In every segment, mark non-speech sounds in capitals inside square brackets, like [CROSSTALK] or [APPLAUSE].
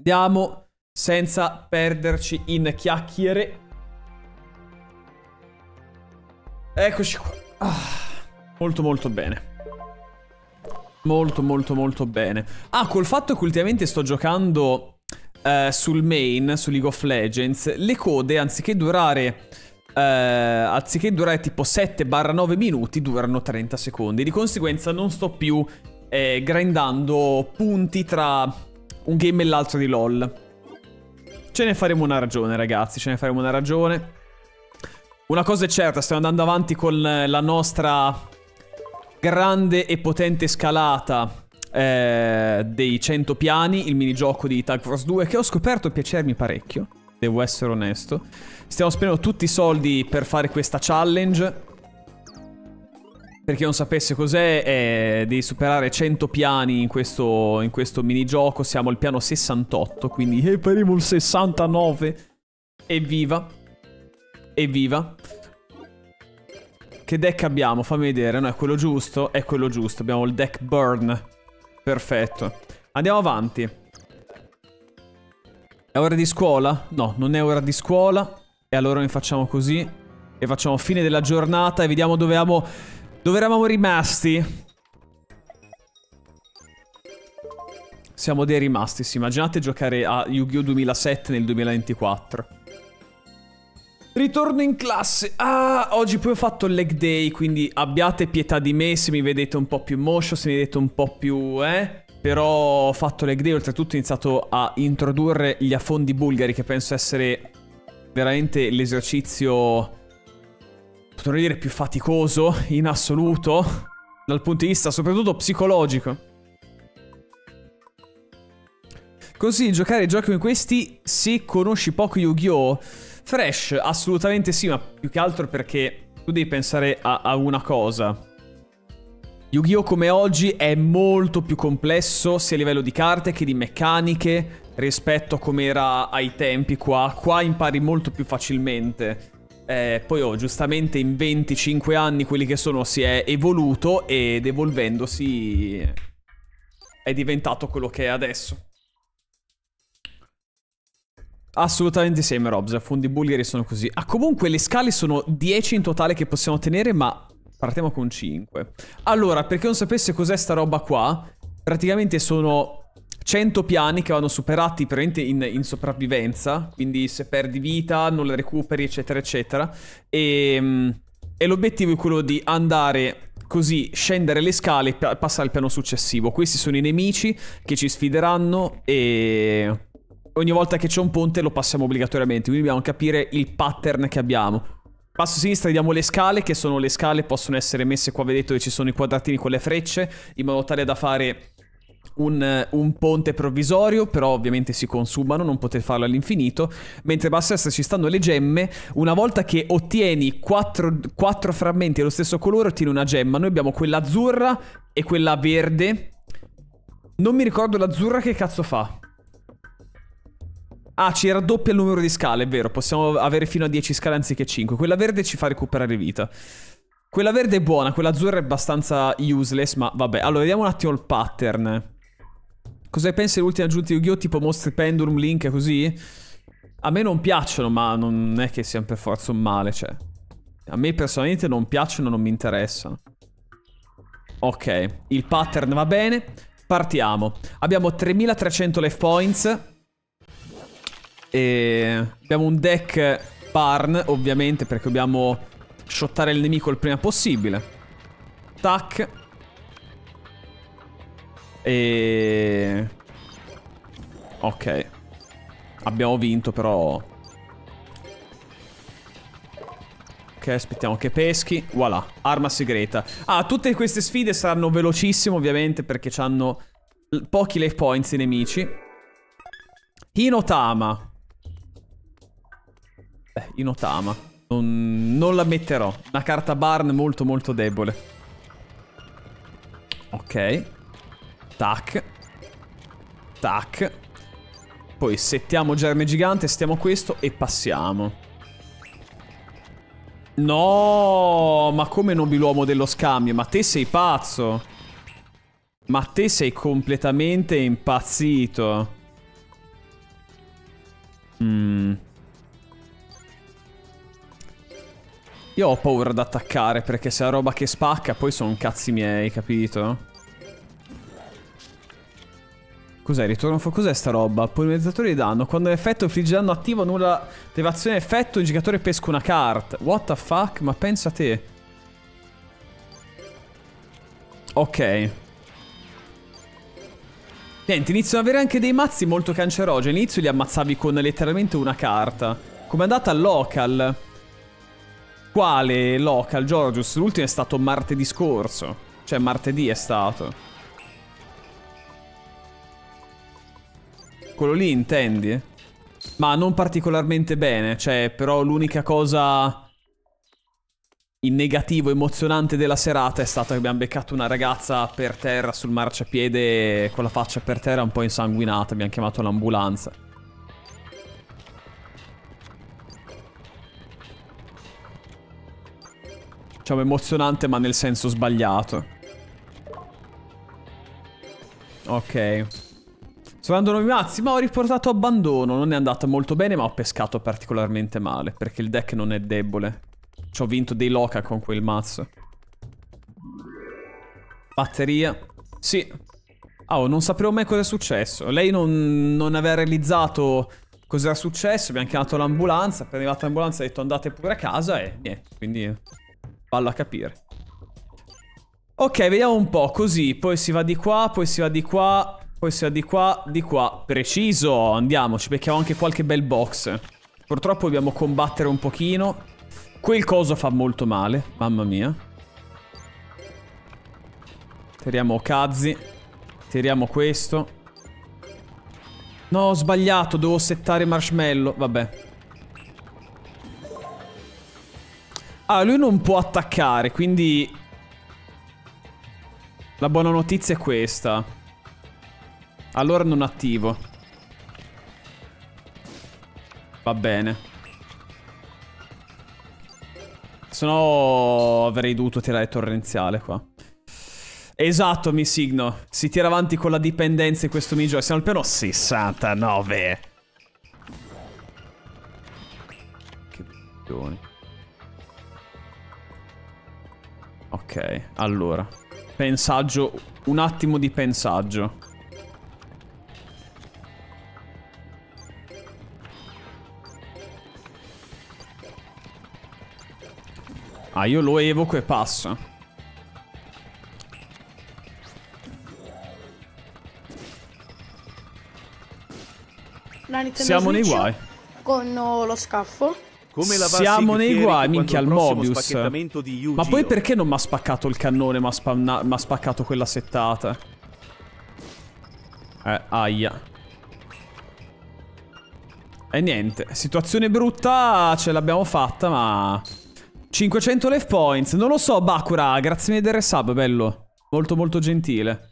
Andiamo senza perderci in chiacchiere. Eccoci qua. Ah, molto molto bene. Molto molto molto bene. Ah, col fatto che ultimamente sto giocando eh, sul main, su League of Legends, le code anziché durare... Eh, anziché durare tipo 7-9 minuti, durano 30 secondi. Di conseguenza non sto più eh, grindando punti tra un game e l'altro di LOL. Ce ne faremo una ragione, ragazzi, ce ne faremo una ragione. Una cosa è certa, stiamo andando avanti con la nostra grande e potente scalata eh, dei 100 piani, il minigioco di Tag Force 2, che ho scoperto piacermi parecchio, devo essere onesto. Stiamo spendendo tutti i soldi per fare questa challenge. Per chi non sapesse cos'è, è di superare 100 piani in questo, in questo minigioco. Siamo al piano 68, quindi eh, faremo il 69. Evviva. Evviva. Che deck abbiamo? Fammi vedere. No, è quello giusto? È quello giusto. Abbiamo il deck Burn. Perfetto. Andiamo avanti. È ora di scuola? No, non è ora di scuola. E allora ne facciamo così. E facciamo fine della giornata e vediamo dove eravamo, dove eravamo rimasti. Siamo dei rimasti, sì. Immaginate giocare a Yu-Gi-Oh! 2007 nel 2024. Ritorno in classe. Ah, oggi poi ho fatto il leg day, quindi abbiate pietà di me se mi vedete un po' più moscio, se mi vedete un po' più, eh. Però ho fatto leg day, oltretutto ho iniziato a introdurre gli affondi bulgari, che penso essere veramente l'esercizio, potrei dire, più faticoso in assoluto, dal punto di vista soprattutto psicologico. Consigli giocare giochi come questi se conosci poco Yu-Gi-Oh! Fresh, assolutamente sì, ma più che altro perché tu devi pensare a, a una cosa. Yu-Gi-Oh! come oggi è molto più complesso sia a livello di carte che di meccaniche rispetto a come era ai tempi qua. Qua impari molto più facilmente. Eh, poi oh, giustamente in 25 anni quelli che sono si è evoluto ed evolvendosi è diventato quello che è adesso. Assolutamente sì, Robs. Fondi bulgari sono così. Ah, comunque le scale sono 10 in totale che possiamo tenere, ma partiamo con 5. Allora, perché non sapesse cos'è sta roba qua, praticamente sono 100 piani che vanno superati praticamente in, in, sopravvivenza, quindi se perdi vita non le recuperi, eccetera, eccetera. E, ehm, e l'obiettivo è quello di andare così, scendere le scale e passare al piano successivo. Questi sono i nemici che ci sfideranno e ogni volta che c'è un ponte lo passiamo obbligatoriamente, quindi dobbiamo capire il pattern che abbiamo. Passo a sinistra vediamo le scale, che sono le scale, possono essere messe qua, vedete dove ci sono i quadratini con le frecce, in modo tale da fare un, un, ponte provvisorio, però ovviamente si consumano, non potete farlo all'infinito. Mentre essere ci stanno le gemme. Una volta che ottieni 4, 4 frammenti dello stesso colore, ottieni una gemma. Noi abbiamo quella azzurra e quella verde. Non mi ricordo l'azzurra che cazzo fa. Ah, ci raddoppia il numero di scale, è vero. Possiamo avere fino a 10 scale anziché 5. Quella verde ci fa recuperare vita. Quella verde è buona, quella azzurra è abbastanza useless, ma vabbè. Allora, vediamo un attimo il pattern. Cosa pensi delle ultime aggiunte Yu-Gi-Oh! tipo Mostri Pendulum, Link, così? A me non piacciono, ma non è che sia per forza un male, cioè. A me personalmente non piacciono, non mi interessano. Ok, il pattern va bene. Partiamo. Abbiamo 3300 life points. E abbiamo un deck barn, ovviamente, perché dobbiamo shottare il nemico il prima possibile. Tac. E... Ok. Abbiamo vinto, però... Ok, aspettiamo che peschi. Voilà, arma segreta. Ah, tutte queste sfide saranno velocissime, ovviamente, perché hanno pochi life points i nemici. Hinotama. Beh, Inotama. Non, non la metterò. Una carta Barn molto molto debole. Ok. Tac. Tac. Poi settiamo Germe Gigante, stiamo questo e passiamo. No, ma come nobiluomo dello scambio? Ma te sei pazzo. Ma te sei completamente impazzito. Mm. Io ho paura di attaccare perché se è roba che spacca poi sono cazzi miei, capito? Cos'è? Ritorno fuoco. Cos'è sta roba? Polarizzatore di danno. Quando l'effetto infligge danno attivo nulla attivazione effetto, il giocatore pesca una carta. What the fuck? Ma pensa a te. Ok. Niente, iniziano ad avere anche dei mazzi molto cancerogeni. All'inizio li ammazzavi con letteralmente una carta. Come è andata al local? Quale local, Georgius? L'ultimo è stato martedì scorso. Cioè, martedì è stato. Quello lì intendi? Ma non particolarmente bene, cioè, però l'unica cosa in negativo emozionante della serata è stato che abbiamo beccato una ragazza per terra sul marciapiede con la faccia per terra un po' insanguinata, abbiamo chiamato l'ambulanza. Diciamo emozionante ma nel senso sbagliato. Ok. Sto dando nuovi mazzi, ma ho riportato abbandono. Non è andata molto bene, ma ho pescato particolarmente male. Perché il deck non è debole. Ci ho vinto dei loca con quel mazzo. Batteria. Sì. Oh, non sapevo mai cosa è successo. Lei non, non aveva realizzato cosa era successo. Abbiamo chiamato l'ambulanza. Appena arrivata l'ambulanza ha detto andate pure a casa e niente. Quindi ballo a capire. Ok, vediamo un po'. Così, poi si va di qua, poi si va di qua. Poi si va di qua, di qua. Preciso, andiamo, ci becchiamo anche qualche bel box. Purtroppo dobbiamo combattere un pochino. Quel coso fa molto male, mamma mia. Tiriamo Kazi. Tiriamo questo. No, ho sbagliato, devo settare marshmallow. Vabbè. Ah, lui non può attaccare, quindi... La buona notizia è questa. Allora non attivo. Va bene. Se no avrei dovuto tirare torrenziale qua. Esatto, mi signo. Si tira avanti con la dipendenza in questo minigioco. Siamo al piano 69. Che buoni. Ok, allora. Pensaggio. Un attimo di pensaggio. Ah, io lo evoco e passo. Siamo nei guai. Con lo scaffo. Siamo nei guai, minchia, al Mobius. Ma poi perché non mi ha spaccato il cannone, ma ha spaccato quella settata? Eh, aia. E niente, situazione brutta, ce l'abbiamo fatta, ma... 500 life points. Non lo so, Bakura. Grazie mille del sub, bello. Molto, molto gentile.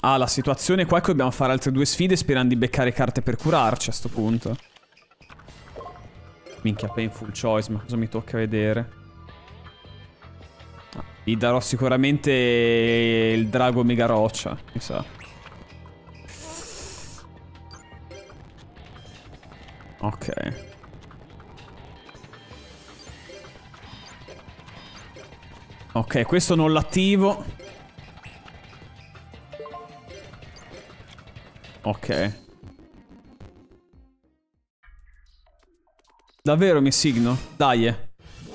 Ah, la situazione qua è che dobbiamo fare altre due sfide sperando di beccare carte per curarci a sto punto. Minchia, painful choice, ma cosa mi tocca vedere? Ah, gli darò sicuramente il drago mega roccia, mi sa. Ok. Ok, questo non l'attivo. Ok. Davvero mi signo? Dai.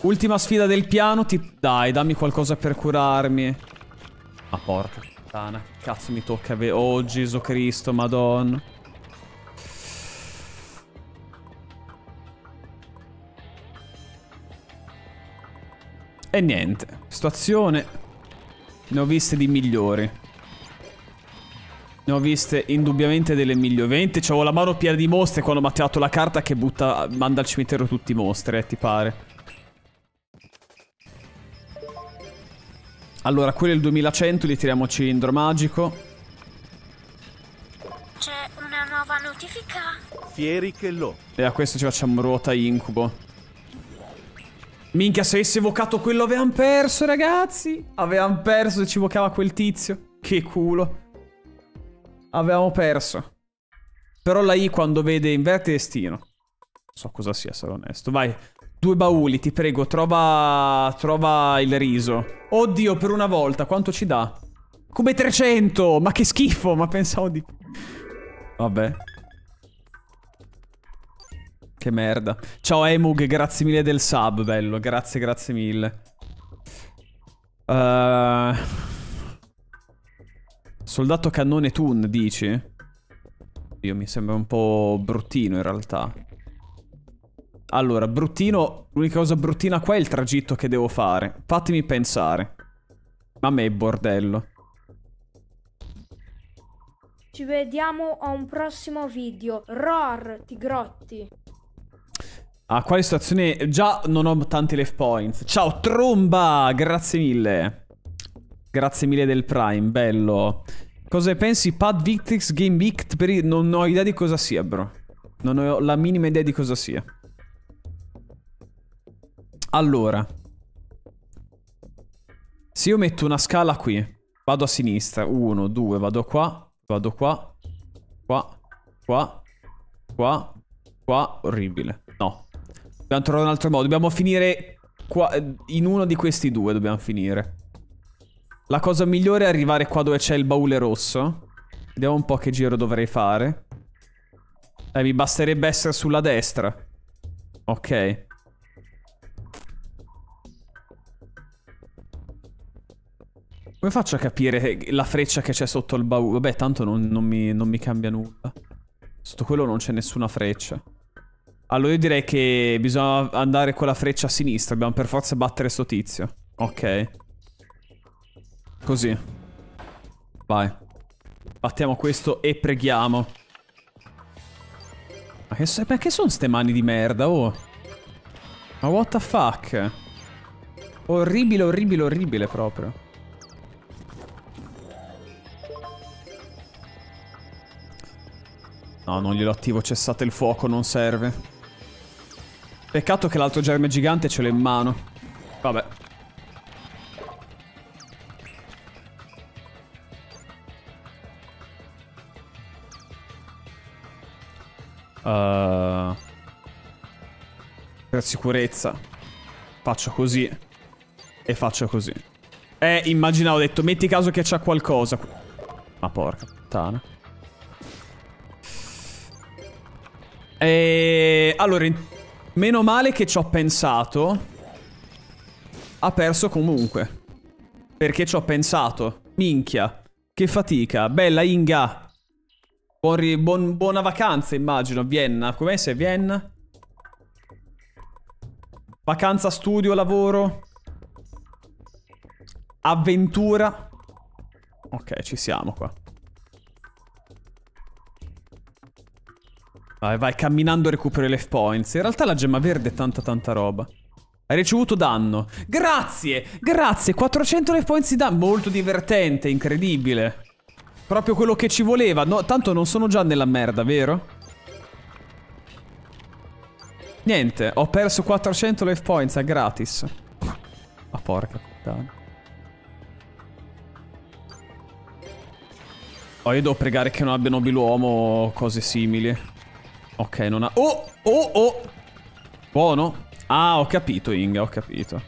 Ultima sfida del piano, ti... Dai, dammi qualcosa per curarmi. Ah, porca puttana. Cazzo mi tocca... Oh, Gesù Cristo, madonna. E niente, situazione. Ne ho viste di migliori. Ne ho viste indubbiamente delle migliori. Ovviamente c'avevo la mano piena di mostre quando mi ha tirato la carta che butta, manda al cimitero tutti i mostri, eh, ti pare. Allora, quello è il 2100, li tiriamo cilindro magico. C'è una nuova notifica. Fieri che lo. E a questo ci facciamo ruota incubo. Minchia, se avessi evocato quello avevamo perso, ragazzi. Avevamo perso se ci evocava quel tizio. Che culo. Avevamo perso. Però la I quando vede inverte destino. Non so cosa sia, sarò onesto. Vai. Due bauli, ti prego, trova... Trova il riso. Oddio, per una volta, quanto ci dà? Come 300! Ma che schifo, ma pensavo di... Vabbè. Che merda. Ciao Emug, grazie mille del sub, bello. Grazie, grazie mille. Uh... Soldato cannone Toon, dici? Io mi sembra un po' bruttino in realtà. Allora, bruttino... L'unica cosa bruttina qua è il tragitto che devo fare. Fatemi pensare. A me è bordello. Ci vediamo a un prossimo video. Roar, Tigrotti. A quale situazione? Già non ho tanti life points. Ciao Tromba, grazie mille. Grazie mille del Prime, bello. Cosa pensi? Pad Victrix Game Vict? Per i... Non ho idea di cosa sia, bro. Non ho la minima idea di cosa sia. Allora. Se io metto una scala qui, vado a sinistra. Uno, due, vado qua, vado qua, qua, qua, qua, qua. Orribile. Dobbiamo trovare un altro modo. Dobbiamo finire qua. In uno di questi due dobbiamo finire. La cosa migliore è arrivare qua dove c'è il baule rosso. Vediamo un po' che giro dovrei fare. Eh, mi basterebbe essere sulla destra. Ok. Come faccio a capire la freccia che c'è sotto il baule? Vabbè, tanto non, non, mi, non mi cambia nulla. Sotto quello non c'è nessuna freccia. Allora io direi che bisogna andare con la freccia a sinistra. Dobbiamo per forza battere sto tizio. Ok. Così. Vai. Battiamo questo e preghiamo. Ma che so perché sono ste mani di merda, oh? Ma what the fuck? Orribile, orribile, orribile proprio. No, non glielo attivo, cessate il fuoco, non serve. Peccato che l'altro germe gigante ce l'ho in mano. Vabbè. Uh, per sicurezza faccio così e faccio così. Eh, immaginavo, ho detto, metti caso che c'è qualcosa. Ma porca puttana. E allora, meno male che ci ho pensato. Ha perso comunque. Perché ci ho pensato. Minchia. Che fatica. Bella Inga. Buon buon, buona vacanza, immagino. Vienna. Com'è se è Vienna? Vacanza, studio, lavoro. Avventura. Ok, ci siamo qua. Vai, vai, camminando recupero life points. In realtà la gemma verde è tanta tanta roba. Hai ricevuto danno. Grazie, grazie. 400 life points di danno. Molto divertente, incredibile. Proprio quello che ci voleva. No, tanto non sono già nella merda, vero? Niente, ho perso 400 life points a gratis. Ma porca puttana. Oh, io devo pregare che non abbia nobiluomo o cose simili. Ok, non ha... Oh, oh, oh! Buono. Ah, ho capito, Inga, ho capito.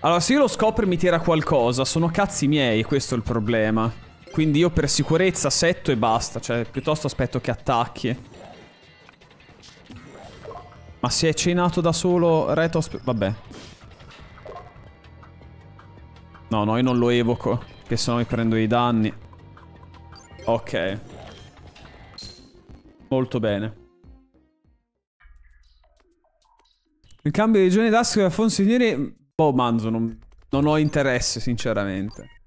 Allora, se io lo scopro e mi tira qualcosa, sono cazzi miei, questo è il problema. Quindi io per sicurezza setto e basta, cioè piuttosto aspetto che attacchi. Ma si è cenato da solo Retos... Vabbè. No, no, io non lo evoco, che sennò mi prendo i danni. Ok. Molto bene. Il cambio di regione d'Asco e Alfonso Signori po' Manzo, non, non ho interesse sinceramente.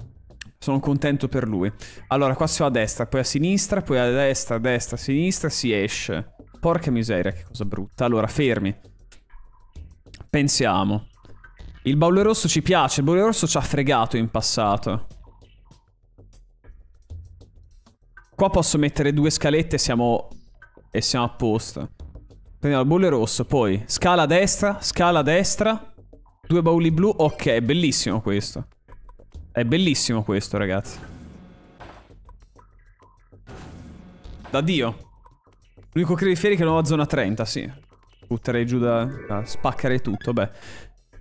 Sono contento per lui. Allora, qua si va a destra, poi a sinistra, poi a destra, a destra, a sinistra, si esce. Porca miseria, che cosa brutta. Allora, fermi. Pensiamo. Il baule rosso ci piace, il baule rosso ci ha fregato in passato. Qua posso mettere due scalette siamo... E siamo a posto. Prendiamo il baule rosso, poi scala a destra, scala a destra. Due bauli blu. Ok, è bellissimo questo. È bellissimo questo, ragazzi. Da Dio. L'unico credifieri che non ho zona 30, sì. Butterei giù da, da spaccherei tutto, beh.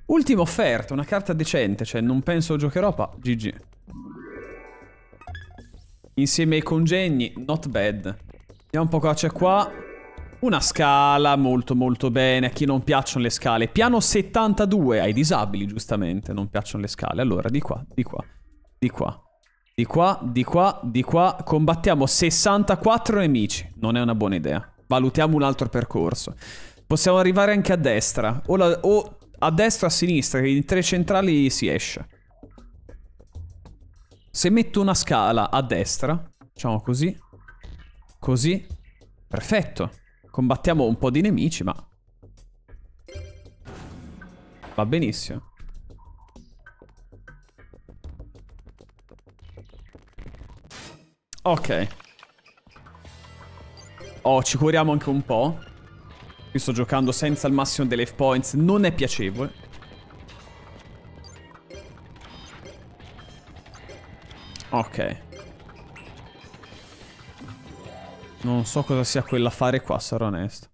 Ultima offerta, una carta decente, cioè non penso giocherò, pa GG. Insieme ai congegni, not bad. Vediamo un po' cosa c'è qua. Una scala, molto molto bene. A chi non piacciono le scale. Piano 72, ai disabili giustamente, non piacciono le scale. Allora, di qua, di qua, di qua. Di qua, di qua, di qua. Combattiamo 64 nemici. Non è una buona idea. Valutiamo un altro percorso. Possiamo arrivare anche a destra. O, la, o a destra o a sinistra, che in tre centrali si esce. Se metto una scala a destra, facciamo così, così, perfetto. Combattiamo un po' di nemici, ma... Va benissimo. Ok. Oh, ci curiamo anche un po'. Io sto giocando senza il massimo delle life points. Non è piacevole. Ok. Non so cosa sia quella fare qua, sarò onesto.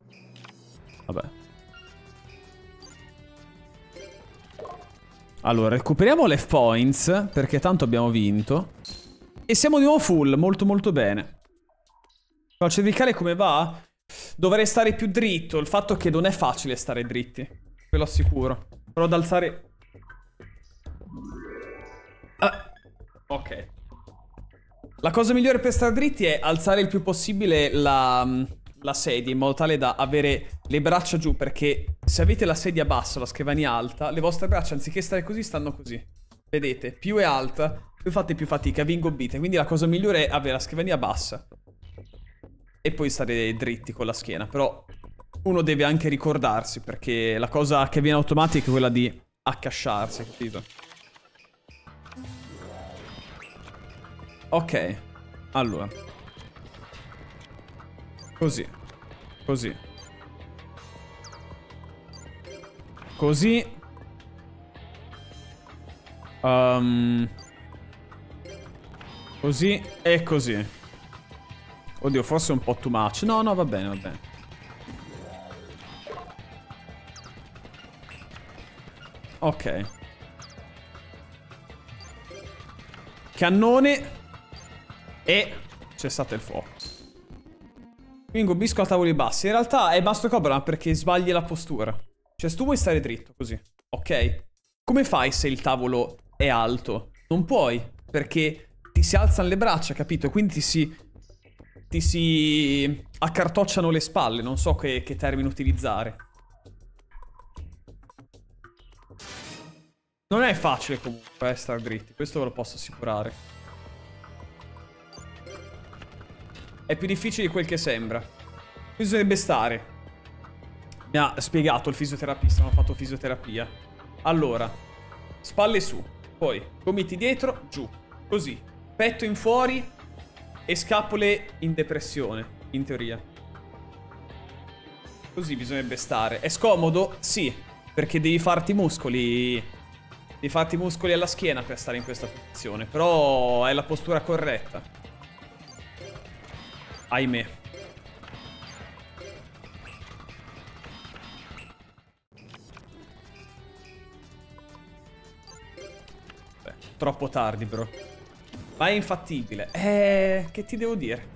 Vabbè. Allora, recuperiamo life points, perché tanto abbiamo vinto. E siamo di nuovo full, molto molto bene. La cervicale come va? Dovrei stare più dritto. Il fatto è che non è facile stare dritti. Ve lo assicuro. Però ad alzare... Ah. Ok. La cosa migliore per stare dritti è alzare il più possibile la, la sedia in modo tale da avere le braccia giù perché se avete la sedia bassa la scrivania alta, le vostre braccia anziché stare così stanno così. Vedete? Più è alta, più fate più fatica, vi ingobbite. Quindi la cosa migliore è avere la scrivania bassa. E poi stare dritti con la schiena. Però uno deve anche ricordarsi perché la cosa che viene automatica è quella di accasciarsi, capito? Ok. Allora. Così. Così. Così. Um, così e così. Oddio, forse un po' too much. No, no, va bene, va bene. Ok. Cannone. E cessate il fuoco. Mi ingobbisco a tavoli bassi. In realtà è Master Cobra perché sbagli la postura. Cioè, se tu vuoi stare dritto così, ok? Come fai se il tavolo è alto. Non puoi, perché ti si alzano le braccia, capito? Quindi ti si... ti si accartocciano le spalle, non so che, che termine utilizzare. Non è facile comunque eh, star dritti, questo ve lo posso assicurare. È più difficile di quel che sembra. Bisognerebbe stare. Mi ha spiegato il fisioterapista, non ho fatto fisioterapia. Allora, spalle su. Poi, gomiti dietro, giù. Così. Petto in fuori e scapole in depressione, in teoria. Così bisognerebbe stare. È scomodo? Sì, perché devi farti muscoli. Devi farti muscoli alla schiena per stare in questa posizione. Però è la postura corretta. Ahimè. Troppo tardi, bro. Ma è infattibile. Eh, che ti devo dire?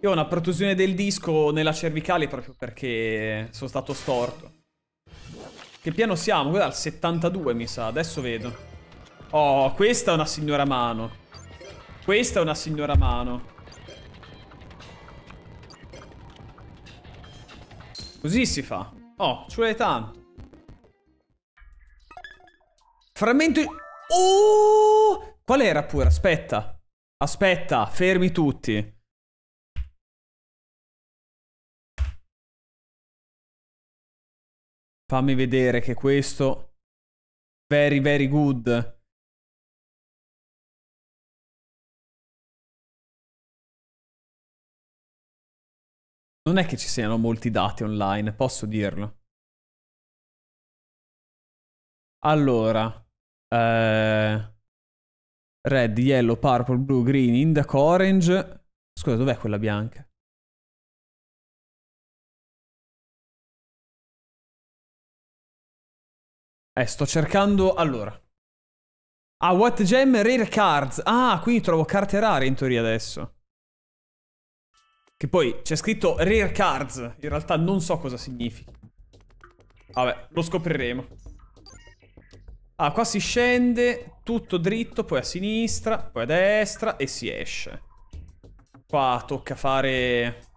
Io ho una protusione del disco nella cervicale proprio perché sono stato storto. Che piano siamo? Guarda, al 72 mi sa, adesso vedo. Oh, questa è una signora mano. Questa è una signora mano. Così si fa. Oh, ci vuole tanto. Frammento... Oh! Qual era pure? Aspetta. Aspetta, fermi tutti. Fammi vedere che questo... Very, very good. Non è che ci siano molti dati online, posso dirlo. Allora, eh... Red, yellow, purple, blue, green, indica, orange. Scusa, dov'è quella bianca? Eh, sto cercando... Allora. Ah, what gem rare cards. Ah, quindi trovo carte rare in teoria adesso. Che poi c'è scritto rare cards. In realtà non so cosa significa. Vabbè, lo scopriremo. Ah, qua si scende tutto dritto, poi a sinistra, poi a destra e si esce. Qua tocca fare...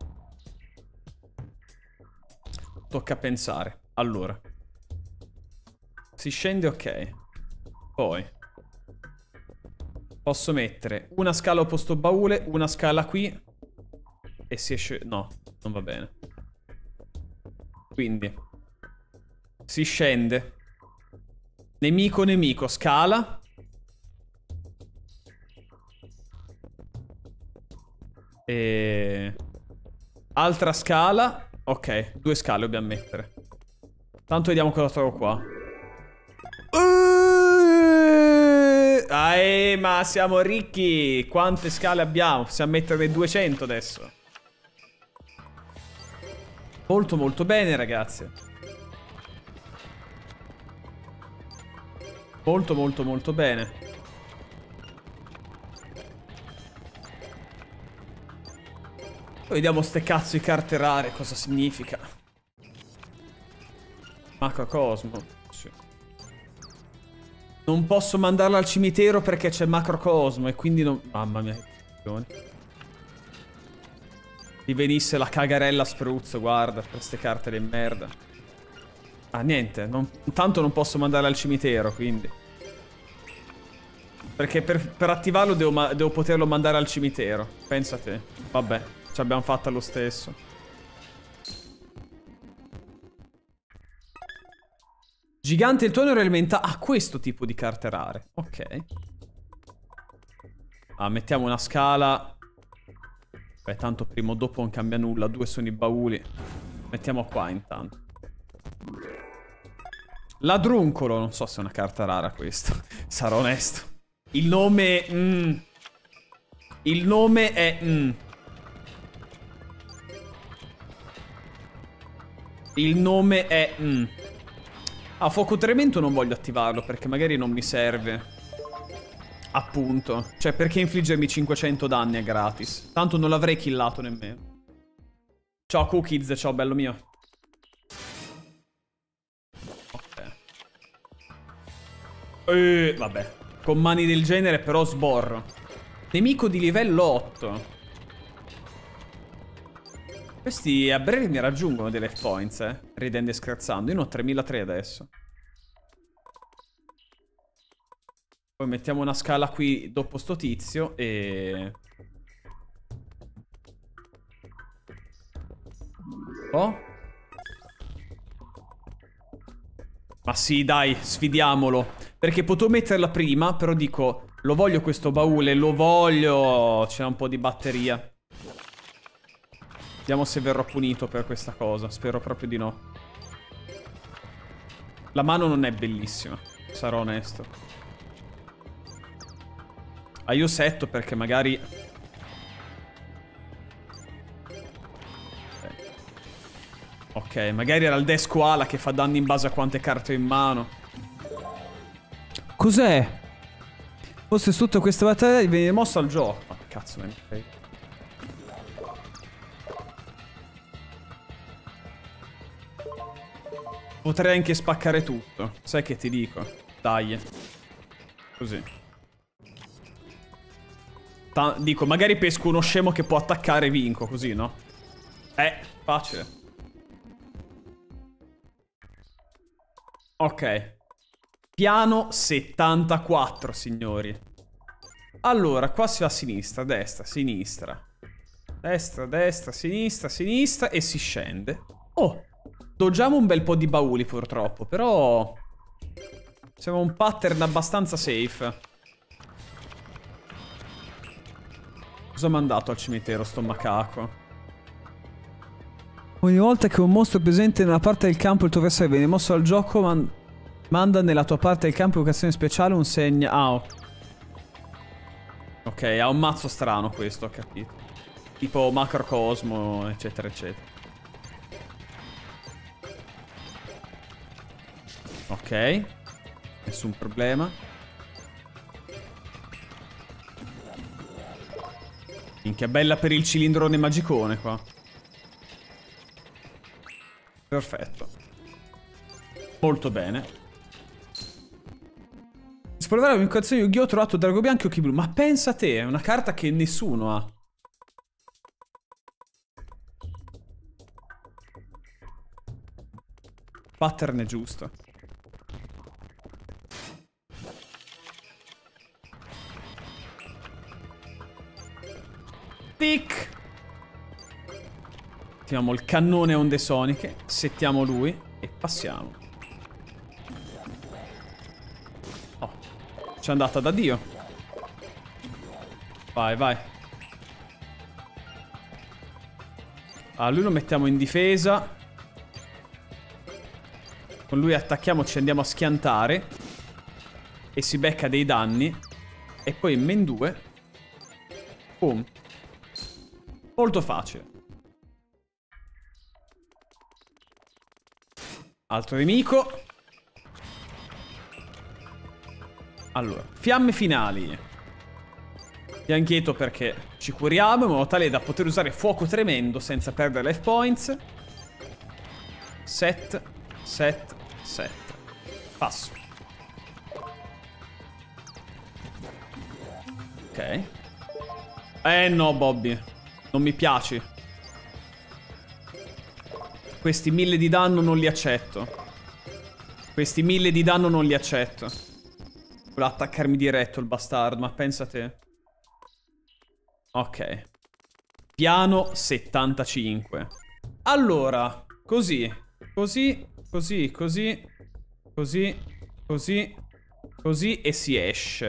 Tocca pensare. Allora. Si scende ok. Poi. Posso mettere una scala opposto baule, una scala qui. E si esce... No, non va bene. Quindi. Si scende. Nemico, nemico, scala. E... Altra scala. Ok, due scale dobbiamo mettere. Tanto vediamo cosa trovo qua. Eh, ma siamo ricchi. Quante scale abbiamo? Possiamo metterne 200 adesso. Molto molto bene, ragazzi. Molto molto molto bene. Poi vediamo ste cazzo di carte rare, cosa significa. Macrocosmo. Sì. Non posso mandarla al cimitero perché c'è Macrocosmo e quindi non... Mamma mia, che Ti venisse la cagarella spruzzo, guarda, queste carte di merda. Ah, niente, non... tanto non posso mandarla al cimitero, quindi... Perché per, per attivarlo devo, devo poterlo mandare al cimitero. Pensa te. Vabbè. Ci abbiamo fatta lo stesso. Gigante il tuono elementa ha ah, questo tipo di carte rare. Ok. Ah, mettiamo una scala. Beh, tanto prima o dopo non cambia nulla. Due sono i bauli. Mettiamo qua intanto. Ladruncolo. Non so se è una carta rara questo. [LAUGHS] Sarò onesto. Il nome... Mm. Il nome è... Mm. Il nome è... Mm. A fuoco tremendo non voglio attivarlo perché magari non mi serve. Appunto. Cioè, perché infliggermi 500 danni è gratis? Tanto non l'avrei killato nemmeno. Ciao Cookies, ciao bello mio. Ok. Eh, vabbè. Con mani del genere però sborro. Nemico di livello 8. Questi a breve mi raggiungono dei life points, eh. Ridendo e scherzando. Io ne ho 3003 adesso. Poi mettiamo una scala qui dopo sto tizio e... Oh? Ma sì, dai, sfidiamolo. Perché potevo metterla prima, però dico... Lo voglio questo baule, lo voglio... C'è un po' di batteria. Vediamo se verrò punito per questa cosa. Spero proprio di no. La mano non è bellissima. Sarò onesto. Ah, io setto perché magari... Ok, magari era il desco ala che fa danni in base a quante carte ho in mano. Cos'è? Forse sotto questa battaglia viene mossa al gioco. Ma cazzo me ne. Potrei anche spaccare tutto. Sai che ti dico? Dai. Così. Ta dico, magari pesco uno scemo che può attaccare e vinco, così, no? Eh, facile. Ok. Piano 74, signori. Allora, qua si va a sinistra, destra, sinistra. Destra, destra, sinistra, sinistra e si scende. Oh, Doggiamo un bel po' di bauli purtroppo, però... Siamo un pattern abbastanza safe. Cosa ha mandato al cimitero sto macaco? Ogni volta che un mostro è presente nella parte del campo il tuo avversario viene mosso al gioco, man manda nella tua parte del campo in occasione speciale un segno... Ah, Ok, ha un mazzo strano questo, ho capito. Tipo macrocosmo, eccetera, eccetera. Ok. Nessun problema. Minchia, bella per il cilindrone magicone qua. Perfetto. Molto bene. Esplorare un'invocazione Yu-Gi-Oh! Trovato Drago Bianco e Occhi Blu. Ma pensa a te, è una carta che nessuno ha. Pattern è giusto. Tic! Mettiamo il cannone onde soniche, settiamo lui e passiamo. Oh, ci è andata da Dio. Vai, vai. Ah, lui lo mettiamo in difesa. Con lui attacchiamo, ci andiamo a schiantare. E si becca dei danni. E poi in men 2. Boom. Molto facile. Altro nemico. Allora, fiamme finali. Bianchetto perché ci curiamo in modo tale da poter usare fuoco tremendo senza perdere life points. Set, set, set. Passo. Ok. Eh no, Bobby. Non mi piaci. Questi mille di danno non li accetto. Questi mille di danno non li accetto. Vuole attaccarmi diretto il bastardo, ma pensa a te. Ok. Piano 75. Allora, così, così, così, così, così, così, così e si esce.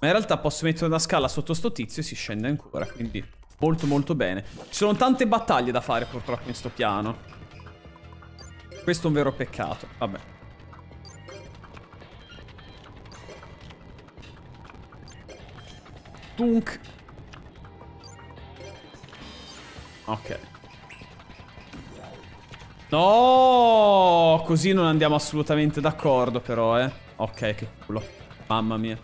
Ma in realtà posso mettere una scala sotto sto tizio e si scende ancora, quindi... Molto molto bene. Ci sono tante battaglie da fare purtroppo in sto piano. Questo è un vero peccato. Vabbè. Tunk. Ok. No, così non andiamo assolutamente d'accordo però, eh. Ok, che culo. Mamma mia.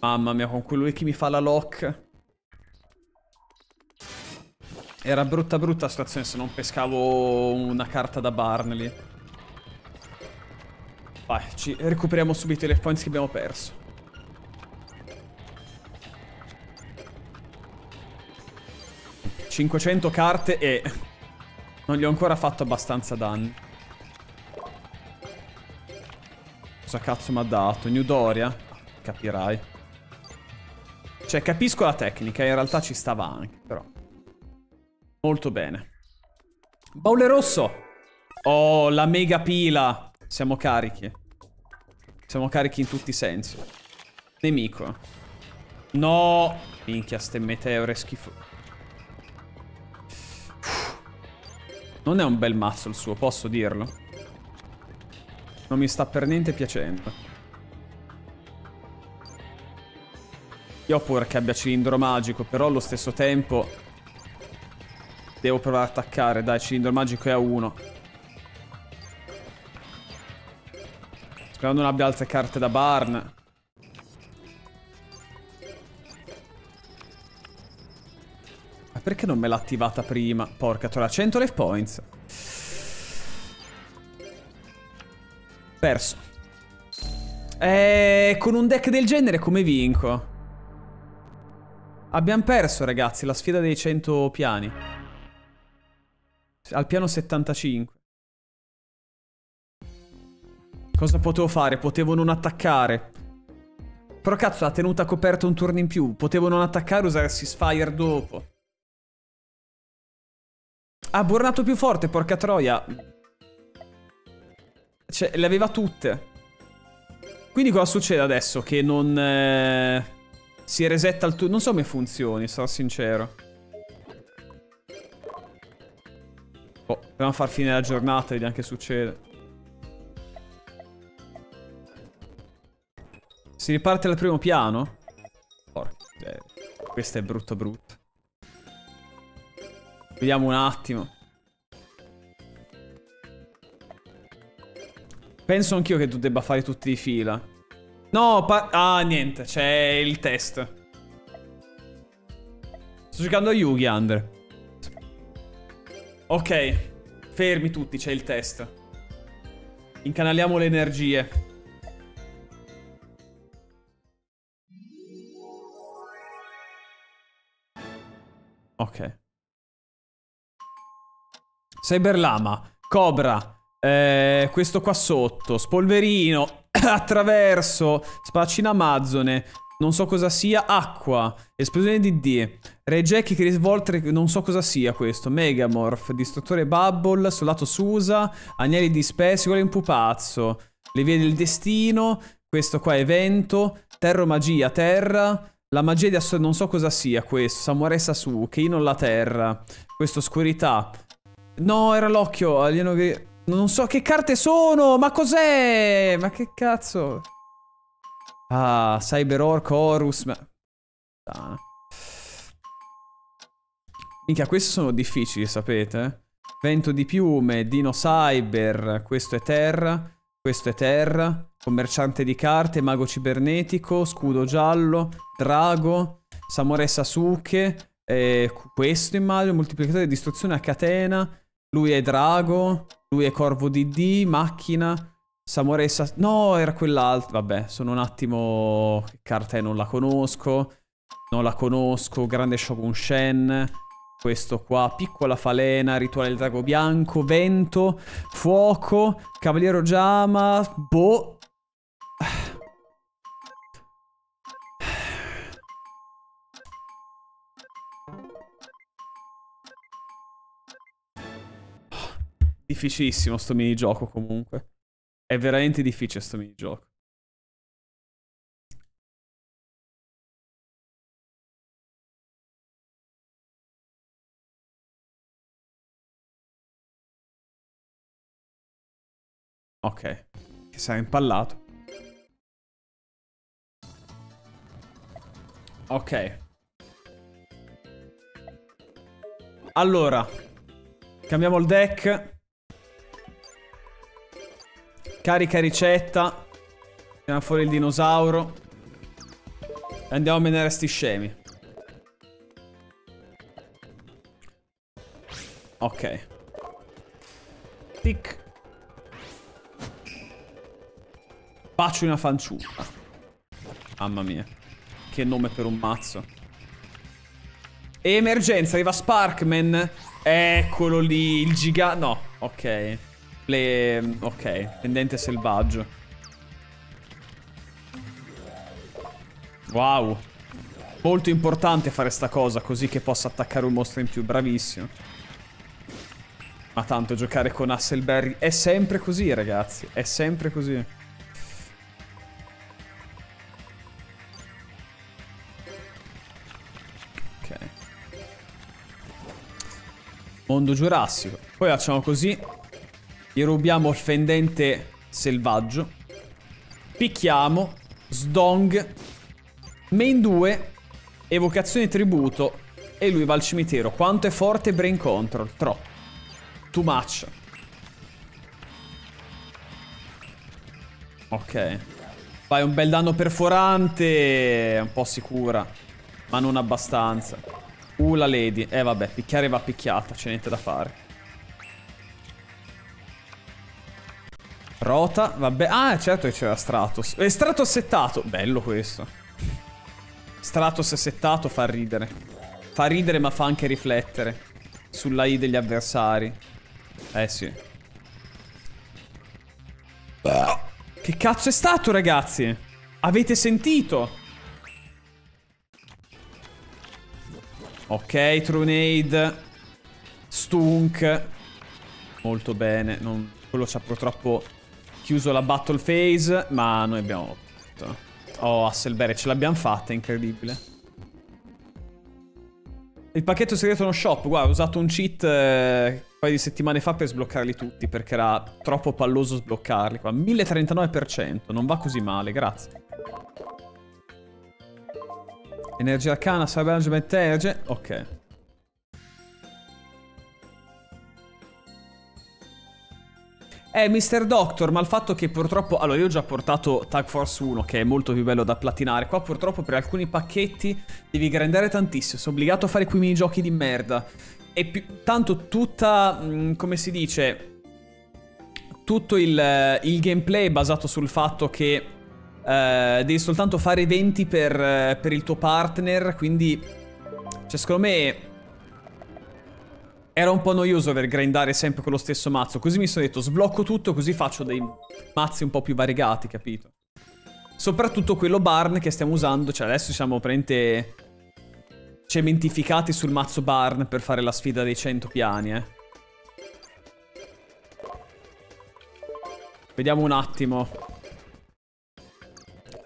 Mamma mia, con quello che mi fa la lock. Era brutta brutta situazione se non pescavo una carta da Barnley. Vai, ci recuperiamo subito i life points che abbiamo perso. ...500 carte e... ...non gli ho ancora fatto abbastanza danni. Cosa cazzo mi ha dato? New Doria? Capirai. Cioè, capisco la tecnica, in realtà ci stava anche, però... Molto bene. Baule rosso. Oh, la mega pila. Siamo carichi. Siamo carichi in tutti i sensi. Nemico. No. Minchia, ste meteore schifo. Non è un bel mazzo il suo, posso dirlo. Non mi sta per niente piacendo. Io ho paura che abbia cilindro magico, però allo stesso tempo Devo provare ad attaccare. Dai, cilindro magico è a 1. Sperando non abbia altre carte da Barn. Ma perché non me l'ha attivata prima? Porca troia, 100 life points. Perso. Eh, con un deck del genere come vinco? Abbiamo perso, ragazzi, la sfida dei 100 piani. Al piano 75. Cosa potevo fare? Potevo non attaccare. Però cazzo, la tenuta coperta un turno in più. Potevo non attaccare e usare Sisfire dopo. Ah, burnato più forte, porca troia. Cioè, le aveva tutte. Quindi cosa succede adesso? Che non... Eh, si resetta il turno... Non so come funzioni, sarò sincero. Oh, proviamo a far fine la giornata, vediamo che succede. Si riparte dal primo piano? Porca questa è brutta brutta. Vediamo un attimo. Penso anch'io che tu debba fare tutti di fila. No, ah, niente, c'è il test. Sto giocando a Yugi, Andre. Ok, fermi tutti, c'è il test. Incanaliamo le energie. Ok. Cyberlama, Cobra, eh, questo qua sotto, Spolverino, [COUGHS] attraverso, spacci in Amazzone, non so cosa sia, acqua, esplosione di D, Regechi che risvoltere, non so cosa sia questo, Megamorph, distruttore Bubble, soldato Susa, agnelli di Spesiole, un pupazzo, le vie del destino, questo qua è vento, terra magia, terra, la magia di asso- non so cosa sia questo, Samurai Sasuke, non la terra, questo oscurità, no era l'occhio, alieno che... Non so che carte sono, ma cos'è? Ma che cazzo? Ah, Cyber Orc, Horus, ma... Ah. Minchia, questi sono difficili, sapete? Vento di piume, Dino Cyber, questo è terra, questo è terra, commerciante di carte, mago cibernetico, scudo giallo, drago, Samurai Sasuke, eh, questo immagino, moltiplicatore di distruzione a catena, lui è drago, lui è corvo DD, macchina, Samurai Sas... No, era quell'altro. Vabbè, sono un attimo... Che carta è? Non la conosco. Non la conosco. Grande Shogun Shen. Questo qua, piccola falena, rituale del drago bianco, vento, fuoco, cavaliero Jama, boh. Difficilissimo sto minigioco comunque. È veramente difficile sto minigioco. Ok. Che sarà impallato. Ok. Allora. Cambiamo il deck. Carica ricetta. Tiriamo fuori il dinosauro. E andiamo a menare sti scemi. Ok. Tic. Bacio una fanciulla. Mamma mia. Che nome per un mazzo. Emergenza, arriva Sparkman. Eccolo lì, il giga... No, ok. Le... Ok, pendente selvaggio. Wow. Molto importante fare sta cosa così che possa attaccare un mostro in più. Bravissimo. Ma tanto giocare con Hasselberry è sempre così, ragazzi. È sempre così. Ok. Mondo giurassico. Poi facciamo così. Gli rubiamo il fendente selvaggio. Picchiamo. Sdong. Main 2. Evocazione tributo. E lui va al cimitero. Quanto è forte Brain Control? Troppo. Too much. Ok. Fai un bel danno perforante. Un po' sicura. Ma non abbastanza. Uh, la lady. Eh vabbè, picchiare va picchiata. C'è niente da fare. Rota, vabbè. Ah, certo che c'era Stratos. E Stratos settato. Bello questo. Stratos settato fa ridere. Fa ridere ma fa anche riflettere. Sulla I degli avversari. Eh sì. Che cazzo è stato, ragazzi? Avete sentito? Ok, Trunade. Stunk. Molto bene. Non... Quello ci ha purtroppo chiuso la battle phase, ma noi abbiamo... Oh, Hasselberry, ce l'abbiamo fatta, incredibile. Il pacchetto segreto uno shop, guarda, ho usato un cheat eh, un paio di settimane fa per sbloccarli tutti, perché era troppo palloso sbloccarli qua. 1039%, non va così male, grazie. Energia arcana, cyber management energy. Ok. Eh, Mr. Doctor, ma il fatto che purtroppo... Allora, io ho già portato Tag Force 1, che è molto più bello da platinare. Qua purtroppo per alcuni pacchetti devi grandare tantissimo. Sono obbligato a fare quei minigiochi di merda. E più, tanto tutta... Mh, mm, come si dice... Tutto il, il gameplay è basato sul fatto che... Uh, devi soltanto fare eventi per, uh, per il tuo partner, quindi... Cioè, secondo me era un po' noioso aver grindare sempre con lo stesso mazzo. Così mi sono detto, sblocco tutto così faccio dei mazzi un po' più variegati, capito? Soprattutto quello Barn che stiamo usando. Cioè adesso siamo praticamente cementificati sul mazzo Barn per fare la sfida dei 100 piani, eh. Vediamo un attimo.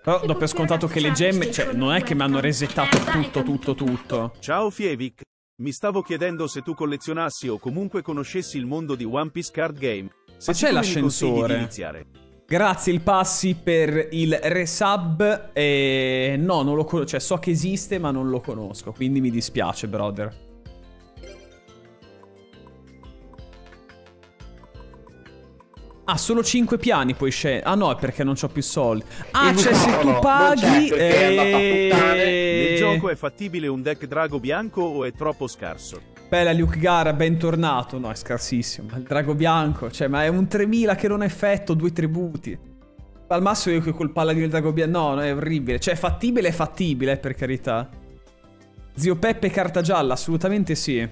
Però do per scontato che le gemme, cioè, non è che mi hanno resettato tutto, tutto, tutto. Ciao Fievik. Mi stavo chiedendo se tu collezionassi o comunque conoscessi il mondo di One Piece Card Game. Se Ma c'è l'ascensore. Grazie il passi per il resub. E... No, non lo conosco. Cioè, so che esiste, ma non lo conosco. Quindi mi dispiace, brother. Ah, solo 5 piani puoi scegliere. Ah no, è perché non ho più soldi. Ah, cioè se tu paghi... E... Nel gioco è fattibile un deck drago bianco o è troppo scarso? Bella Luke Gara, bentornato. No, è scarsissimo. Il drago bianco, cioè, ma è un 3000 che non ha effetto, due tributi. Al massimo io che col paladino del drago bianco... No, no, è orribile. Cioè, fattibile è fattibile, per carità. Zio Peppe carta gialla, assolutamente sì.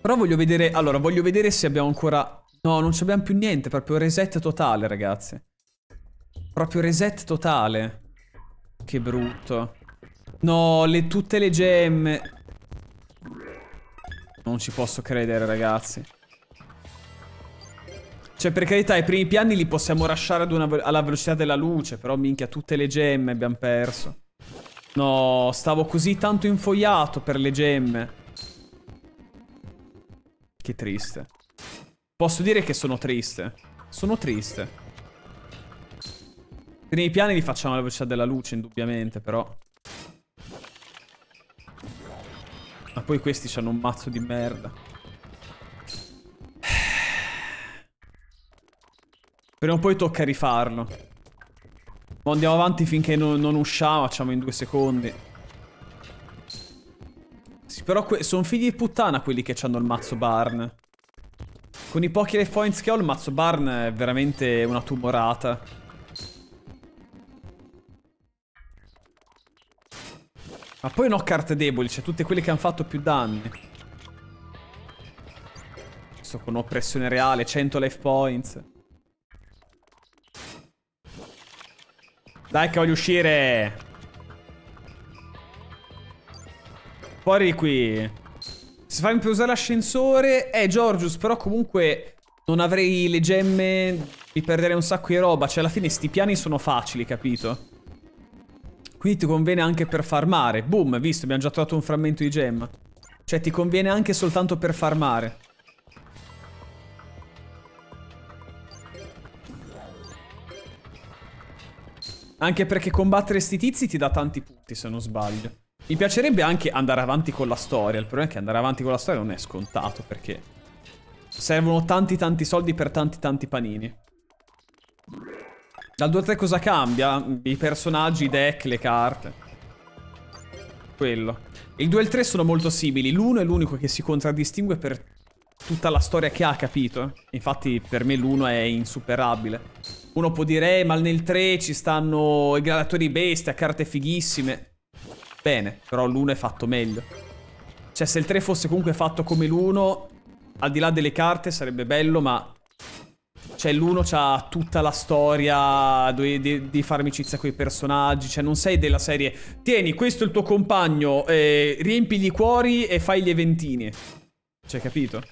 Però voglio vedere... Allora, voglio vedere se abbiamo ancora No, non abbiamo più niente, proprio reset totale, ragazzi. Proprio reset totale. Che brutto. No, le, tutte le gemme. Non ci posso credere, ragazzi. Cioè, per carità, i primi piani li possiamo lasciare alla velocità della luce, però minchia, tutte le gemme abbiamo perso. No, stavo così tanto infoiato per le gemme. Che triste. Posso dire che sono triste. Sono triste. I primi piani li facciamo alla velocità della luce, indubbiamente, però. Ma poi questi hanno un mazzo di merda. Prima o poi tocca rifarlo. Ma andiamo avanti finché non, non usciamo, facciamo in due secondi. Sì, però sono figli di puttana quelli che hanno il mazzo Barn. Con i pochi life points che ho il mazzo Barn è veramente una tumorata. Ma poi no carte deboli, cioè tutte quelle che hanno fatto più danni. Sto con oppressione reale, 100 life points. Dai che voglio uscire. Fuori qui. Se fammi più usare l'ascensore... Eh, Georgius, però comunque non avrei le gemme... Mi perderei un sacco di roba. Cioè, alla fine sti piani sono facili, capito? Quindi ti conviene anche per farmare. Boom, visto, abbiamo già trovato un frammento di gemma. Cioè, ti conviene anche soltanto per farmare. Anche perché combattere sti tizi ti dà tanti punti, se non sbaglio. Mi piacerebbe anche andare avanti con la storia. Il problema è che andare avanti con la storia non è scontato perché servono tanti tanti soldi per tanti tanti panini. Dal 2 3 cosa cambia? I personaggi, i deck, le carte. Quello. Il 2 e il 3 sono molto simili. L'uno è l'unico che si contraddistingue per tutta la storia che ha, capito? Infatti per me l'uno è insuperabile. Uno può dire, eh, ma nel 3 ci stanno i gladiatori bestia, carte fighissime bene, però l'1 è fatto meglio. Cioè, se il 3 fosse comunque fatto come l'1, al di là delle carte sarebbe bello, ma... Cioè, l'1 c'ha tutta la storia di, di, di, fare amicizia con i personaggi. Cioè, non sei della serie... Tieni, questo è il tuo compagno, eh, riempi i cuori e fai gli eventini. Cioè, capito?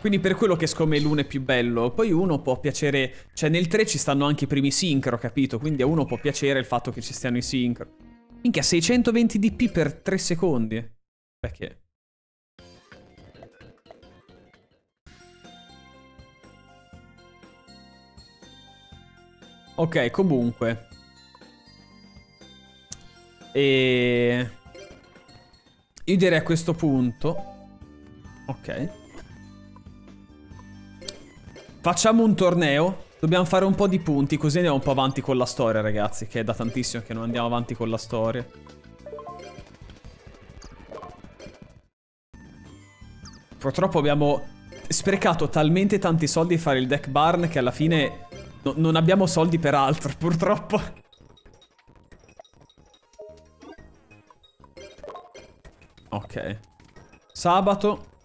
Quindi per quello che secondo me l'uno è più bello. Poi uno può piacere... Cioè nel 3 ci stanno anche i primi sincro, capito? Quindi a uno può piacere il fatto che ci stiano i sincro. Minchia, 620 dp per 3 secondi. Perché? Ok, comunque. E... Io direi a questo punto... Ok. Facciamo un torneo. Dobbiamo fare un po' di punti, così andiamo un po' avanti con la storia, ragazzi. Che è da tantissimo che non andiamo avanti con la storia. Purtroppo abbiamo sprecato talmente tanti soldi a fare il deck barn che alla fine no- non abbiamo soldi per altro, [LAUGHS] purtroppo. Ok. Sabato.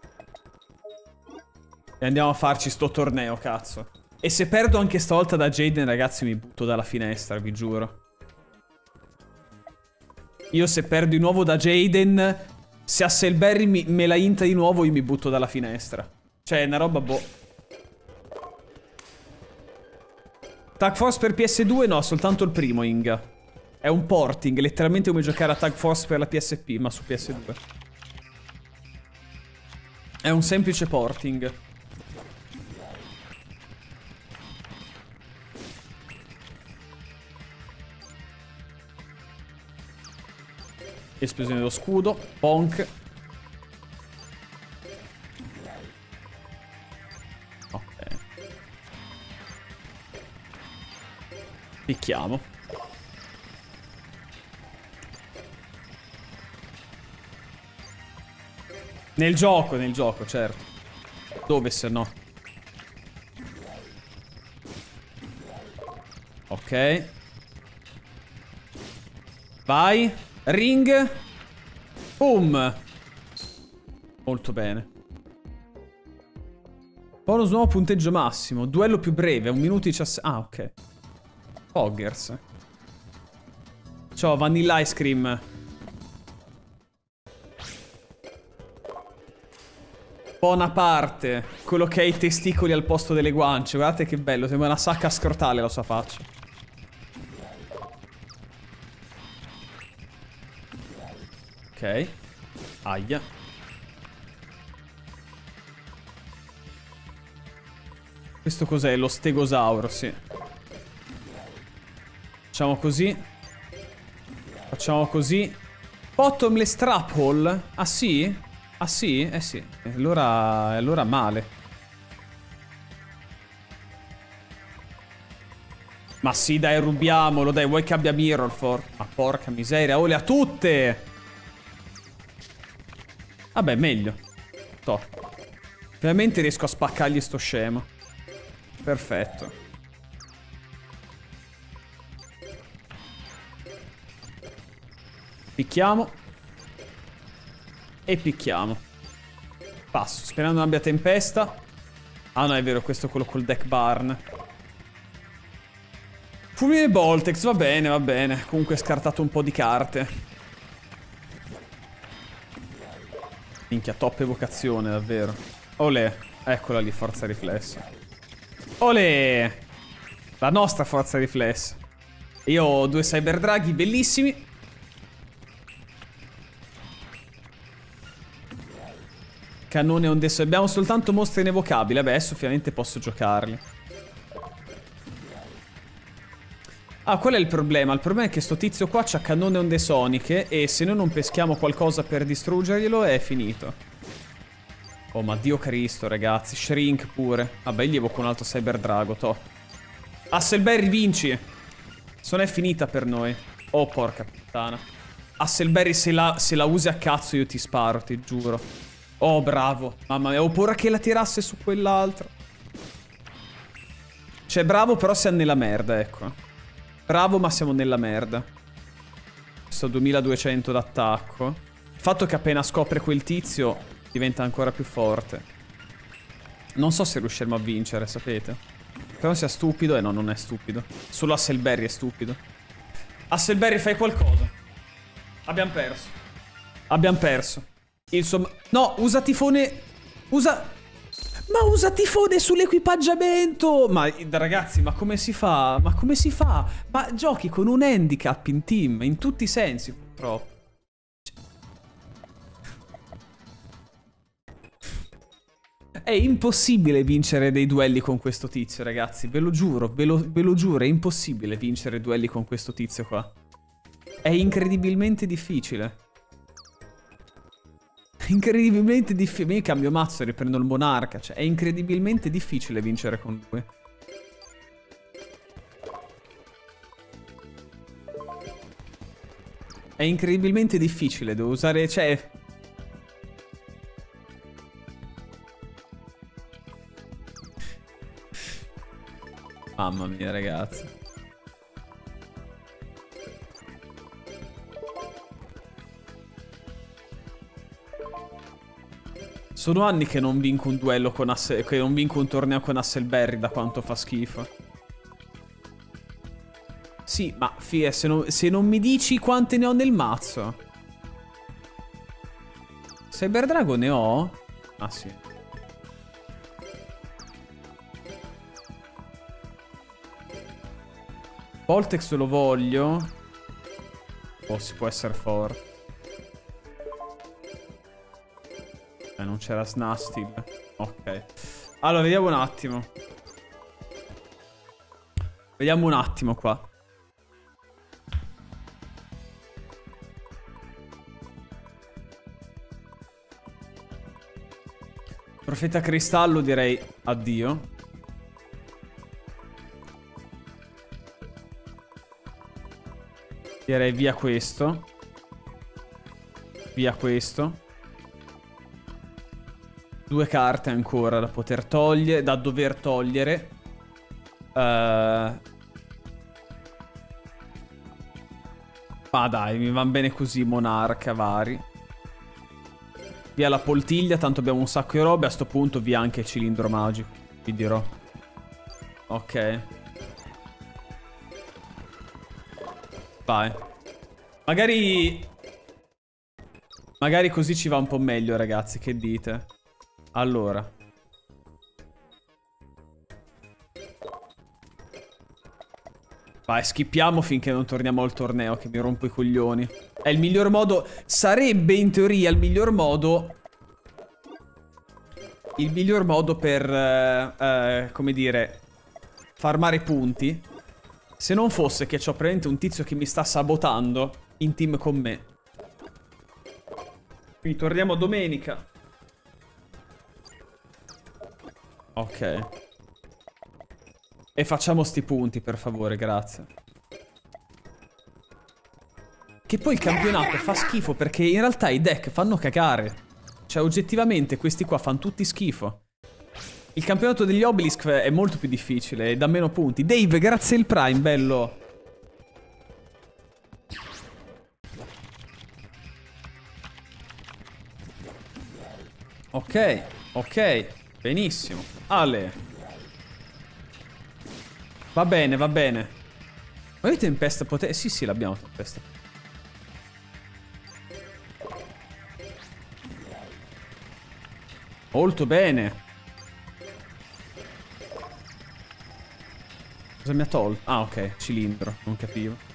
E andiamo a farci sto torneo, cazzo. E se perdo anche stavolta da Jaden, ragazzi, mi butto dalla finestra, vi giuro. Io se perdo di nuovo da Jaden, se Hasselberry mi- me la inta di nuovo, io mi butto dalla finestra. Cioè, è una roba boh. Tag Force per PS2? No, soltanto il primo, Inga. È un porting, letteralmente come giocare a Tag Force per la PSP, ma su PS2. È un semplice porting. Esplosione dello scudo. Ponk. Ok. Picchiamo. Nel gioco, nel gioco, certo. Dove se no? Ok. Vai. Ring. Boom. Molto bene. Bonus nuovo punteggio massimo. Duello più breve, un minuto e 17. Ah, ok. Poggers. Ciao, Vanilla Ice Cream. Bonaparte. Quello che ha i testicoli al posto delle guance. Guardate che bello, sembra una sacca scrotale la sua faccia. Ok. Aia. Questo cos'è? Lo stegosauro, sì. Facciamo così. Facciamo così. Bottomless trap hole? Ah sì? Ah sì? Eh sì. Allora, allora male. Ma sì, dai, rubiamolo, dai, vuoi che abbia mirror for? Ma porca miseria, ole a tutte! Vabbè, meglio. To. Veramente riesco a spaccargli sto scemo. Perfetto. Picchiamo. E picchiamo. Passo, sperando non abbia tempesta. Ah no, è vero, questo è quello col deck barn. Fulmine Boltex, va bene, va bene. Comunque scartato un po' di carte. Minchia, top evocazione, davvero. Olè, eccola lì, forza riflessa. Olè! La nostra forza riflessa. Io ho due cyber draghi bellissimi. Cannone onde so. Abbiamo soltanto mostre inevocabili. Vabbè, adesso finalmente posso giocarli. Ah, qual è il problema? Il problema è che sto tizio qua c'ha cannone onde soniche e se noi non peschiamo qualcosa per distruggerglielo è finito. Oh, ma Dio Cristo, ragazzi. Shrink pure. Vabbè, gli evoco un altro Cyber Drago, to. Hasselberry, vinci. Se non è finita per noi. Oh, porca puttana. Hasselberry, se la, se la usi a cazzo io ti sparo, ti giuro. Oh, bravo. Mamma mia, ho paura che la tirasse su quell'altro. Cioè, bravo, però siamo nella merda, ecco. Bravo, ma siamo nella merda. Sto 2200 d'attacco. Il fatto che appena scopre quel tizio diventa ancora più forte. Non so se riusciremo a vincere, sapete. Però sia stupido. E no, non è stupido. Solo Hasselberry è stupido. Hasselberry, fai qualcosa. Abbiamo perso. Abbiamo perso. Insomma... No, usa tifone... Usa... Ma usa tifone sull'equipaggiamento! Ma ragazzi, ma come si fa? Ma come si fa? Ma giochi con un handicap in team, in tutti i sensi, purtroppo. È impossibile vincere dei duelli con questo tizio, ragazzi. Ve lo giuro, ve lo, ve lo giuro, è impossibile vincere duelli con questo tizio qua. È incredibilmente difficile. Incredibilmente difficile. Io cambio mazzo e riprendo il monarca. Cioè, è incredibilmente difficile vincere con lui. È incredibilmente difficile, devo usare... Cioè... Mamma mia, ragazzi. Sono anni che non vinco un duello con Assel... che non vinco un torneo con Hasselberry da quanto fa schifo. Sì, ma Fie, se non, se non mi dici quante ne ho nel mazzo. Cyber Dragon ne ho? Ah sì. Voltex lo voglio. Oh, si può essere forte. Non c'era Snastil. Ok. Allora, vediamo un attimo. Vediamo un attimo qua. Profeta Cristallo direi addio. Direi via questo. Via questo. Due carte ancora da poter togliere, da dover togliere. Uh... Ma dai, mi van bene così, monarca vari. Via la poltiglia, tanto abbiamo un sacco di robe. A sto punto via anche il cilindro magico. Vi dirò. Ok. Vai. Magari... Magari così ci va un po' meglio, ragazzi. Che dite? Allora. Vai, schippiamo finché non torniamo al torneo, che mi rompo i coglioni. È il miglior modo... Sarebbe, in teoria, il miglior modo... Il miglior modo per... Uh, uh, come dire... Farmare punti. Se non fosse che c'ho praticamente un tizio che mi sta sabotando in team con me. Quindi torniamo domenica. Ok. E facciamo sti punti, per favore, grazie. Che poi il campionato fa schifo perché in realtà i deck fanno cagare. Cioè, oggettivamente, questi qua fanno tutti schifo. Il campionato degli Obelisk è molto più difficile e dà meno punti. Dave, grazie al Prime, bello. Ok, ok, benissimo. Ale. Va bene, va bene. Ma io tempesta potete... Sì, sì, l'abbiamo tempesta. Molto bene. Cosa mi ha tolto? Ah, ok, cilindro, non capivo.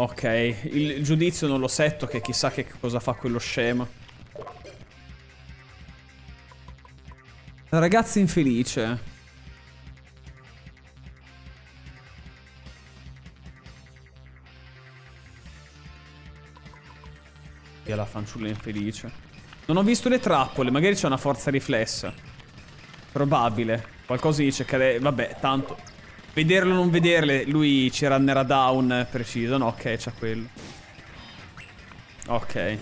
Ok, il giudizio non lo setto che chissà che cosa fa quello scema. Ragazza infelice. E la fanciulla infelice. Non ho visto le trappole, magari c'è una forza riflessa. Probabile. Qualcosa dice che... Vabbè, tanto... Vederlo o non vederle, lui ci runnerà down preciso. No, ok, c'ha quello. Ok.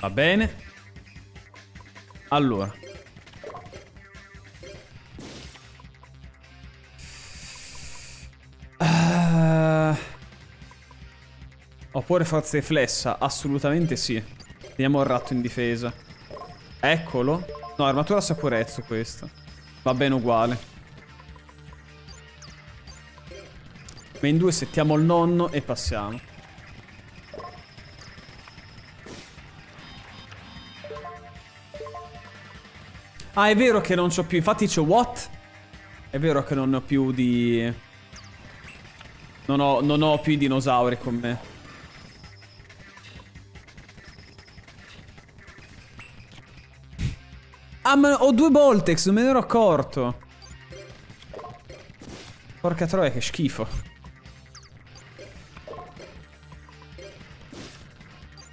Va bene. Allora. Uh... Oppure forza riflessa? Assolutamente sì. Andiamo al ratto in difesa. Eccolo. No, armatura sicurezza questo. Va bene uguale. Main 2 settiamo il nonno e passiamo. Ah, è vero che non c'ho più. Infatti c'ho what? È vero che non ho più di... Non ho, non ho più i dinosauri con me. Ah, ma ho due Boltex, non me ne ero accorto. Porca troia, che schifo.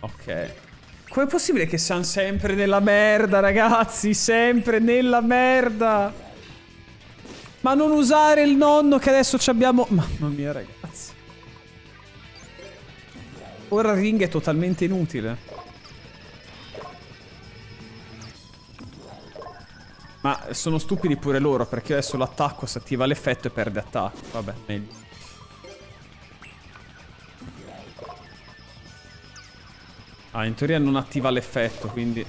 Ok. Com'è possibile che siamo sempre nella merda, ragazzi? Sempre nella merda. Ma non usare il nonno che adesso ci abbiamo... Mamma mia, ragazzi. Ora il ring è totalmente inutile. Ma sono stupidi pure loro perché adesso l'attacco si attiva l'effetto e perde attacco. Vabbè, meglio. Ah, in teoria non attiva l'effetto, quindi...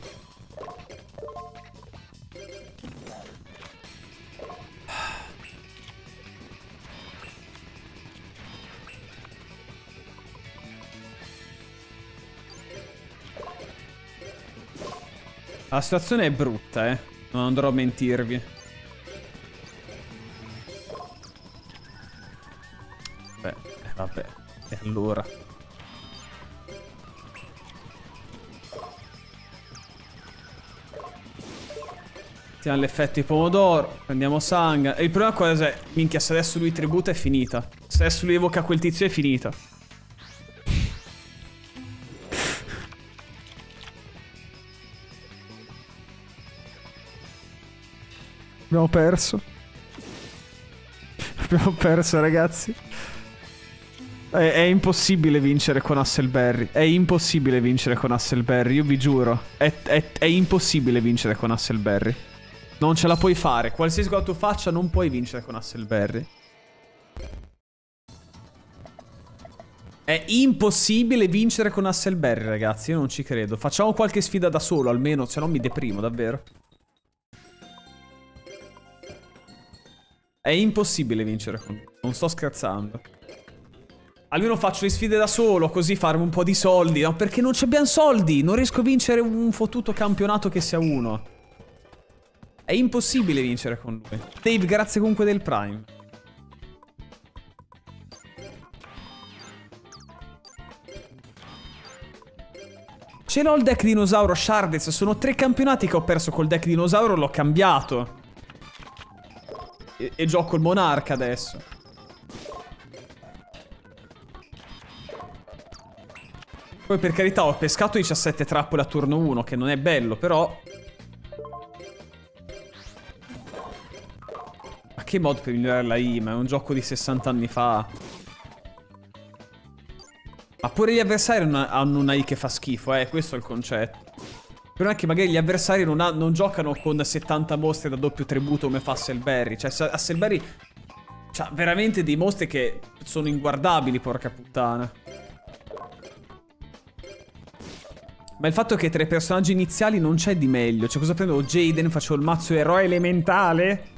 La situazione è brutta, eh. Non andrò a mentirvi. Beh, eh, vabbè. E allora? Mettiamo l'effetto di pomodoro. Prendiamo sangue. E il problema cosa è? Minchia, se adesso lui tributa è finita. Se adesso lui evoca quel tizio è finita. Abbiamo perso. Abbiamo perso, ragazzi. È, è, impossibile vincere con Hasselberry. È impossibile vincere con Hasselberry, io vi giuro. È, è, è, impossibile vincere con Hasselberry. Non ce la puoi fare. Qualsiasi cosa tu faccia, non puoi vincere con Hasselberry. È impossibile vincere con Hasselberry, ragazzi. Io non ci credo. Facciamo qualche sfida da solo, almeno, se no mi deprimo, davvero. È impossibile vincere con lui. Non sto scherzando. Almeno faccio le sfide da solo, così farmi un po' di soldi. No, perché non abbiamo soldi. Non riesco a vincere un fottuto campionato che sia uno. È impossibile vincere con lui. Dave, grazie comunque del Prime. Ce l'ho il deck dinosauro Shardes. Sono tre campionati che ho perso col deck dinosauro. L'ho cambiato. E, e gioco il monarca adesso. Poi per carità ho pescato 17 trappole a turno 1, che non è bello, però... Ma che mod per migliorare la IMA? È un gioco di 60 anni fa. Ma pure gli avversari hanno una I che fa schifo, eh, questo è il concetto. Però è che magari gli avversari non, ha, non, giocano con 70 mostre da doppio tributo come fa Hasselberry. Cioè, Hasselberry ha veramente dei mostri che sono inguardabili, porca puttana. Ma il fatto è che tra i personaggi iniziali non c'è di meglio. Cioè, cosa prendo? Jaden, faccio il mazzo eroe elementale?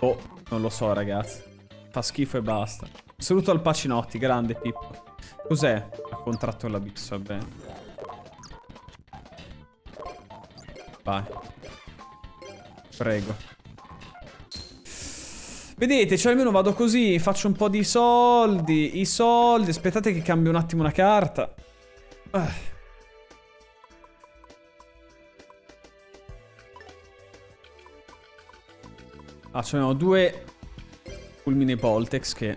Oh, non lo so, ragazzi. Fa schifo e basta. Saluto al Pacinotti, grande Pippo. Cos'è? Ha contratto la Bix, va bene. Vai. Prego. Vedete, cioè almeno vado così, faccio un po' di soldi, i soldi, aspettate che cambio un attimo una carta. Ah. Ah, ce ne ho due fulmine Voltex che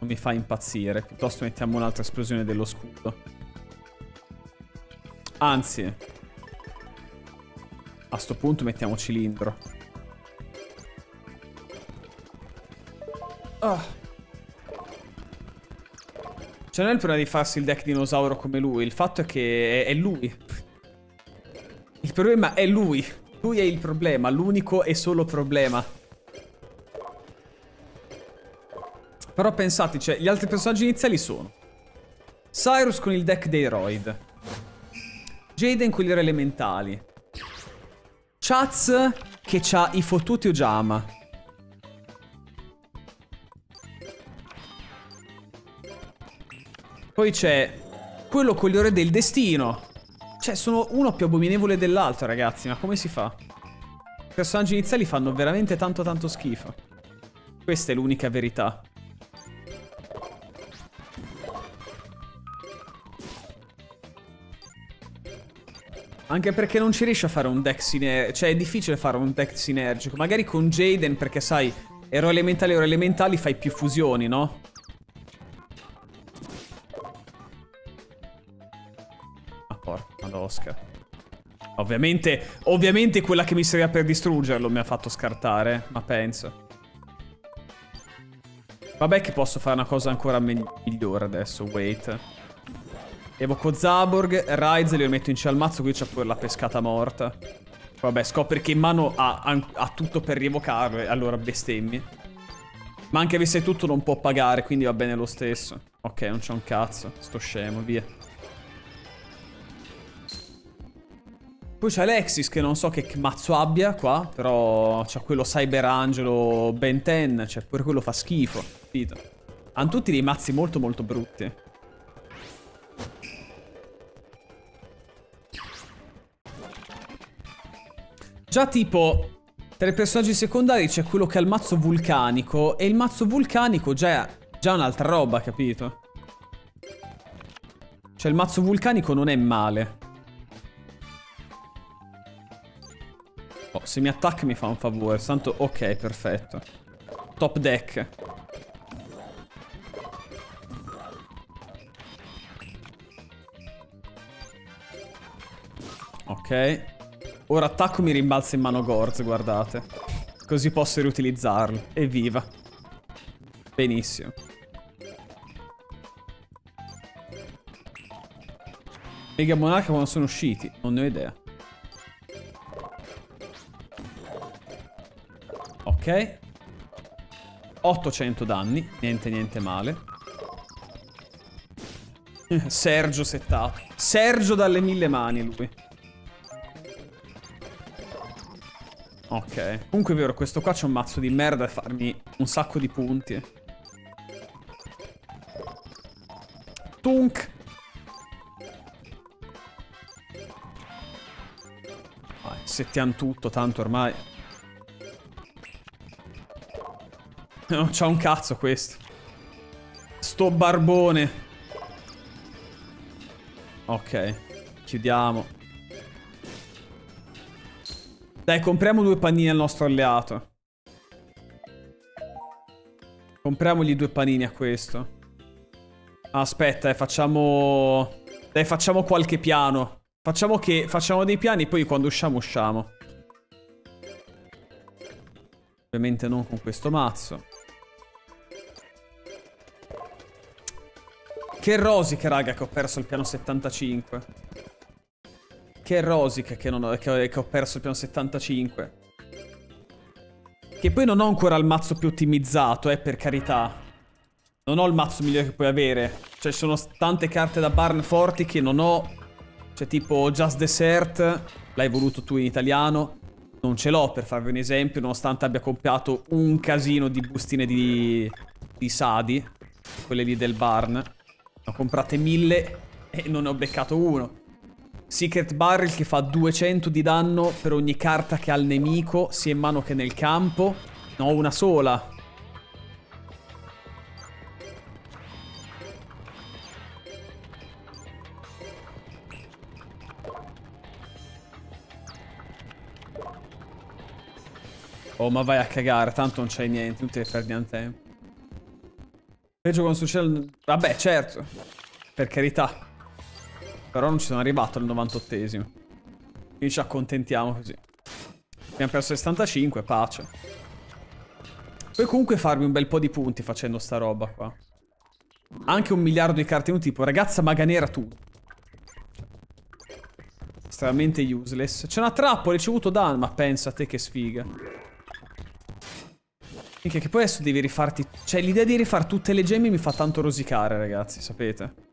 non mi fa impazzire. Piuttosto mettiamo un'altra esplosione dello scudo. Anzi. A sto punto mettiamo cilindro. Oh. Cioè non è il problema di farsi il deck dinosauro come lui. Il fatto è che è, è lui. Il problema è lui. Lui è il problema. L'unico e solo problema. Però pensate, cioè, gli altri personaggi iniziali sono Cyrus con il deck dei Roid Jaden con gli elementali Chaz che ha i fottuti Ojama. Poi c'è quello con gli ore del destino. Cioè sono uno più abominevole dell'altro ragazzi Ma come si fa? I personaggi iniziali fanno veramente tanto tanto schifo. Questa è l'unica verità Anche perché non ci riesci a fare un deck sinergico. Cioè, è difficile fare un deck sinergico. Magari con Jaden, perché sai, ero elementali, ero elementali, fai più fusioni, no? Ah, porca madosca. Ovviamente, ovviamente quella che mi serviva per distruggerlo mi ha fatto scartare, ma penso. Vabbè che posso fare una cosa ancora migliore adesso, wait. Evoco Zaborg, Ryze li metto in cielo al mazzo, qui c'è pure la pescata morta. Vabbè, scopri che in mano ha, ha, tutto per rievocarlo, allora bestemmi. Ma anche se tutto non può pagare, quindi va bene lo stesso. Ok, non c'è un cazzo, sto scemo, via. Poi c'è Alexis che non so che mazzo abbia qua, però c'è quello Cyber Angelo Ben 10, cioè pure quello fa schifo, capito? Hanno tutti dei mazzi molto molto brutti. Già tipo, tra i personaggi secondari c'è quello che ha il mazzo vulcanico, e il mazzo vulcanico già è già un'altra roba, capito? Cioè il mazzo vulcanico non è male. Oh, se mi attacca mi fa un favore. Tanto, ok, perfetto. Top deck. Ok. Ora attacco mi rimbalza in mano Gorz, guardate. Così posso riutilizzarlo. Evviva. Benissimo. Mega Monarca quando sono usciti? Non ne ho idea. Ok. 800 danni. Niente, niente male. [LAUGHS] Sergio settato. Sergio dalle mille mani lui. Ok. Comunque è vero, questo qua c'è un mazzo di merda a farmi un sacco di punti. Tunk. Settiamo tutto, tanto ormai. [LAUGHS] Non c'ha un cazzo questo. Sto barbone. Ok. Chiudiamo. Dai, compriamo due panini al nostro alleato. Compriamogli due panini a questo. Aspetta, eh, facciamo... Dai, facciamo qualche piano. Facciamo che... Facciamo dei piani, poi quando usciamo, usciamo. Ovviamente non con questo mazzo. Che rosica, raga, che ho perso il piano 75. Che rosica che, ho, che, che ho perso il piano 75. Che poi non ho ancora il mazzo più ottimizzato, eh, per carità. Non ho il mazzo migliore che puoi avere. Cioè, ci sono tante carte da barn forti che non ho. Cioè, tipo Just Desert, l'hai voluto tu in italiano. Non ce l'ho, per farvi un esempio, nonostante abbia comprato un casino di bustine di, di Sadi. Quelle lì del barn. Ne ho comprate mille e non ne ho beccato uno. Secret Barrel che fa 200 di danno per ogni carta che ha il nemico, sia in mano che nel campo. Ne ho una sola. Oh, ma vai a cagare, tanto non c'hai niente, non ti perdiamo tempo. Peggio con succede... Vabbè, certo. Per carità. Però non ci sono arrivato al 98esimo. Quindi ci accontentiamo così. Abbiamo perso il 75, pace. Puoi comunque farmi un bel po' di punti facendo sta roba qua. Anche un miliardo di carte in un tipo. Ragazza maganera tu. Estremamente useless. C'è una trappola, ho ricevuto danno. Ma pensa a te che sfiga. Minchia, che poi adesso devi rifarti... Cioè, l'idea di rifare tutte le gemme mi fa tanto rosicare, ragazzi, sapete?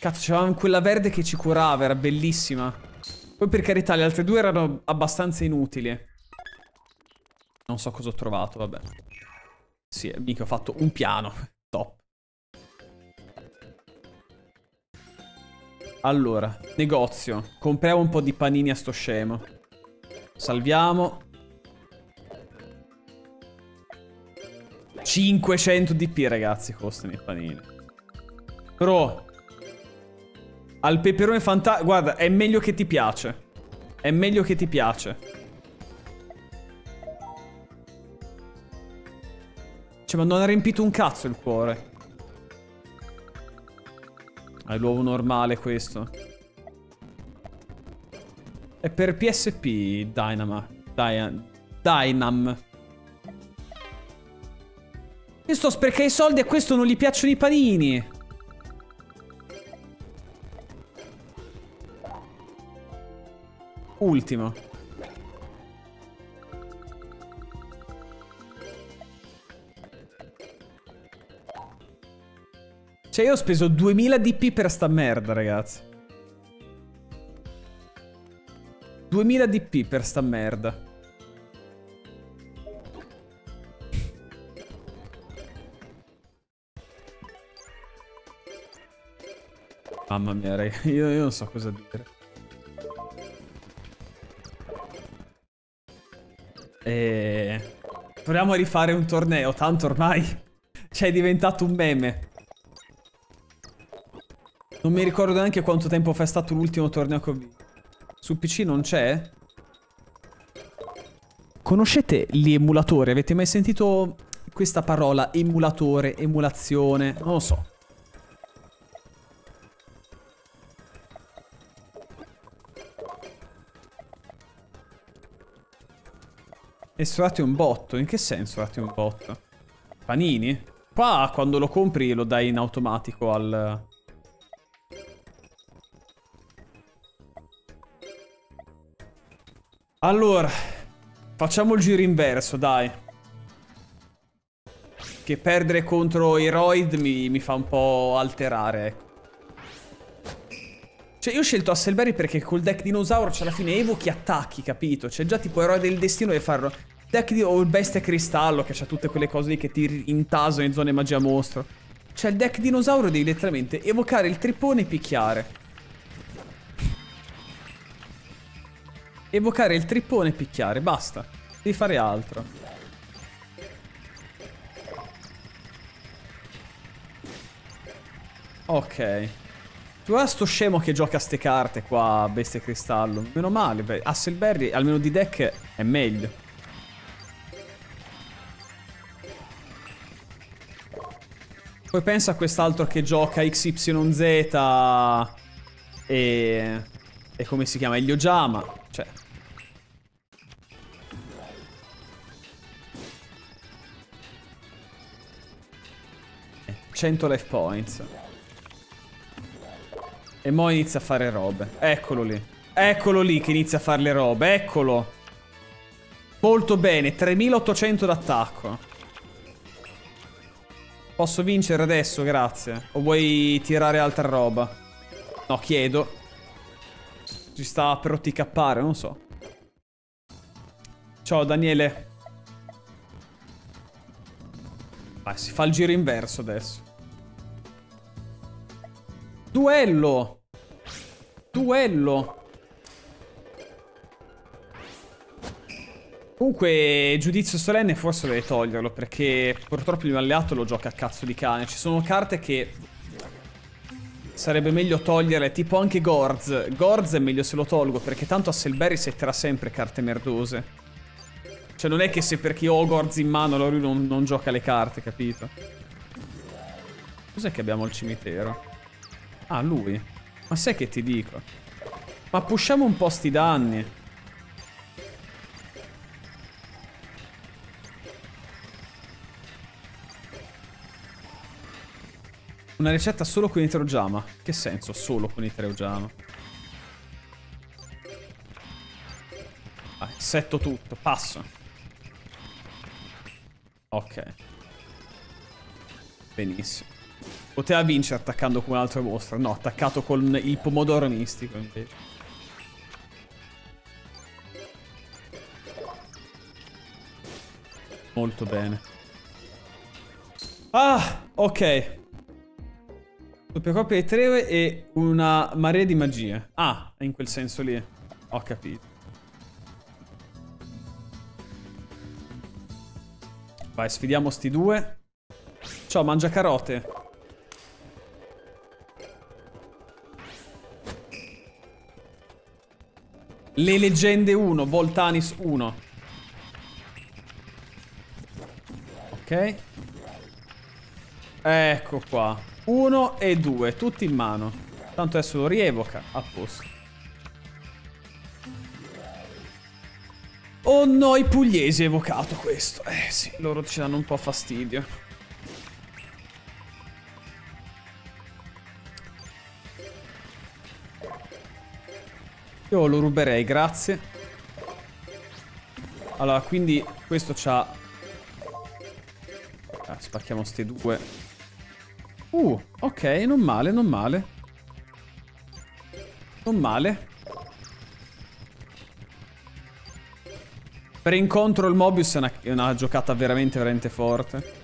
Cazzo, c'avevamo quella verde che ci curava, era bellissima. Poi per carità, le altre due erano abbastanza inutili. Non so cosa ho trovato, vabbè. Sì, mica ho fatto un piano. [LAUGHS] Top. Allora, negozio. Compriamo un po' di panini a sto scemo. Salviamo. 500 DP, ragazzi, costano i panini. Però... Al peperone fantastico. Guarda, è meglio che ti piace. È meglio che ti piace. Cioè, ma non ha riempito un cazzo il cuore. È l'uovo normale questo. È per PSP Dynama. Dynam. Dynam. Io sto sprecando i soldi e a questo non gli piacciono i panini. Ultimo. Cioè io ho speso 2000 DP per sta merda, ragazzi. 2000 DP per sta merda. Mamma mia, raga, [LAUGHS] io, io non so cosa dire. E... Proviamo a rifare un torneo, tanto ormai [LAUGHS] c'è diventato un meme. Non mi ricordo neanche quanto tempo fa è stato l'ultimo torneo che ho visto. Su PC non c'è? Conoscete gli emulatori? Avete mai sentito questa parola? Emulatore, emulazione? Non lo so. E surati un botto? In che senso surati un botto? Panini? Qua quando lo compri lo dai in automatico al... Allora, facciamo il giro inverso, dai. Che perdere contro i Roid mi, mi fa un po' alterare, ecco. Cioè, io ho scelto Hasselberry perché col deck dinosauro, cioè alla fine evochi attacchi, capito? Cioè, già tipo eroe del destino e farlo. Deck di... o il bestia cristallo, che ha tutte quelle cose lì che ti intasano in zone magia mostro. Cioè, il deck dinosauro devi letteralmente evocare il trippone e picchiare. Evocare il trippone e picchiare, basta. Devi fare altro. Ok. Hai sto scemo che gioca a ste carte qua, bestia cristallo. Meno male, beh, Hasselberry almeno di deck è meglio. Poi pensa a quest'altro che gioca XYZ e... e come si chiama? Iliojama. Cioè... 100 life points. E mo inizia a fare robe. Eccolo lì. Eccolo lì che inizia a fare le robe. Eccolo. Molto bene. 3800 d'attacco. Posso vincere adesso, grazie. O vuoi tirare altra roba? No, chiedo. Ci sta per rotticappare, non so. Ciao, Daniele. Vai, si fa il giro inverso adesso. Duello! Duello! Comunque, giudizio solenne forse deve toglierlo, perché purtroppo il mio alleato lo gioca a cazzo di cane. Ci sono carte che sarebbe meglio togliere, tipo anche Gorz. Gorz è meglio se lo tolgo, perché tanto Hasselberry setterà sempre carte merdose. Cioè non è che se perché ho Gorz in mano allora lui non, non gioca le carte, capito? Cos'è che abbiamo al cimitero? Ah, lui. Ma sai che ti dico? Ma pushiamo un po' sti danni. Una ricetta solo con i Terogiama. Che senso solo con i Terogiama? Vai, setto tutto, passo. Ok. Benissimo. Poteva vincere attaccando con un altro mostro. No, attaccato con il pomodoro mistico invece. Molto bene. Ah, ok. Doppia coppia di tre e una marea di magie. Ah, in quel senso lì. Ho capito. Vai, sfidiamo sti due. Ciao, mangia carote. Le leggende 1, Voltanis 1. Ok. Ecco qua. 1 e 2, tutti in mano. Tanto adesso lo rievoca. A posto. Oh no, i pugliesi evocato questo. Eh sì, loro ci danno un po' fastidio. Io lo ruberei, grazie. Allora, quindi questo c'ha... Ah, spacchiamo ste due. Uh, ok, non male, non male. Non male. Per incontro il Mobius è una, è una giocata veramente, veramente forte.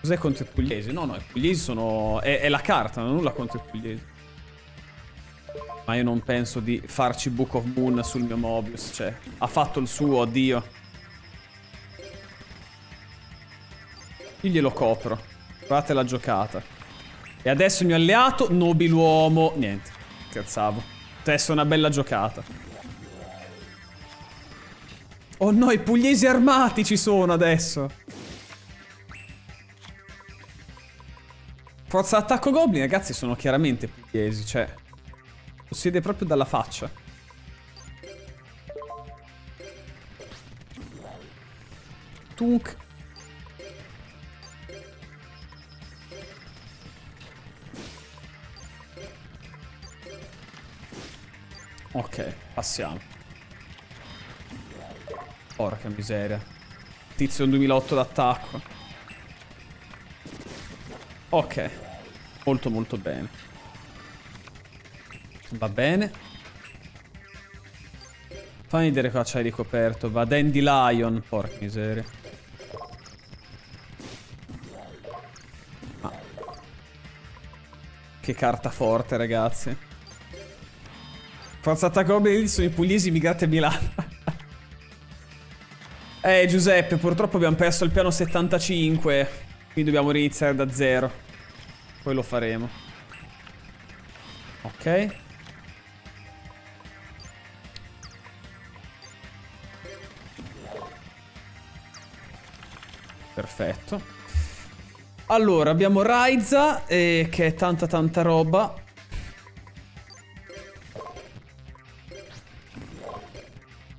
Cos'è contro i pugliesi? No, no, i pugliesi sono... È, è la carta, non nulla contro i pugliesi. Ma io non penso di farci Book of Moon sul mio Mobius. Cioè, ha fatto il suo, oddio. Io glielo copro. Guardate la giocata. E adesso il mio alleato, nobiluomo. Niente, scherzavo. Adesso è una bella giocata. Oh no, i pugliesi armati ci sono adesso. Forza attacco goblin, ragazzi, sono chiaramente pugliesi, cioè... Lo si vede proprio dalla faccia. Tunk. Ok, passiamo. Porca miseria. Tizio un 2008 d'attacco. Ok. Molto molto bene. Va bene. Fammi vedere cosa c'hai ricoperto. Va Dandelion. Porca miseria. Ah. Che carta forte, ragazzi. Forza attacco Goblin sono i pugliesi migrati a Milano. [LAUGHS] eh, Giuseppe, purtroppo abbiamo perso il piano 75. Quindi dobbiamo riniziare da zero. Poi lo faremo. Ok. Perfetto. Allora, abbiamo Raiza, eh, che è tanta tanta roba.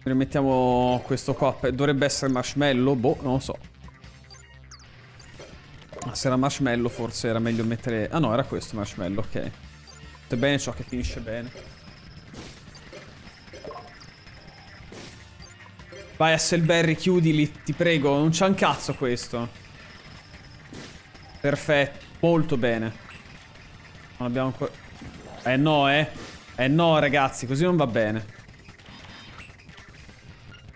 Rimettiamo questo qua. Dovrebbe essere marshmallow. Boh, non lo so. Ah, se era marshmallow forse era meglio mettere... Ah no, era questo marshmallow, ok. Tutto bene ciò che finisce bene. Vai Hasselberry, chiudili, ti prego. Non c'è un cazzo questo. Perfetto. Molto bene. Non abbiamo ancora... Eh no, eh. Eh no, ragazzi, così non va bene.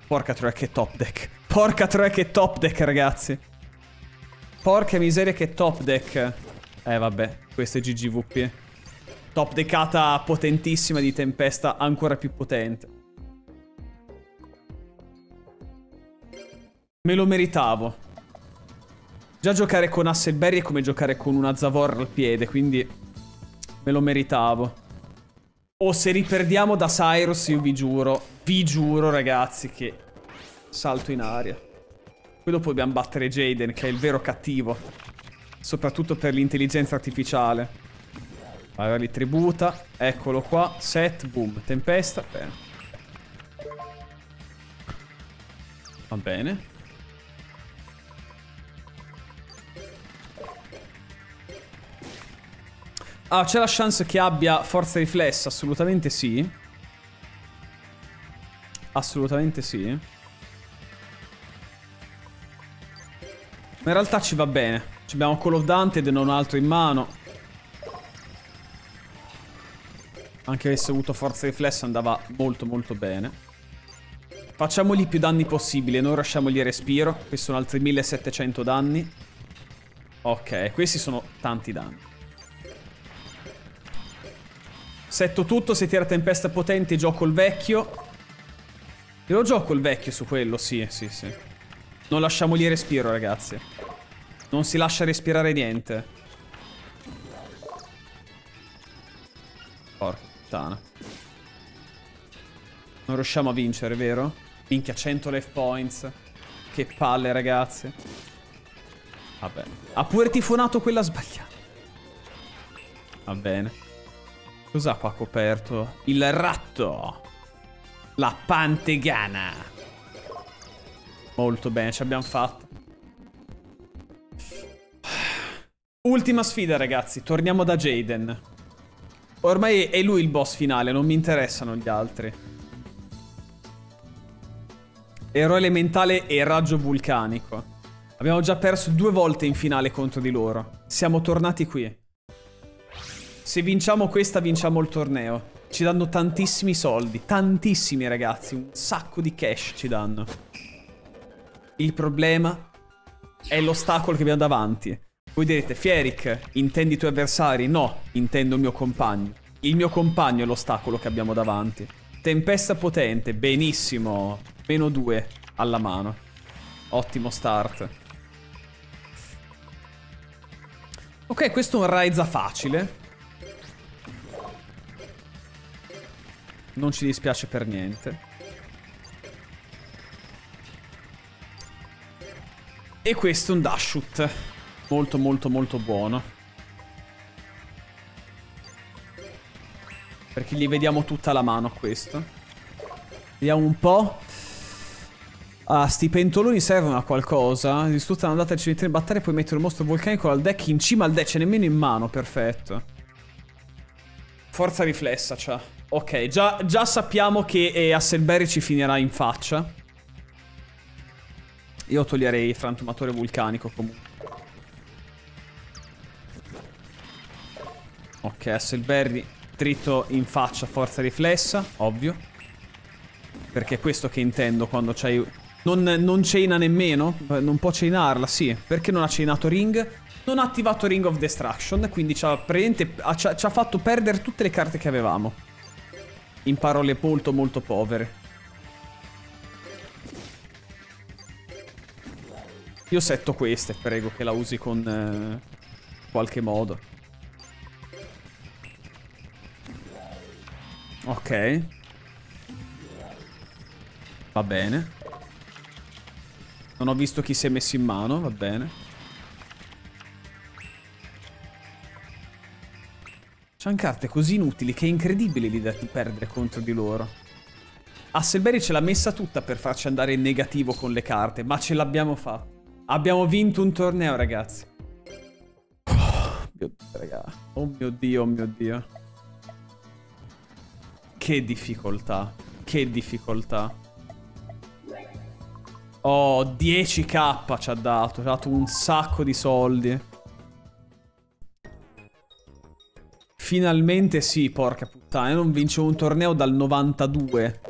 Porca troia che top deck. Porca troia che top deck, ragazzi. Porca miseria che top deck. Eh, vabbè. Questo è GGVP. Top deckata potentissima di tempesta ancora più potente. Me lo meritavo. Già giocare con Hasselberry è come giocare con una Zavor al piede, quindi me lo meritavo. O se riperdiamo da Cyrus, io vi giuro, vi giuro ragazzi che salto in aria. Poi dopo dobbiamo battere Jaden, che è il vero cattivo. Soprattutto per l'intelligenza artificiale. Allora li tributa, eccolo qua, set, boom, tempesta, bene. Va bene. Ah, c'è la chance che abbia forza riflessa? Assolutamente sì. Assolutamente sì. Ma in realtà ci va bene. Ci abbiamo Call of Dante e non altro in mano. Anche avesse avuto forza riflessa andava molto molto bene. Facciamogli più danni possibili, non lasciamogli respiro. Questi sono altri 1700 danni. Ok, questi sono tanti danni. Setto tutto, se tira tempesta potente gioco il vecchio. Io lo gioco il vecchio su quello, sì, sì, sì. Non lasciamogli respiro, ragazzi. Non si lascia respirare niente. Porca puttana. Non riusciamo a vincere, vero? Minchia, 100 life points. Che palle, ragazzi. Vabbè. Ha pure tifonato quella sbagliata. Va bene. Cos'ha qua coperto? Il ratto. La pantegana. Molto bene, ci abbiamo fatto. Ultima sfida, ragazzi. Torniamo da Jaden. Ormai è lui il boss finale, non mi interessano gli altri. Eroe elementale e raggio vulcanico. Abbiamo già perso due volte in finale contro di loro. Siamo tornati qui. Se vinciamo questa, vinciamo il torneo. Ci danno tantissimi soldi. Tantissimi, ragazzi. Un sacco di cash ci danno. Il problema è l'ostacolo che abbiamo davanti. Voi direte, Fieric, intendi i tuoi avversari? No, intendo il mio compagno. Il mio compagno è l'ostacolo che abbiamo davanti. Tempesta potente, benissimo. Meno due alla mano. Ottimo start. Ok, questo è un Raiza facile. Non ci dispiace per niente. E questo è un Dashut. Molto molto molto buono. Perché gli vediamo tutta la mano a questo. Vediamo un po'. Ah, sti pentoloni servono a qualcosa. Distrutta una data del cimitero in battaglia puoi mettere un mostro vulcanico al deck in cima al deck. C'è nemmeno in mano, perfetto. Forza riflessa c'ha. Ok, già, già sappiamo che eh, Hasselberry ci finirà in faccia. Io toglierei frantumatore vulcanico comunque. Ok, Hasselberry dritto in faccia, forza riflessa, ovvio. Perché è questo che intendo quando c'hai... Non, non chaina nemmeno? Non può chainarla, sì. Perché non ha chainato Ring? Non ha attivato Ring of Destruction, quindi ci ha, ha, ci ha fatto perdere tutte le carte che avevamo. In parole molto molto povere. Io setto queste, prego che la usi con eh, qualche modo. Ok. Va bene. Non ho visto chi si è messo in mano, va bene. C'hanno carte così inutili che è incredibile l'idea di perdere contro di loro. Hasselberry ce l'ha messa tutta per farci andare in negativo con le carte, ma ce l'abbiamo fatta. Abbiamo vinto un torneo, ragazzi. Oh mio raga. Oh mio Dio, oh mio Dio. Che difficoltà. Che difficoltà. Oh, 10k ci ha dato. Ci ha dato un sacco di soldi. Finalmente sì, porca puttana. Non vincevo un torneo dal 92.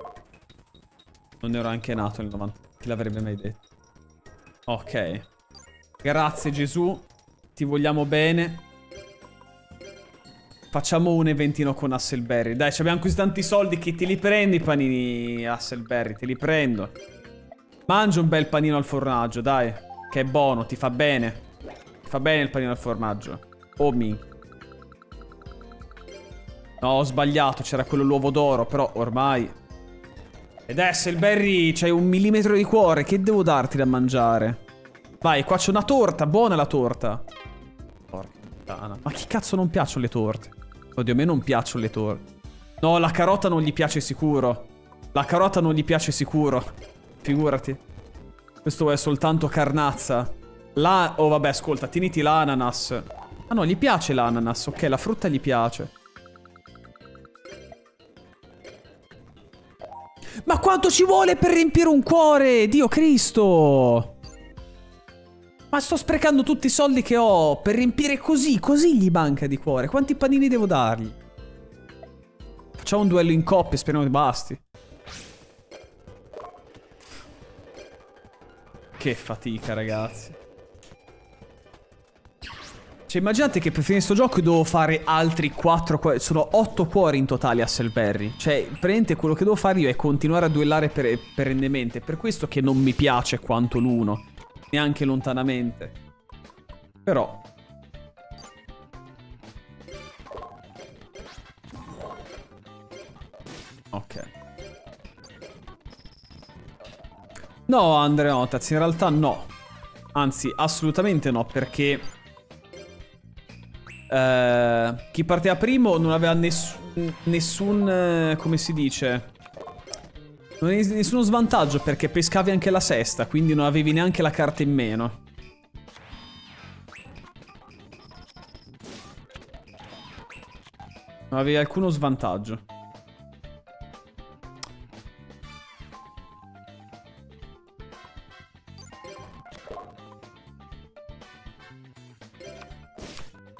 Non ero anche nato nel 92. Chi l'avrebbe mai detto? Ok. Grazie Gesù. Ti vogliamo bene. Facciamo un eventino con Hasselberry. Dai, abbiamo così tanti soldi che te li prendi panini Hasselberry. Te li prendo. Mangia un bel panino al formaggio, dai. Che è buono, ti fa bene. Ti fa bene il panino al formaggio. Oh mi. No, ho sbagliato. C'era quello l'uovo d'oro, però ormai... Ed Hasselberry, c'hai un millimetro di cuore. Che devo darti da mangiare? Vai, qua c'è una torta. Buona la torta. Porca puttana. Ma chi cazzo non piacciono le torte? Oddio, a me non piacciono le torte. No, la carota non gli piace sicuro. La carota non gli piace sicuro. Figurati. Questo è soltanto carnazza. La... Oh, vabbè, ascolta, tieniti l'ananas. Ah no, gli piace l'ananas. Ok, la frutta gli piace. Ma quanto ci vuole per riempire un cuore? Dio Cristo! Ma sto sprecando tutti i soldi che ho per riempire così, così gli manca di cuore. Quanti panini devo dargli? Facciamo un duello in coppia, speriamo che basti. Che fatica, ragazzi. Cioè, immaginate che per finire questo gioco devo fare altri 4 cuori. Sono 8 cuori in totale a Selberry. Cioè, praticamente quello che devo fare io è continuare a duellare per perennemente. Per questo che non mi piace quanto l'uno neanche lontanamente. Però... Ok. No, Andrea Notaz, in realtà no. Anzi, assolutamente no, perché... eh, chi partiva primo non aveva nessun... nessun eh, come si dice... Non avevi nessuno svantaggio perché pescavi anche la sesta, quindi non avevi neanche la carta in meno. Non avevi alcuno svantaggio.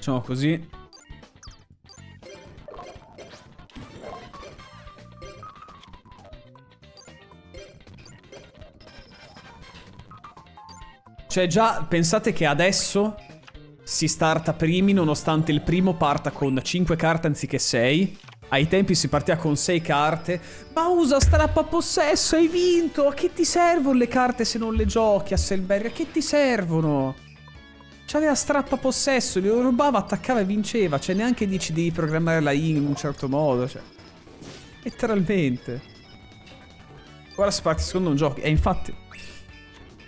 Facciamo così. Cioè già pensate che adesso si starta primi nonostante il primo parta con 5 carte anziché 6. Ai tempi si partiva con 6 carte. Ma usa strappa possesso, hai vinto! A che ti servono le carte se non le giochi a Selberg? A che ti servono? C'aveva strappa possesso, le rubava, attaccava e vinceva. Cioè neanche dici devi programmare la in un certo modo. Cioè. Letteralmente. Ora si parte secondo un gioco. E infatti,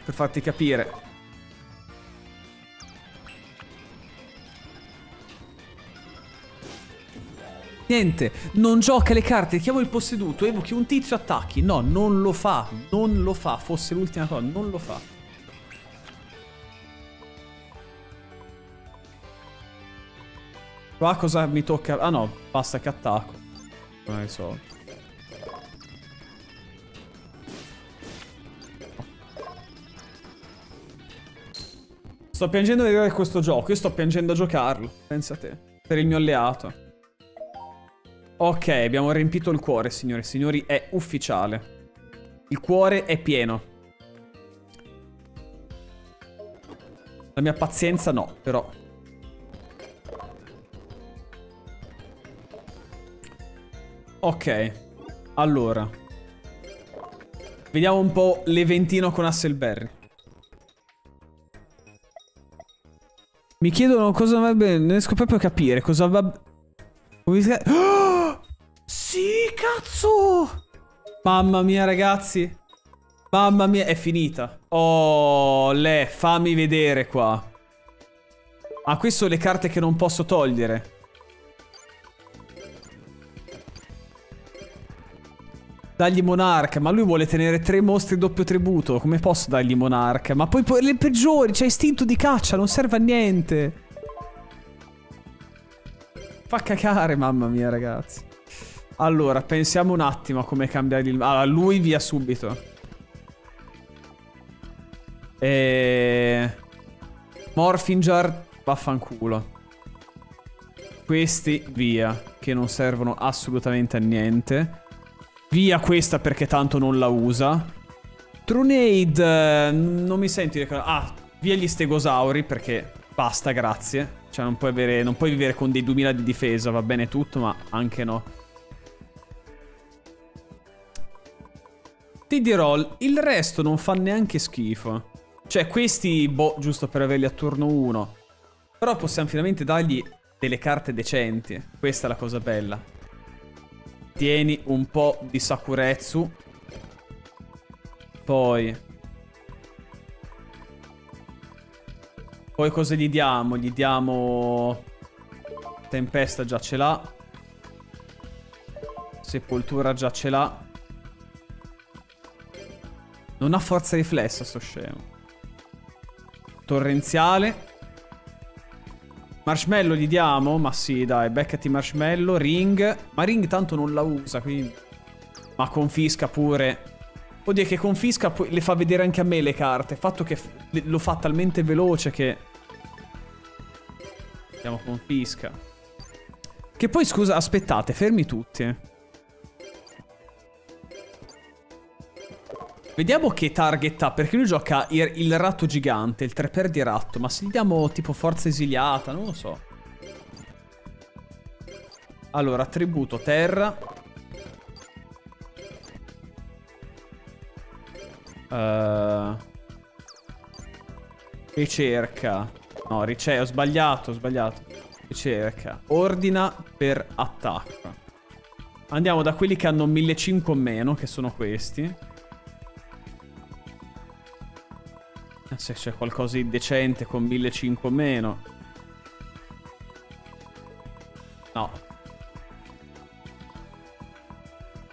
per farti capire, Niente, non gioca le carte, chiamo il posseduto, evochi un tizio, attacchi. No, non lo fa, non lo fa. Fosse l'ultima cosa, non lo fa. Qua cosa mi tocca? Ah no, basta che attacco. Non ne so. Sto piangendo di vedere questo gioco, io sto piangendo a giocarlo, pensa te. Per il mio alleato. Ok, abbiamo riempito il cuore, signore e signori, è ufficiale. Il cuore è pieno. La mia pazienza no, però. Ok, allora. Vediamo un po' l'eventino con Hasselberry. Mi chiedono cosa va bene, non riesco proprio a capire cosa va... [GASPS] Oh! Sì, cazzo! Mamma mia, ragazzi. Mamma mia, è finita. Oh, le, fammi vedere qua. Ah, queste sono le carte che non posso togliere. Dagli monarca, ma lui vuole tenere tre mostri doppio tributo. Come posso dargli monarca? Ma poi, poi le peggiori, c'è istinto di caccia, non serve a niente. Fa cacare, mamma mia, ragazzi. Allora, pensiamo un attimo a come cambiare il... Allora, lui via subito. E... Morphinjar, vaffanculo. Questi via, che non servono assolutamente a niente. Via questa perché tanto non la usa. Trunade, non mi senti... Ah, via gli stegosauri perché basta, grazie. Cioè non puoi, avere, non puoi vivere con dei 2000 di difesa, va bene tutto, ma anche no. Ti dirò, il resto non fa neanche schifo. Cioè, questi, boh, giusto per averli a turno 1. Però possiamo finalmente dargli delle carte decenti. Questa è la cosa bella. Tieni un po' di Sakuretsu. Poi... Poi cosa gli diamo? Gli diamo... Tempesta già ce l'ha. Sepoltura già ce l'ha. Non ha forza riflessa sto scemo. Torrenziale. Marshmallow gli diamo? Ma sì, dai, beccati marshmallow. Ring. Ma Ring tanto non la usa, quindi... Ma confisca pure. Oddio, che confisca le fa vedere anche a me le carte. Fatto che lo fa talmente veloce che... Andiamo confisca. Che poi, scusa, aspettate, fermi tutti. Vediamo che target ha, perché lui gioca il, il ratto gigante, il 3 per di ratto, ma se gli diamo tipo forza esiliata, non lo so. Allora, attributo terra. Uh, ricerca. No, ricerca, ho sbagliato, ho sbagliato. Ricerca. Ordina per attacco. Andiamo da quelli che hanno 1500 o meno, che sono questi. Se c'è qualcosa di decente con 1500 meno. No.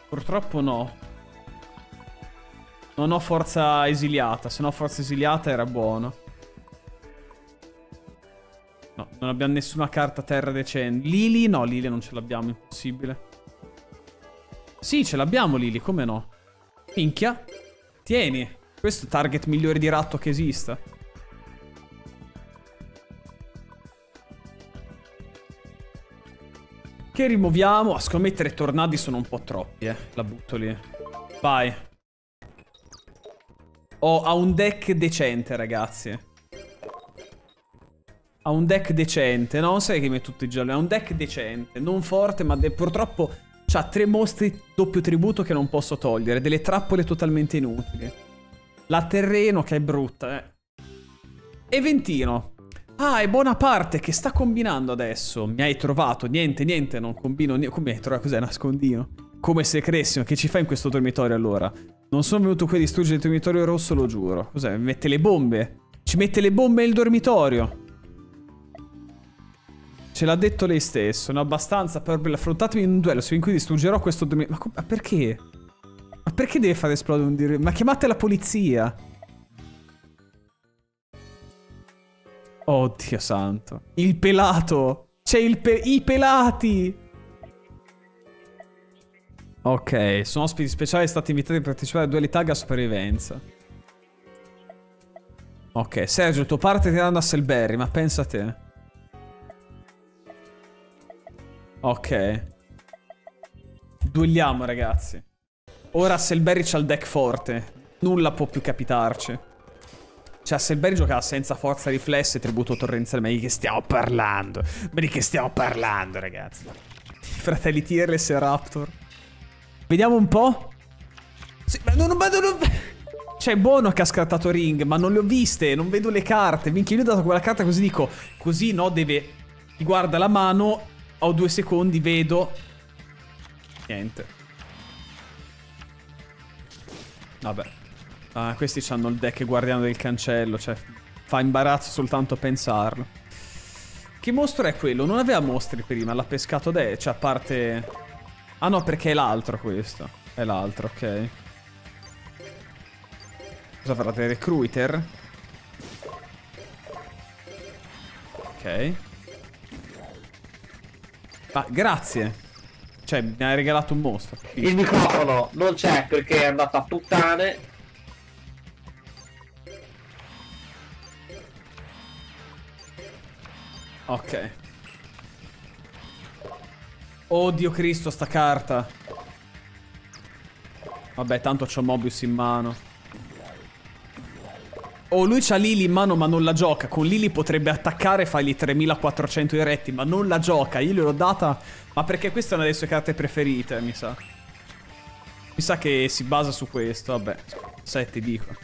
Purtroppo no. Non ho forza esiliata, se no forza esiliata era buono. No, non abbiamo nessuna carta terra decente. Lili? No, Lili non ce l'abbiamo, impossibile. Sì, ce l'abbiamo Lili, come no? Minchia. Tieni. Questo è il target migliore di ratto che esista. Che rimuoviamo? A scommettere tornadi sono un po' troppi, eh. La butto lì. Vai. Ho ha un deck decente, ragazzi. Ha un deck decente. No, non sai che mi è tutto i gialli. Ha un deck decente. Non forte, ma purtroppo c'ha tre mostri doppio tributo che non posso togliere. Delle trappole totalmente inutili. La terreno che è brutta, eh. Eventino. Ah, è buona parte che sta combinando adesso. Mi hai trovato. Niente, niente, non combino niente. Come hai trovato? Cos'è, nascondino? Come se cressimo. Che ci fai in questo dormitorio allora? Non sono venuto qui a distruggere il dormitorio rosso, lo giuro. Cos'è? Mette le bombe? Ci mette le bombe nel dormitorio. Ce l'ha detto lei stesso. Non abbastanza per affrontatemi in un duello. In cui distruggerò questo dormitorio. Ma, ma perché? Ma perché deve far esplodere un dormitorio? Ma chiamate la polizia. Oddio santo. Il pelato. C'è il pe i pelati. Ok, sono ospiti speciali stati invitati a partecipare a duelli tag a sopravvivenza. Ok, Sergio, il tuo parte ti danno a Selberry, ma pensa a te. Ok. Duelliamo, ragazzi. Ora Selberry c'ha il deck forte. Nulla può più capitarci. Cioè, Selberry giocava senza forza riflesse, tributo torrenziale. Ma di che stiamo parlando? Ma di che stiamo parlando, ragazzi? Fratelli Tierless e Raptor. Vediamo un po'. Sì, ma non, ma non, [LAUGHS] cioè, è buono che ha scartato Ring, ma non le ho viste, non vedo le carte. Minchia, io ho dato quella carta così dico, così no, deve... Guarda la mano, ho due secondi, vedo... Niente. Vabbè. Ah, questi hanno il deck guardiano del cancello, cioè... Fa imbarazzo soltanto a pensarlo. Che mostro è quello? Non aveva mostri prima, l'ha pescato adesso, cioè a parte... Ah no, perché è l'altro questo. È l'altro, ok. Cosa farà? Dei recruiter? Ok. Ah, grazie. Cioè, mi hai regalato un mostro. Il microfono non c'è perché è andato a puttane. Ok. Oddio Cristo, sta carta. Vabbè, tanto c'ho Mobius in mano. Oh, lui c'ha Lily in mano ma non la gioca. Con Lily potrebbe attaccare e fargli 3400 eretti, ma non la gioca. Io gliel'ho data... Ma perché questa è una delle sue carte preferite, mi sa. Mi sa che si basa su questo, vabbè. Sai, ti dico.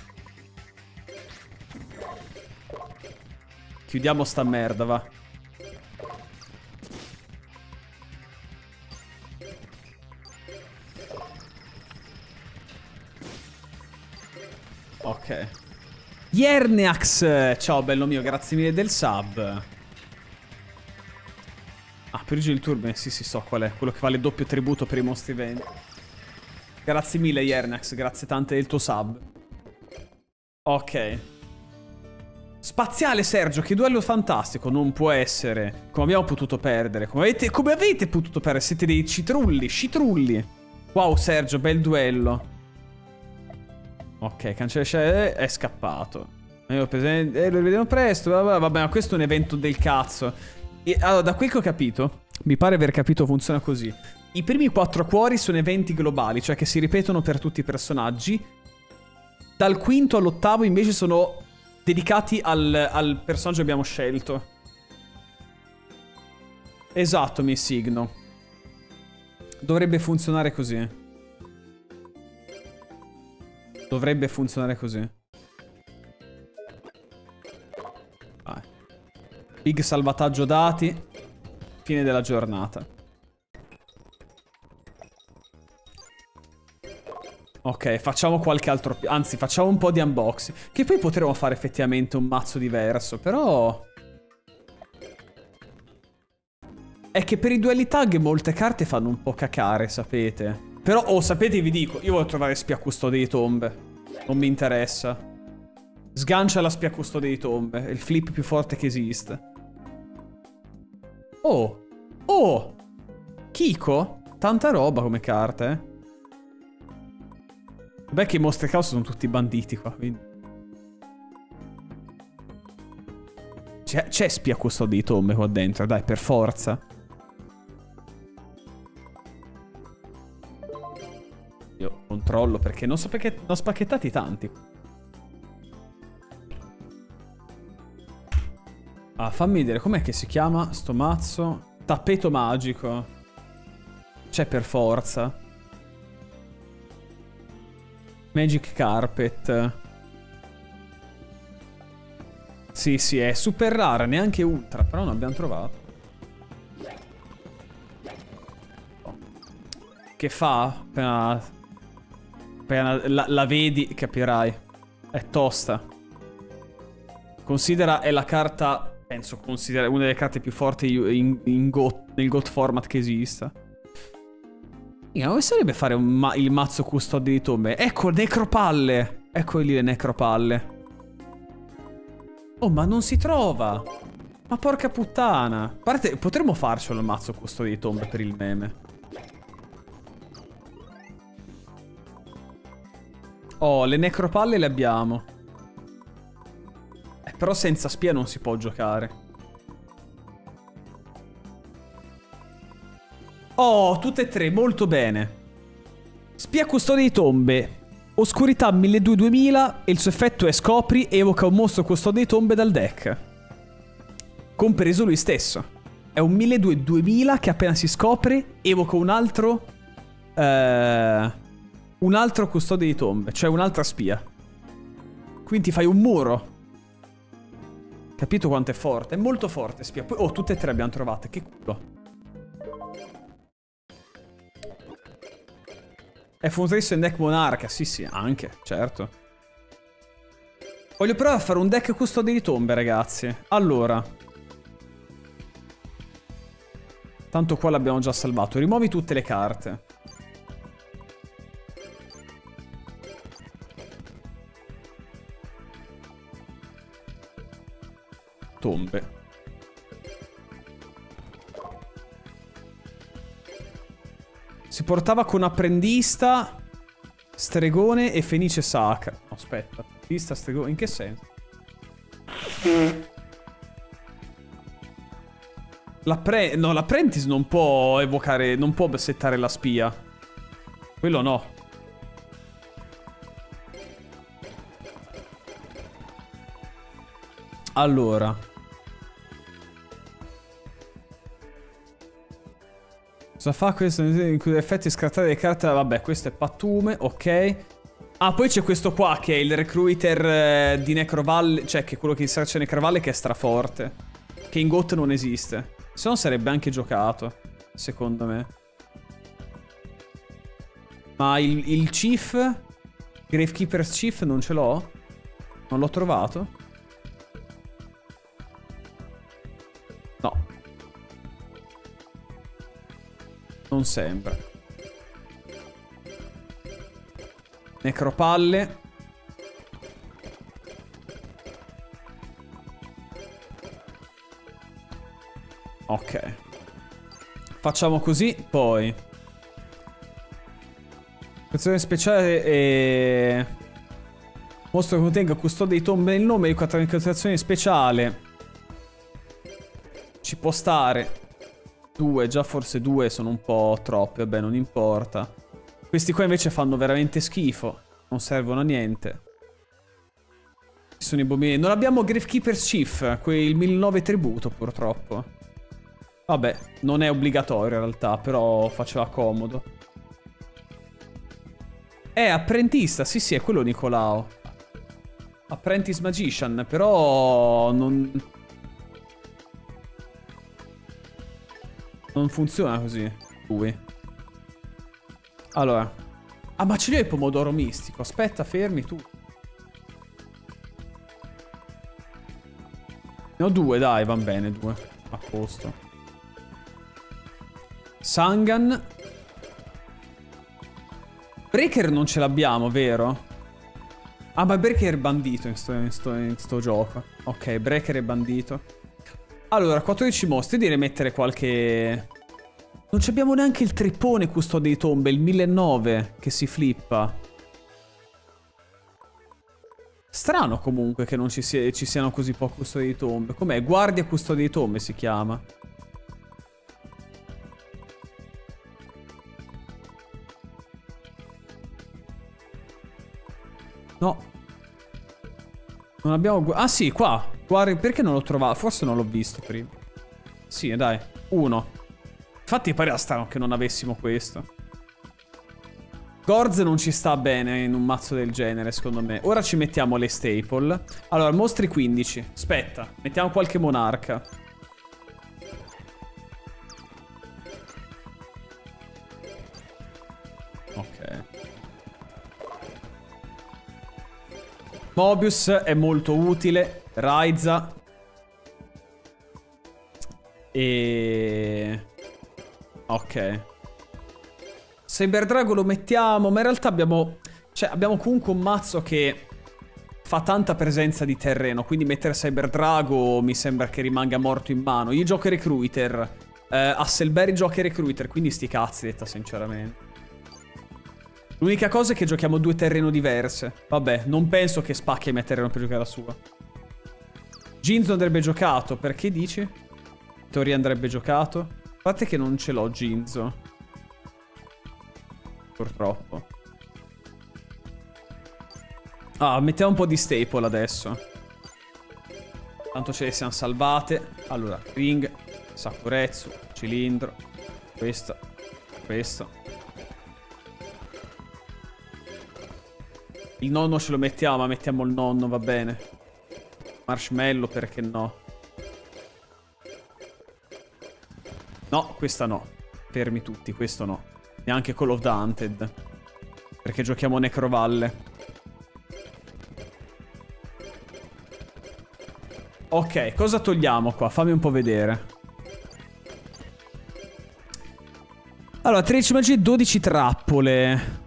Chiudiamo sta merda, va. Ok. Yerneax, ciao bello mio, grazie mille del sub. Ah, per il turbo, sì sì so qual è, quello che vale doppio tributo per i mostri venti. Grazie mille Yerneax, grazie tante del tuo sub. Ok. Spaziale Sergio, che duello fantastico, non può essere. Come abbiamo potuto perdere? Come avete, come avete potuto perdere? Siete dei citrulli, citrulli. Wow Sergio, bel duello. Ok, cancella è scappato. Eh, lo vediamo presto. Vabbè, ma questo è un evento del cazzo. E, allora, da quel che ho capito, mi pare aver capito funziona così. I primi quattro cuori sono eventi globali, cioè che si ripetono per tutti i personaggi. Dal quinto all'ottavo invece sono dedicati al, al personaggio che abbiamo scelto. Esatto, mi signo. Dovrebbe funzionare così. Dovrebbe funzionare così. Big salvataggio dati. Fine della giornata. Ok, facciamo qualche altro... Anzi, facciamo un po' di unboxing. Che poi potremmo fare effettivamente un mazzo diverso, però... È che per i duelli tag molte carte fanno un po' cacare, sapete. Però, oh, sapete, vi dico, io voglio trovare spia custode di tombe. Non mi interessa. Sgancia la spia custode di tombe. È il flip più forte che esiste. Oh! Oh! Kiko? Tanta roba come carte, eh. Beh, che i mostri caos sono tutti banditi qua, quindi. C'è, spia custode di tombe qua dentro, dai, per forza. Io controllo perché non so perché ne ho spacchettati tanti. Ah, fammi vedere com'è che si chiama sto mazzo. Tappeto magico. C'è per forza. Magic Carpet. Sì, sì, è super rara, neanche ultra, però non abbiamo trovato. Che fa? Appena, appena la, la vedi, capirai. È tosta. Considera, è la carta, penso, considera una delle carte più forti in, in GOT, nel GOT format che esista. Mica, Come sarebbe fare ma- il mazzo custode di tombe? Ecco, necropalle! Ecco lì le necropalle. Oh, ma non si trova! Ma porca puttana! Parte, potremmo farcelo il mazzo custode di tombe per il meme. Oh, le necropalle le abbiamo. Però senza spia non si può giocare. Oh, tutte e tre, molto bene. Spia custode di tombe. Oscurità 1200-2000 e il suo effetto è scopri evoca un mostro custode di tombe dal deck. Compreso lui stesso. È un 1200-2000 che appena si scopre evoca un altro... eh, un altro custode di tombe, cioè un'altra spia. Quindi fai un muro. Capito quanto è forte? È molto forte spia. Poi, oh, tutte e tre abbiamo trovate, che culo. È funzionista in deck monarca, sì sì, anche, certo. Voglio provare a fare un deck custode di tombe, ragazzi. Allora. Tanto qua l'abbiamo già salvato. Rimuovi tutte le carte. Tombe. Si portava con apprendista, stregone e fenice sacra. Aspetta. Apprendista, stregone. In che senso? L'appre... No, l'apprentice non può evocare... Non può settare la spia. Quello no. Allora. Cosa fa questo? Include effetti scartati le carte. Vabbè, questo è pattume, ok. Ah, poi c'è questo qua che è il recruiter eh, di Necrovalle. Cioè, che è quello che inserce Necrovalle che è straforte. Che in GOT non esiste. Se no sarebbe anche giocato, secondo me. Ma il, il Chief, Gravekeeper's Chief, non ce l'ho? Non l'ho trovato? Non sembra. Necropalle. Ok. Facciamo così, poi. Azione speciale e... Mostro che contenga custode di tombe nel nome di quattro incantazioni speciale. Ci può stare. Due, già forse due sono un po' troppi, vabbè, non importa. Questi qua invece fanno veramente schifo. Non servono a niente. Ci sono i bombini. Non abbiamo Gravekeeper's Chief, quel 1009 tributo purtroppo. Vabbè, non è obbligatorio in realtà, però faceva comodo. È apprentista, sì sì, è quello Nicolao. Apprentice Magician, però non... Non funziona così, lui. Allora. Ah, ma ce li ho il pomodoro mistico. Aspetta, fermi tu. Ne ho due, dai, van bene, due. A posto. Sangan. Breaker non ce l'abbiamo, vero? Ah, ma Breaker è bandito in sto, in, sto, in sto gioco. Ok, Breaker è bandito. Allora, 14 mostri. Direi mettere qualche... Non abbiamo neanche il trippone custode di tombe, il 1009 che si flippa. Strano comunque che non ci, sia, ci siano così pochi custodi di tombe. Com'è? Guardia custode di tombe si chiama. No. Non abbiamo... Ah sì, qua. Guarda, perché non l'ho trovato? Forse non l'ho visto prima. Sì, dai. Uno. Infatti pareva strano che non avessimo questo. Gorz non ci sta bene in un mazzo del genere, secondo me. Ora ci mettiamo le staple. Allora, mostri 15. Aspetta, mettiamo qualche monarca. Ok. Mobius è molto utile. Raiza. E... Ok. Cyberdrago lo mettiamo, ma in realtà abbiamo... Cioè, abbiamo comunque un mazzo che fa tanta presenza di terreno, quindi mettere Cyberdrago mi sembra che rimanga morto in mano. Io gioco Recruiter, eh, Hasselberry gioca Recruiter, quindi sti cazzi, detta sinceramente. L'unica cosa è che giochiamo due terreno diverse. Vabbè, non penso che spacchi a mettere terreno per giocare la sua. Ginzo andrebbe giocato, perché dici? In teoria andrebbe giocato. A parte che non ce l'ho Ginzo. Purtroppo. Ah, mettiamo un po' di staple adesso. Tanto ce le siamo salvate. Allora, ring, Sakuretsu, cilindro, questo, questo. Il nonno ce lo mettiamo, ma mettiamo il nonno, va bene. Marshmallow, perché no? No, questa no. Fermi tutti, questo no. Neanche Call of the Hunted. Perché giochiamo Necrovalle. Ok, cosa togliamo qua? Fammi un po' vedere. Allora, 13 magie, 12 trappole.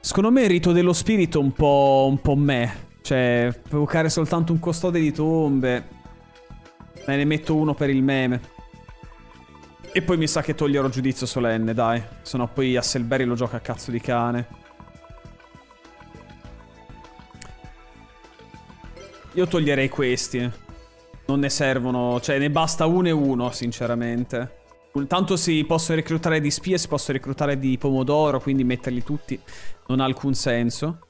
Secondo me il rito dello spirito un po', un po' me. Cioè, per evocare soltanto un custode di tombe. Me ne metto uno per il meme. E poi mi sa che toglierò giudizio solenne, dai. Se no poi Hasselberry lo gioca a cazzo di cane. Io toglierei questi. Non ne servono, cioè ne basta uno e uno, sinceramente. Tanto si possono reclutare di spie, si possono reclutare di pomodoro, quindi metterli tutti non ha alcun senso.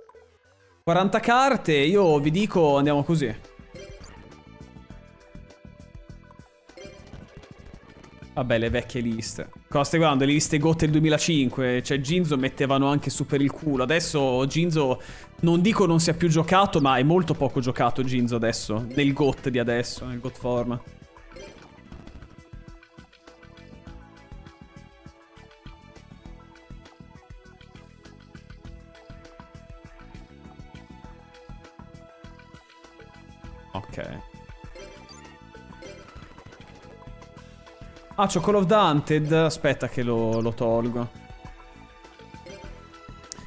40 carte, io vi dico andiamo così. Vabbè, le vecchie liste. Cosa stai guardando? Le liste GOT del 2005. Cioè, Ginzo mettevano anche su per il culo. Adesso Ginzo, non dico non sia più giocato, ma è molto poco giocato Ginzo adesso. Nel GOT di adesso, nel GOT form. Ok. Ah, c'ho Call of the Hunted. Aspetta che lo, lo tolgo.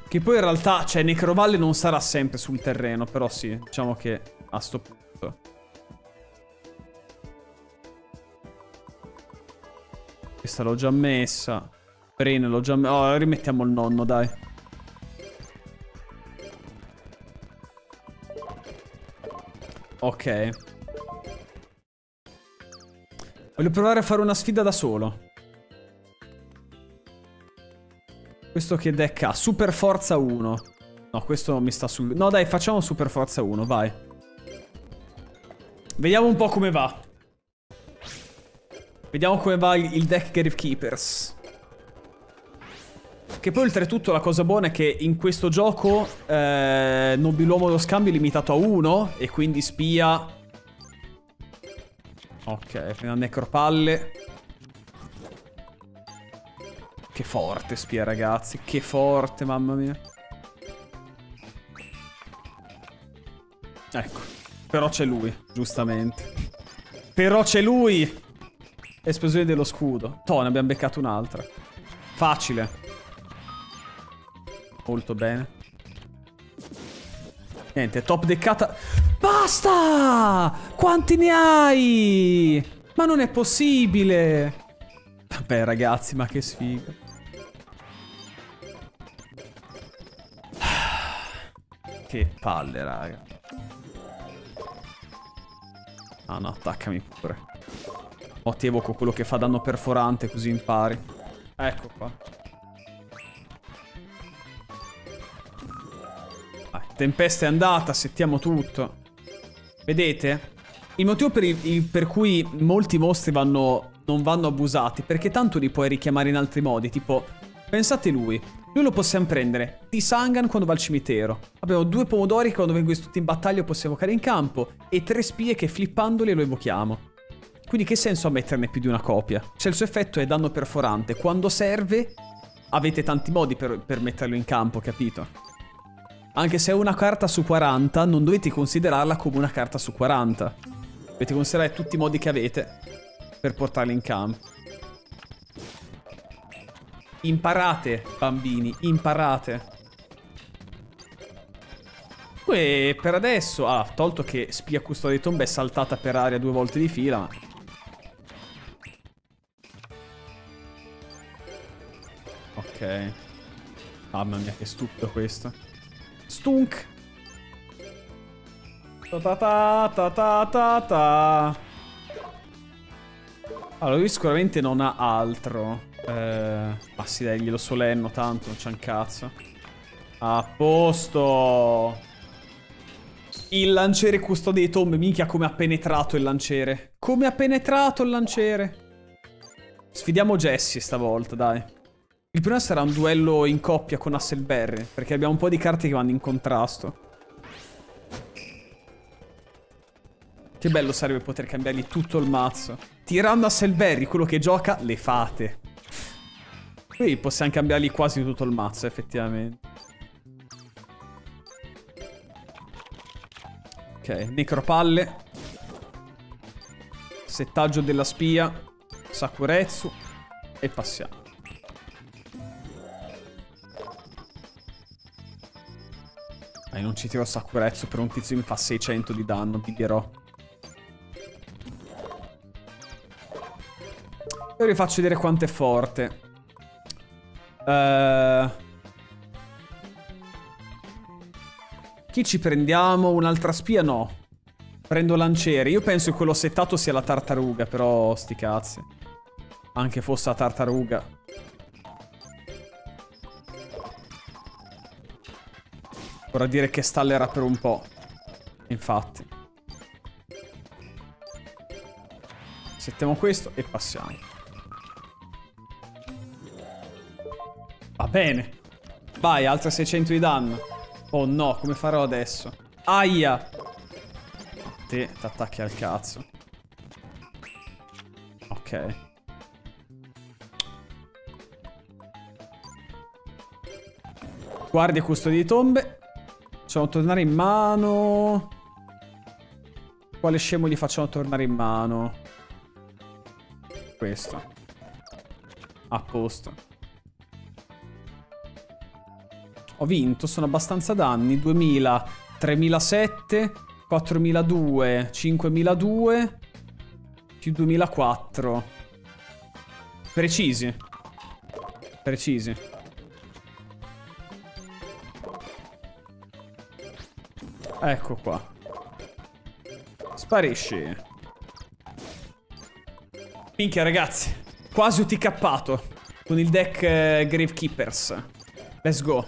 Che poi in realtà, cioè, Necrovalle non sarà sempre sul terreno, però sì, diciamo che a sto punto. Questa l'ho già messa. Brain l'ho già messa. Oh, rimettiamo il nonno, dai. Ok. Voglio provare a fare una sfida da solo. Questo che deck ha? Super Forza 1. No, questo mi sta sul... No, dai, facciamo Super Forza 1, vai. Vediamo un po' come va. Vediamo come va il deck Grave Keepers. Che poi oltretutto la cosa buona è che in questo gioco eh, Nobiluomo lo scambio è limitato a uno e quindi spia Ok, prima necropalle. Che forte spia, ragazzi. Che forte, mamma mia. Ecco. Però c'è lui, giustamente. Però c'è lui! Esplosione dello scudo. Toh, ne abbiamo beccato un'altra. Facile. Molto bene. Niente, top deccata. Basta! Quanti ne hai? Ma non è possibile! Vabbè, ragazzi, ma che sfiga. Che palle, raga. Ah no, attaccami pure. O ti evoco quello che fa danno perforante così impari. Ecco qua. Tempesta è andata, settiamo tutto. Vedete? Il motivo per, il, per cui molti mostri vanno, non vanno abusati, perché tanto li puoi richiamare in altri modi, tipo, pensate lui, lui lo possiamo prendere di Sangan quando va al cimitero. Abbiamo due pomodori che quando vengono tutti in battaglia possiamo evocare in campo e tre spie che flippandoli lo evochiamo. Quindi che senso ha metterne più di una copia? Cioè il suo effetto è danno perforante. Quando serve avete tanti modi per, per metterlo in campo, capito? Anche se è una carta su 40 non dovete considerarla come una carta su 40. Dovete considerare tutti i modi che avete per portarla in campo. Imparate, bambini, imparate. E per adesso, ah, tolto che spia custode di tombe è saltata per aria due volte di fila, ma... Ok. Mamma mia, che stupido questo. Stunk! Ta ta ta ta ta ta ta. Allora, lui sicuramente non ha altro. Eh, ma sì, dai, glielo solenno tanto, non c'è un cazzo. A posto. Il lanciere custode di tombe, minchia come ha penetrato il lanciere. Come ha penetrato il lanciere. Sfidiamo Jesse stavolta, dai. Il primo sarà un duello in coppia con Hasselberry, perché abbiamo un po' di carte che vanno in contrasto. Che bello sarebbe poter cambiargli tutto il mazzo. Tirando Hasselberry, quello che gioca, le fate. Qui possiamo cambiargli quasi tutto il mazzo, effettivamente. Ok, necropalle. Settaggio della spia. Sakuretsu. E passiamo. Dai, non ci tiro Sakuretsu per un tizio che mi fa 600 di danno, dirò. Io vi faccio vedere quanto è forte. Uh... Chi ci prendiamo? Un'altra spia? No. Prendo lanciere. Io penso che quello settato sia la tartaruga, però sti cazzi. Anche fosse la tartaruga. Vorrà dire che stallerà per un po'. Infatti. Settiamo questo e passiamo. Va bene. Vai, altre 600 di danno. Oh no, come farò adesso? Aia! Te t'attacchi al cazzo. Ok. Guardia custodi di tombe. Facciamo tornare in mano. Quale scemo gli facciamo tornare in mano? Questo. A posto. Ho vinto, sono abbastanza danni. 2000, 3007, 4002, 5002, più 2004. Precisi. Precisi. Ecco qua. Sparisci. Minchia ragazzi. Quasi UTKato. Con il deck eh, Gravekeepers. Let's go.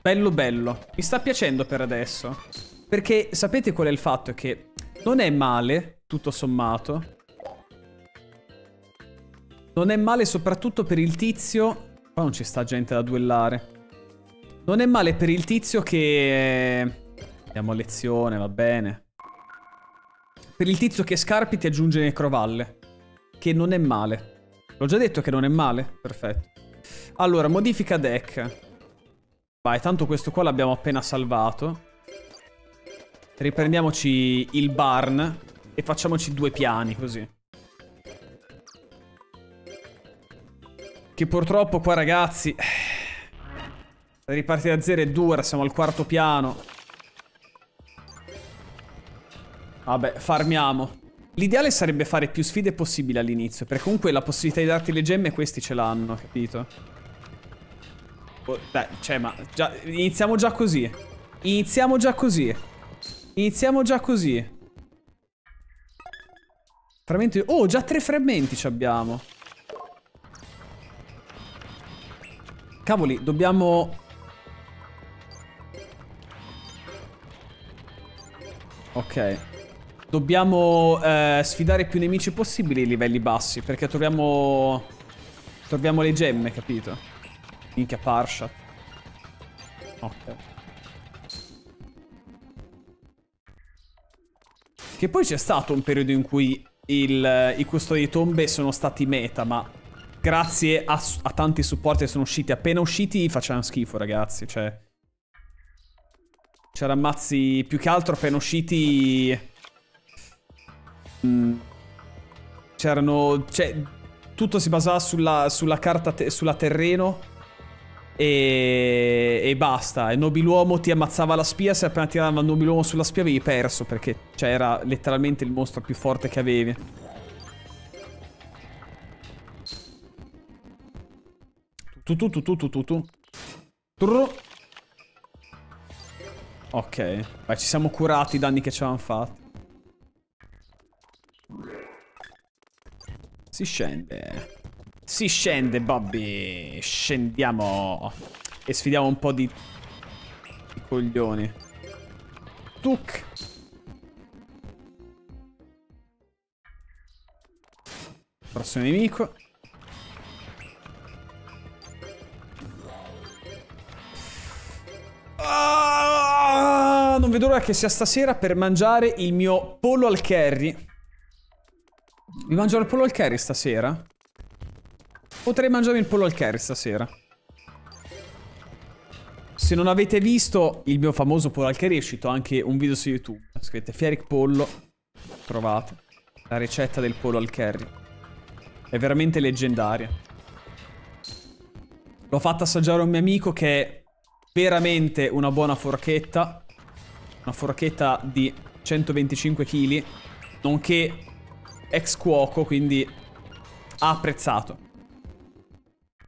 Bello bello. Mi sta piacendo per adesso. Perché sapete qual è il fatto? Che non è male, tutto sommato. Non è male soprattutto per il tizio... Qua non ci sta gente da duellare. Non è male per il tizio che... Andiamo a lezione, va bene. Per il tizio che Scarpi ti aggiunge Necrovalle. Che non è male. L'ho già detto che non è male? Perfetto. Allora, modifica deck. Vai, tanto questo qua l'abbiamo appena salvato. Riprendiamoci il barn e facciamoci due piani, così. Che purtroppo qua, ragazzi... Ripartire da 0 è dura, siamo al quarto piano. Vabbè, farmiamo. L'ideale sarebbe fare più sfide possibili all'inizio, perché comunque la possibilità di darti le gemme questi ce l'hanno, capito? Oh, dai, cioè, ma già, iniziamo già così. Iniziamo già così. Iniziamo già così. Frammenti... Oh, già tre frammenti ci abbiamo. Cavoli, dobbiamo... Ok. Dobbiamo eh, sfidare più nemici possibili ai livelli bassi, perché troviamo... Troviamo le gemme, capito? Minchia Parshat. Ok. Che poi c'è stato un periodo in cui il, i custodi di tombe sono stati meta, ma grazie a, a tanti supporti che sono usciti. Appena usciti facevano schifo, ragazzi. Cioè... C'erano mazzi più che altro appena usciti... Mm, c'erano... Cioè, tutto si basava sulla, sulla carta, te, sulla terreno e, e basta. E nobiluomo ti ammazzava la spia. Se appena tirava il nobiluomo sulla spia avevi perso. Perché cioè, era letteralmente il mostro più forte che avevi. Tu tu tu tu tu tu tu. Trrr. Ok. Vai, ci siamo curati i danni che ci avevano fatto. Si scende. Si scende, Bobby. Scendiamo. E sfidiamo un po' di... di coglioni. Tuc. Prossimo nemico. Ah, non vedo l'ora che sia stasera per mangiare il mio pollo al curry. Mi mangio il pollo al curry stasera? Potrei mangiare il pollo al curry stasera. Se non avete visto il mio famoso pollo al curry è uscito anche un video su YouTube. Scrivete Fieric Pollo. Trovate. La ricetta del pollo al curry. È veramente leggendaria. L'ho fatta assaggiare a un mio amico che è veramente una buona forchetta. Una forchetta di 125 kg. Nonché ex cuoco, quindi ha apprezzato.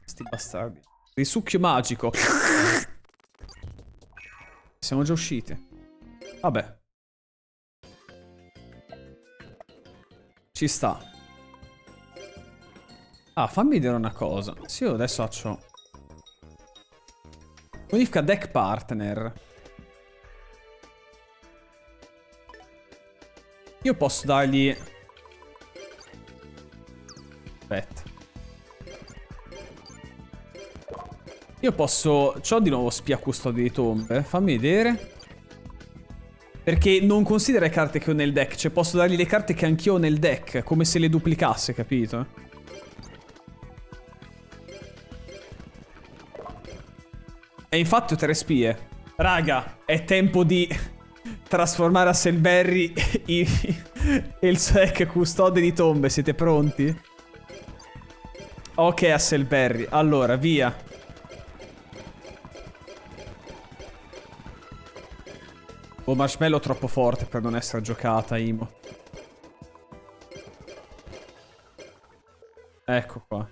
Sti bastardi. Risucchio magico. Siamo già usciti. Vabbè. Ci sta. Ah, fammi vedere una cosa. Sì, io adesso faccio... Modifica deck partner. Io posso dargli... Aspetta. Io posso... C'ho di nuovo spia custode di tombe. Fammi vedere. Perché non considera le carte che ho nel deck. Cioè posso dargli le carte che anch'io ho nel deck. Come se le duplicasse, capito? E infatti ho tre spie. Raga, è tempo di [LAUGHS] trasformare Hasselberry [LAUGHS] in [LAUGHS] il suo deck custode di tombe. Siete pronti? Ok, Hasselberry. Allora, via. Oh, Marshmallow troppo forte per non essere giocata, Imo. Ecco qua.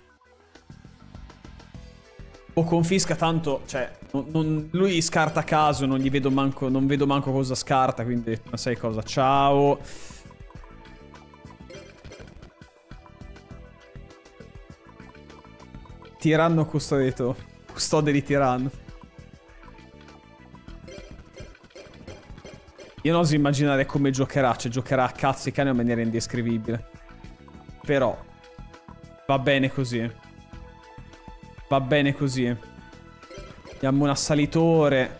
O confisca tanto, cioè, non, non, lui scarta a caso, non gli vedo manco, non vedo manco cosa scarta, quindi ma sai cosa, ciao. Tiranno custodito, custode di tiranno. Io non oso immaginare come giocherà, cioè giocherà a cazzo i cani in maniera indescrivibile. Però, va bene così. Va bene così. Diamo un assalitore.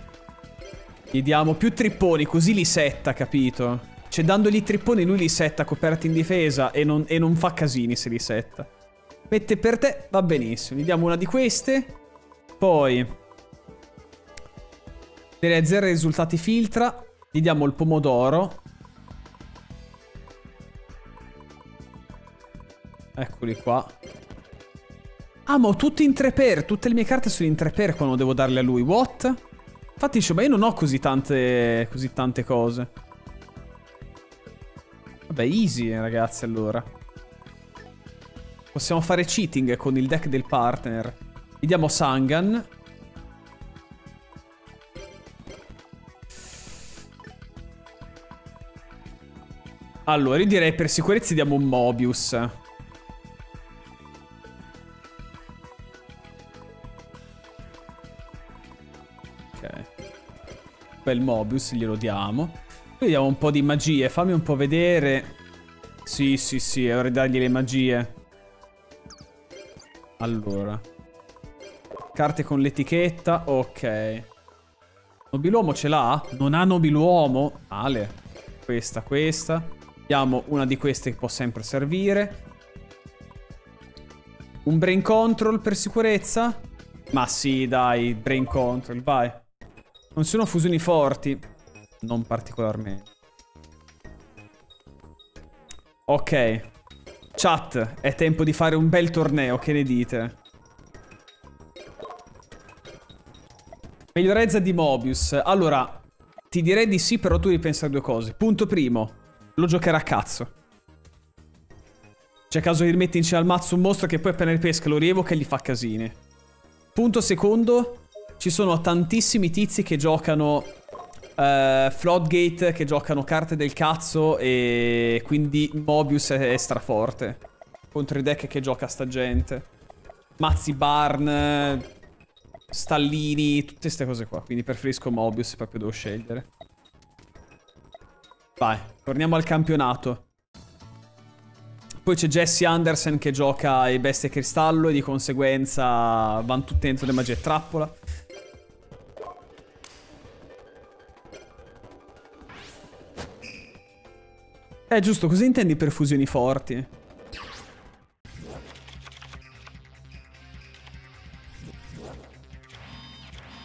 Gli diamo più tripponi, così li setta, capito? Cioè, dandogli tripponi lui li setta coperti in difesa e non, e non fa casini se li setta. Mette per te, va benissimo. Gli diamo una di queste. Poi... Realizzare risultati filtra. Gli diamo il pomodoro. Eccoli qua. Ah, ma ho tutti in 3 per. Tutte le mie carte sono in 3 per quando devo darle a lui. What? Infatti dice, ma io non ho così tante, così tante cose. Vabbè, easy ragazzi allora. Possiamo fare cheating con il deck del partner. Gli diamo Sangan. Allora, io direi per sicurezza diamo un Mobius. Ok. Bel Mobius, glielo diamo. Vediamo un po' di magie. Fammi un po' vedere. Sì, sì, sì, vorrei dargli le magie. Allora. Carte con l'etichetta. Ok. Nobiluomo ce l'ha? Non ha nobiluomo? Male. Questa, questa. Diamo una di queste che può sempre servire. Un brain control per sicurezza? Ma sì, dai, brain control, vai. Non sono fusioni forti. Non particolarmente. Ok. Chat, è tempo di fare un bel torneo, che ne dite? Migliorezza di Mobius. Allora, ti direi di sì, però tu devi pensare a due cose. Punto primo, lo giocherà a cazzo. C'è caso di rimetti in cima al mazzo un mostro che poi appena ripesca lo rievoca e gli fa casini. Punto secondo, ci sono tantissimi tizi che giocano uh, Floodgate, che giocano carte del cazzo e quindi Mobius è, è straforte. Contro i deck che gioca sta gente. Mazzi Barn, Stallini, tutte queste cose qua. Quindi preferisco Mobius, proprio devo scegliere. Vai, torniamo al campionato. Poi c'è Jesse Anderson che gioca ai bestie cristallo e di conseguenza vanno tutte dentro le magie trappola. Eh, giusto, cosa intendi per fusioni forti?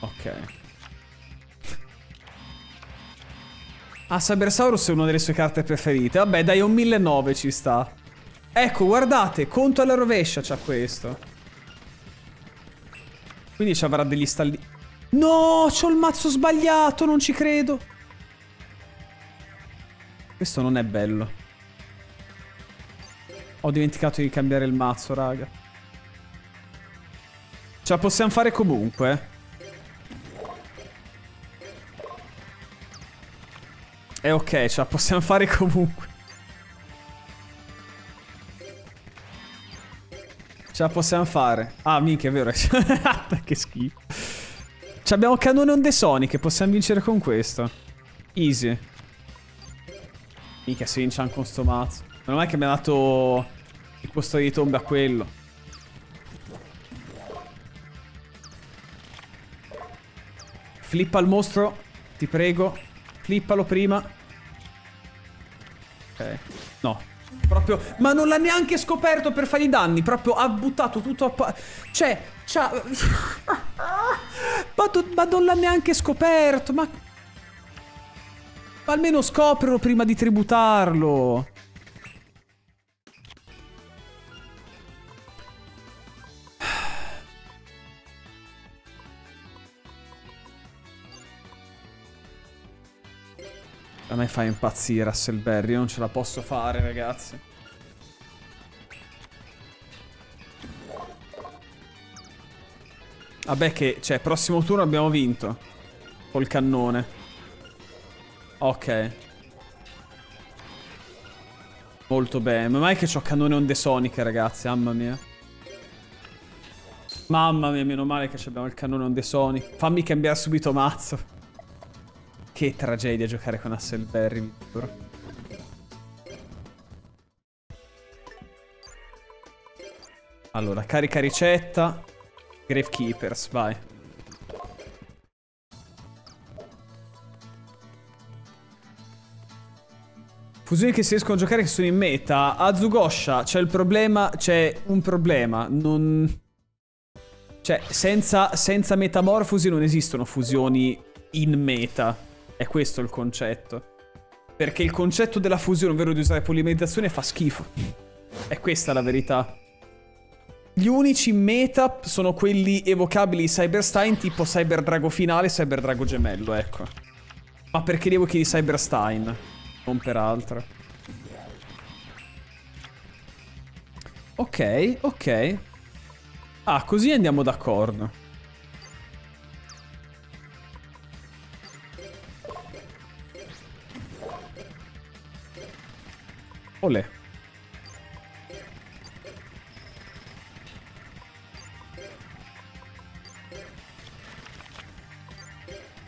Ok. Ah, Cybersaurus è una delle sue carte preferite. Vabbè, dai, un 1009 ci sta. Ecco, guardate, conto alla rovescia c'ha questo. Quindi ci avrà degli stalli... No, c'ho il mazzo sbagliato, non ci credo. Questo non è bello. Ho dimenticato di cambiare il mazzo, raga. Ce la possiamo fare comunque. E ok, ce la possiamo fare comunque. Ce la possiamo fare. Ah, mica, è vero. [LAUGHS] che schifo. Abbiamo cannone on the Sonic. Possiamo vincere con questo. Easy. Mica si vince anche con sto mazzo. Non è che mi ha dato il custode di tombe a quello. Flippa il mostro. Ti prego. Flippalo prima. Ok. No. Proprio... Ma non l'ha neanche scoperto per fargli danni. Proprio ha buttato tutto a... Cioè... [LAUGHS] Ma, ma non l'ha neanche scoperto. Ma... Ma almeno scoprilo prima di tributarlo. A me fa impazzire Russellberry, io non ce la posso fare, ragazzi. Vabbè che, cioè, prossimo turno abbiamo vinto. Col cannone. Ok. Molto bene. Ma mai che c'ho cannone onde soniche, ragazzi, mamma mia. Mamma mia, meno male che abbiamo il cannone onde soniche. Fammi cambiare subito mazzo. Che tragedia giocare con Hasselberry, Victor. Allora, carica ricetta. Gravekeepers, vai. Fusioni che si riescono a giocare che sono in meta. A Zugosha c'è il problema. C'è un problema. Non. Cioè, senza, senza metamorfosi non esistono fusioni in meta. È questo il concetto. Perché il concetto della fusione, ovvero di usare polimerizzazione, fa schifo. È questa la verità. Gli unici meta sono quelli evocabili di Cyberstein, tipo Cyber Drago finale e Cyber Drago gemello, ecco. Ma perché li evochi di Cyberstein? Non per altro. Ok, ok. Ah, così andiamo d'accordo. Olè.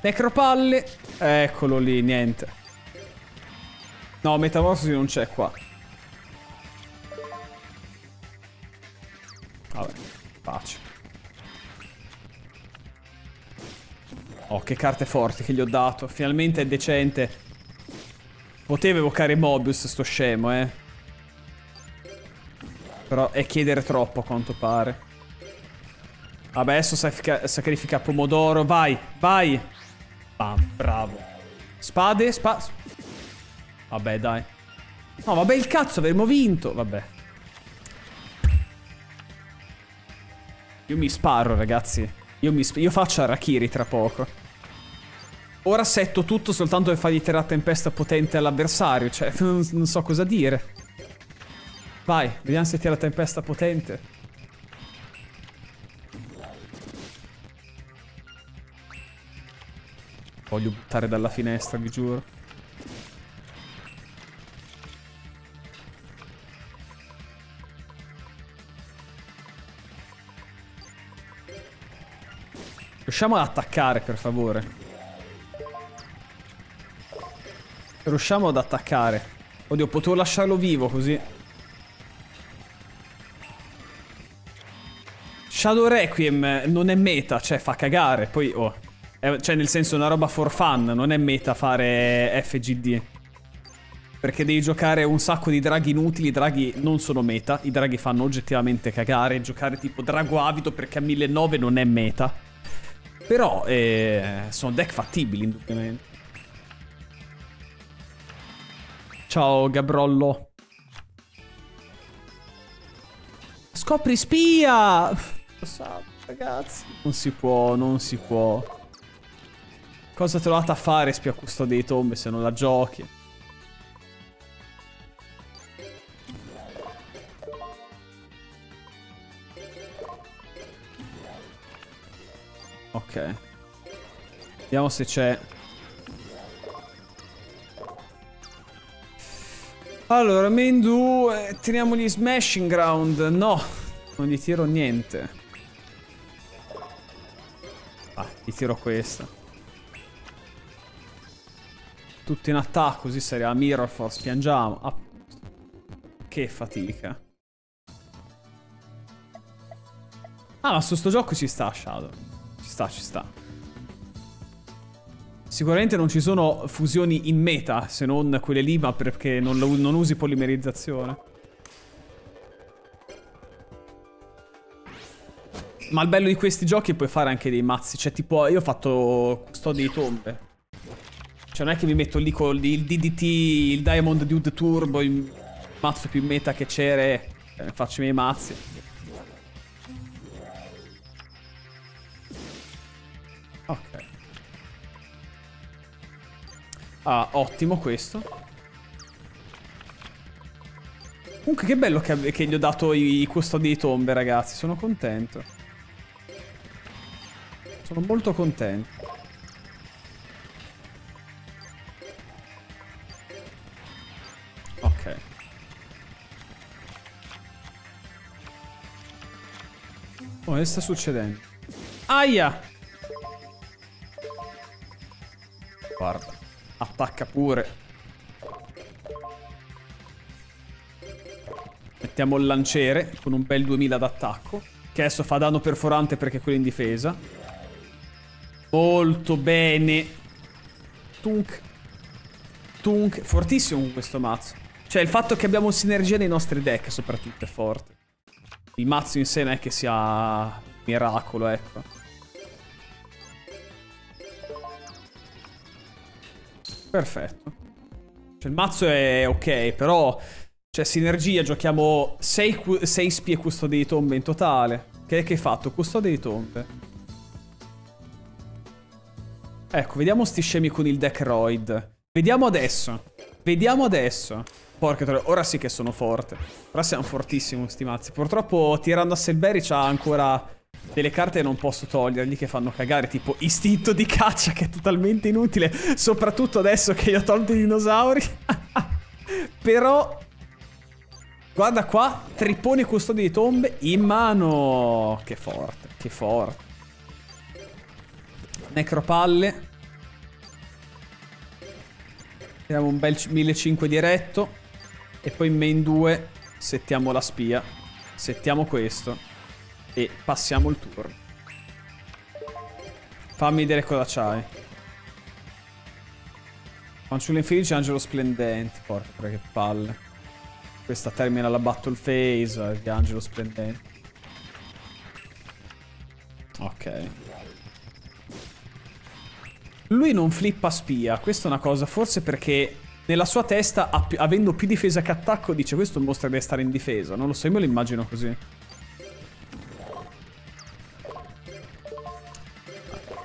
Necropalle. Eccolo lì, niente. No, metamorfosi non c'è qua. Vabbè, pace. Oh, che carte forti che gli ho dato. Finalmente è decente. Poteva evocare Mobius, sto scemo, eh. Però è chiedere troppo, a quanto pare. Vabbè, adesso sacrifica, Pomodoro. Vai, vai. Bam, bravo. Spade, spade. Vabbè, dai. No, vabbè, il cazzo, avremmo vinto. Vabbè. Io mi sparo, ragazzi. Io, mi sp io faccio Arakiri tra poco. Ora setto tutto soltanto per fargli tirare tempesta potente all'avversario. Cioè, [LAUGHS] non, non, so cosa dire. Vai, vediamo se tira tempesta potente. Voglio buttare dalla finestra, vi giuro. Riusciamo ad attaccare, per favore. Riusciamo ad attaccare. Oddio, potevo lasciarlo vivo così. Shadow Requiem non è meta, cioè fa cagare. Poi, oh. È, cioè, nel senso, è una roba for fun, non è meta fare FGD. Perché devi giocare un sacco di draghi inutili, i draghi non sono meta, i draghi fanno oggettivamente cagare, giocare tipo drago avido perché a 1009 non è meta. Però eh, sono deck fattibili, indubbiamente. Ciao Gabrollo. Scopri spia! Lo ragazzi. Non si può, non si può. Cosa te l'ho a fare spia custode di tombe se non la giochi? Ok. Vediamo se c'è... Allora, Mendu, eh, teniamogli Smashing Ground. No, non gli tiro niente. Ah, gli tiro questo. Tutto in attacco, così sarà Mirror Force, piangiamo. Ah, che fatica. Ah, ma su sto gioco ci sta Shadow. Sta, ci sta. Sicuramente non ci sono fusioni in meta, se non quelle lì, ma perché non, non usi polimerizzazione. Ma il bello di questi giochi è puoi fare anche dei mazzi. Cioè, tipo, io ho fatto custodi di tombe. Cioè non è che mi metto lì con il DDT, il Diamond Dude Turbo, il mazzo più meta che c'era e faccio i miei mazzi. Ah, ottimo questo. Comunque che bello che, che gli ho dato i, i custodi di tombe, ragazzi. Sono contento. Sono molto contento. Oh, che sta succedendo? Aia! Guarda. Attacca pure. Mettiamo il lanciere con un bel 2000 d'attacco. Che adesso fa danno perforante perché è quello in difesa. Molto bene. Tunk. Tunk. Fortissimo questo mazzo. Cioè, il fatto che abbiamo sinergia nei nostri deck, soprattutto, è forte. Il mazzo in sé non è che sia miracolo, ecco. Perfetto. Cioè, il mazzo è ok, però... Cioè, sinergia, giochiamo 6 spie custode di tombe in totale. Che, che hai fatto? Custode di tombe. Ecco, vediamo sti scemi con il deck Roid. Vediamo adesso. Vediamo adesso. Porca troia, ora sì che sono forte. Ora siamo fortissimi sti mazzi. Purtroppo tirando a Selberry c'ha ancora delle carte non posso togliergli che fanno cagare. Tipo istinto di caccia che è totalmente inutile. Soprattutto adesso che gli ho tolto i dinosauri. [LAUGHS] Però Guarda qua, trippone custode di tombe in mano. Che forte, che forte. Necropalle. Tiriamo un bel 1500 diretto. E poi in main 2 settiamo la spia. Settiamo questo. E passiamo il turno. Fammi vedere cosa c'hai. Fanciullo infelice, angelo splendente. Porca che palle. Questa termina la battle phase, di angelo splendente. Ok. Lui non flippa spia, questa è una cosa, forse perché nella sua testa, avendo più difesa che attacco, dice questo mostro deve stare in difesa. Non lo so, io me lo immagino così.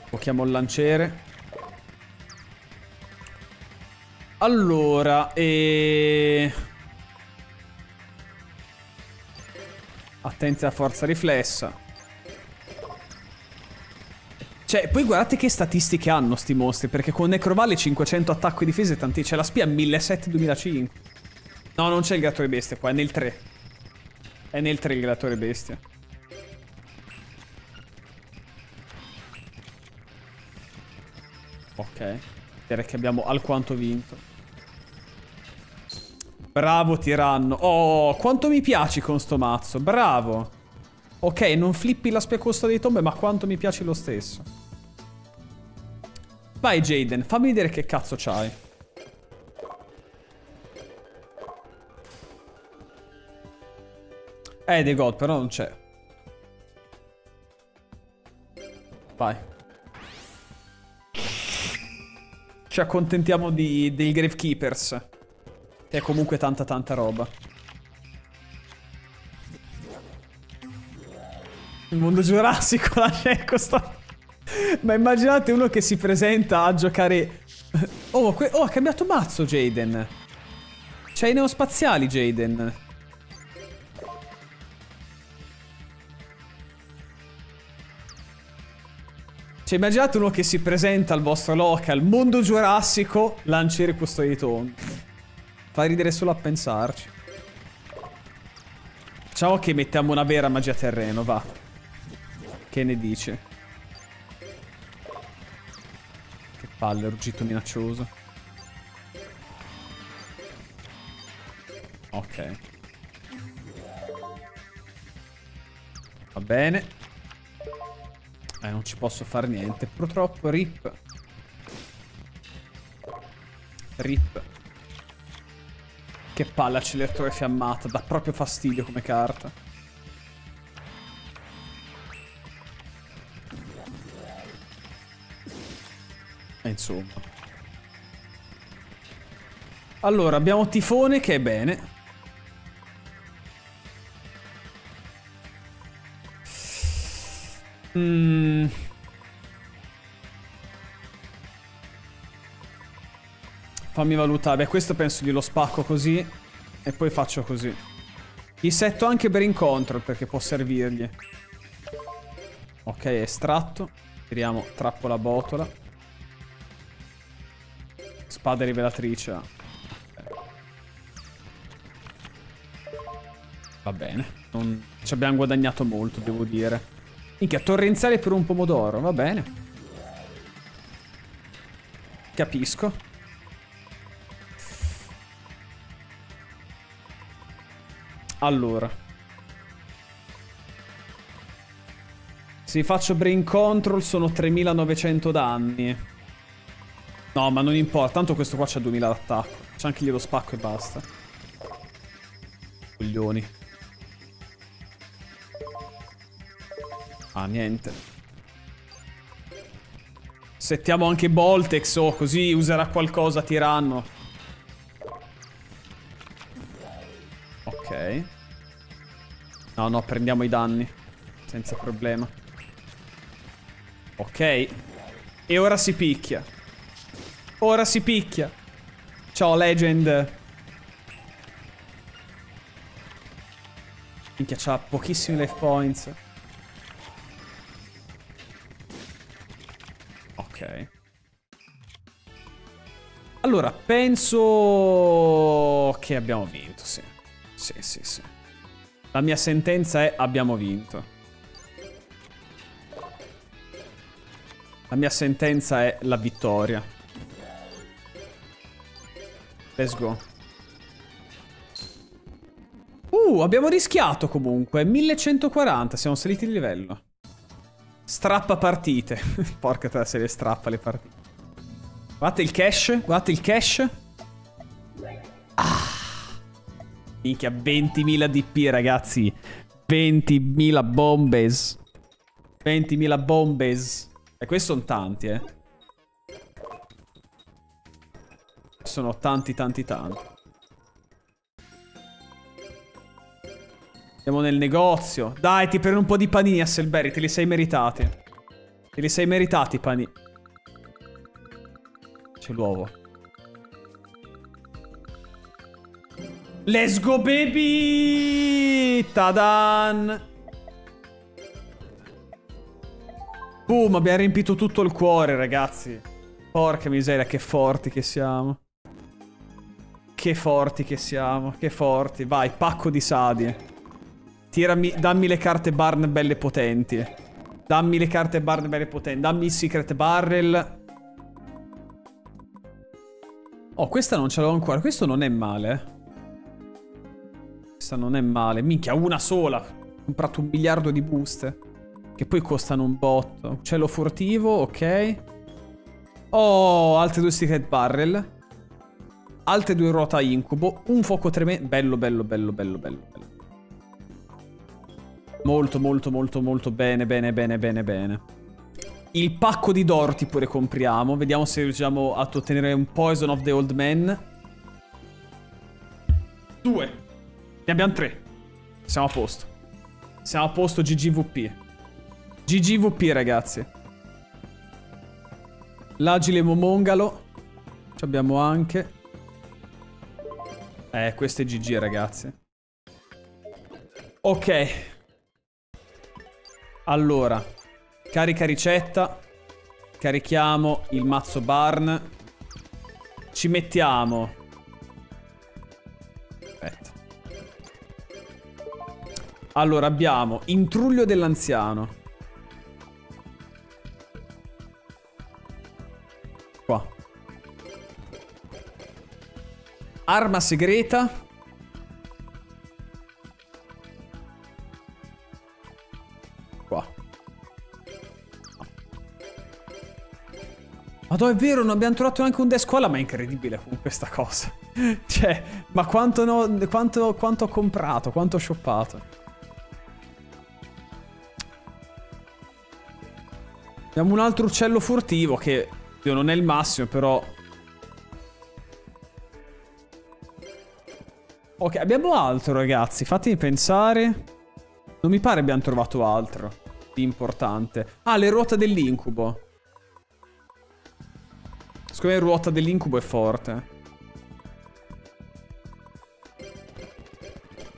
Pochiamo il lanciere. Allora, e... Attenti alla forza riflessa. Cioè, poi guardate che statistiche hanno sti mostri, perché con Necrovalle 500 attacco e difesa e tanti... C'è la spia 1700-2005. No, non c'è il gladiatore bestia qua, è nel 3. È nel 3 il gladiatore bestia. Ok. Direi che abbiamo alquanto vinto. Bravo tiranno. Oh, quanto mi piaci con sto mazzo. Bravo. Ok, non flippi la specosta dei tombe, ma quanto mi piaci lo stesso. Vai, Jaden, fammi vedere che cazzo c'hai. Eh, The God, però non c'è. Vai. Ci accontentiamo di, dei Gravekeepers. Che è comunque tanta tanta roba. Il mondo giurassico, [LAUGHS] la Sheko sta... Ma immaginate uno che si presenta a giocare... Oh, oh ha cambiato mazzo Jaden. C'hai i neospaziali Jaden. Cioè, immaginate uno che si presenta al vostro local, mondo giurassico, lanciere questo di tonno. Fa ridere solo a pensarci. Facciamo che mettiamo una vera magia terreno, va. Che ne dice? Che palle, ruggito minaccioso. Ok. Va bene. Eh, non ci posso fare niente. Purtroppo, rip. Rip. Che palla acceleratore fiammata, dà proprio fastidio come carta. E insomma. Allora, abbiamo Tifone che è bene. Mmm... Fammi valutare. Beh, questo penso glielo spacco così. E poi faccio così. Gli setto anche Brain Control perché può servirgli. Ok, estratto. Tiriamo trappola botola. Spada rivelatrice. Va bene. Non ci abbiamo guadagnato molto, devo dire. Minchia, torrenziale per un pomodoro. Va bene. Capisco. Allora. Se faccio brain control sono 3900 danni. No, ma non importa. Tanto questo qua c'ha 2000 d'attacco. C'è anche glielo spacco e basta. Coglioni. Ah, niente. Settiamo anche Boltex, oh, così userà qualcosa tiranno. No, no, prendiamo i danni. Senza problema. Ok. E ora si picchia. Ora si picchia. Ciao, Legend. Minchia, c'ha pochissimi life points. Ok. Allora, penso che abbiamo vinto, sì. Sì, sì, sì. La mia sentenza è abbiamo vinto. La mia sentenza è la vittoria. Let's go. Uh, abbiamo rischiato comunque. 1140, siamo saliti di livello. Strappa partite. [LAUGHS] Porca te la serie strappa le partite. Guardate il cash, guardate il cash. Minchia, 20.000 DP ragazzi. 20.000 bombes. 20.000 bombes. E questi sono tanti, eh. Sono tanti, tanti, tanti. Andiamo nel negozio. Dai, ti prendo un po' di panini, Hasselberry. Te li sei meritati. Te li sei meritati, panini. C'è l'uovo. Let's go, baby! Tadan! Boom, abbiamo riempito tutto il cuore, ragazzi. Porca miseria, che forti che siamo. Che forti che siamo, che forti. Vai, pacco di sadie. Tirami, dammi le carte barn belle potenti. Dammi le carte barn belle potenti. Dammi il secret barrel. Oh, questa non ce l'ho ancora. Questo non è male. Questa non è male. Minchia, una sola. Ho comprato un miliardo di buste. Che poi costano un botto. Uccello furtivo, ok. Oh, altre due secret barrel. Altre due ruota incubo. Un fuoco tremendo. Bello, bello, bello, bello, bello, bello. Molto, molto, molto, molto bene, bene, bene, bene, bene. Il pacco di Dorti pure compriamo. Vediamo se riusciamo a ottenere un Poison of the Old Man. Due. Ne abbiamo tre. Siamo a posto. Siamo a posto GGVP. GGVP ragazzi. L'agile momongalo. Ci abbiamo anche. Eh, questo è GG ragazzi. Ok. Allora. Carica ricetta. Carichiamo il mazzo barn. Ci mettiamo. Allora abbiamo intruglio dell'anziano. Qua. Arma segreta. Qua. Madò, è vero, non abbiamo trovato neanche un descola, ma è incredibile comunque sta cosa. [LAUGHS] cioè, ma quanto, no, quanto, quanto ho comprato, quanto ho shoppato. Abbiamo un altro uccello furtivo che oddio, non è il massimo, però... Ok, abbiamo altro, ragazzi. Fatemi pensare. Non mi pare abbiamo trovato altro di importante. Ah, le ruote dell'incubo. Secondo me ruota dell'incubo è forte.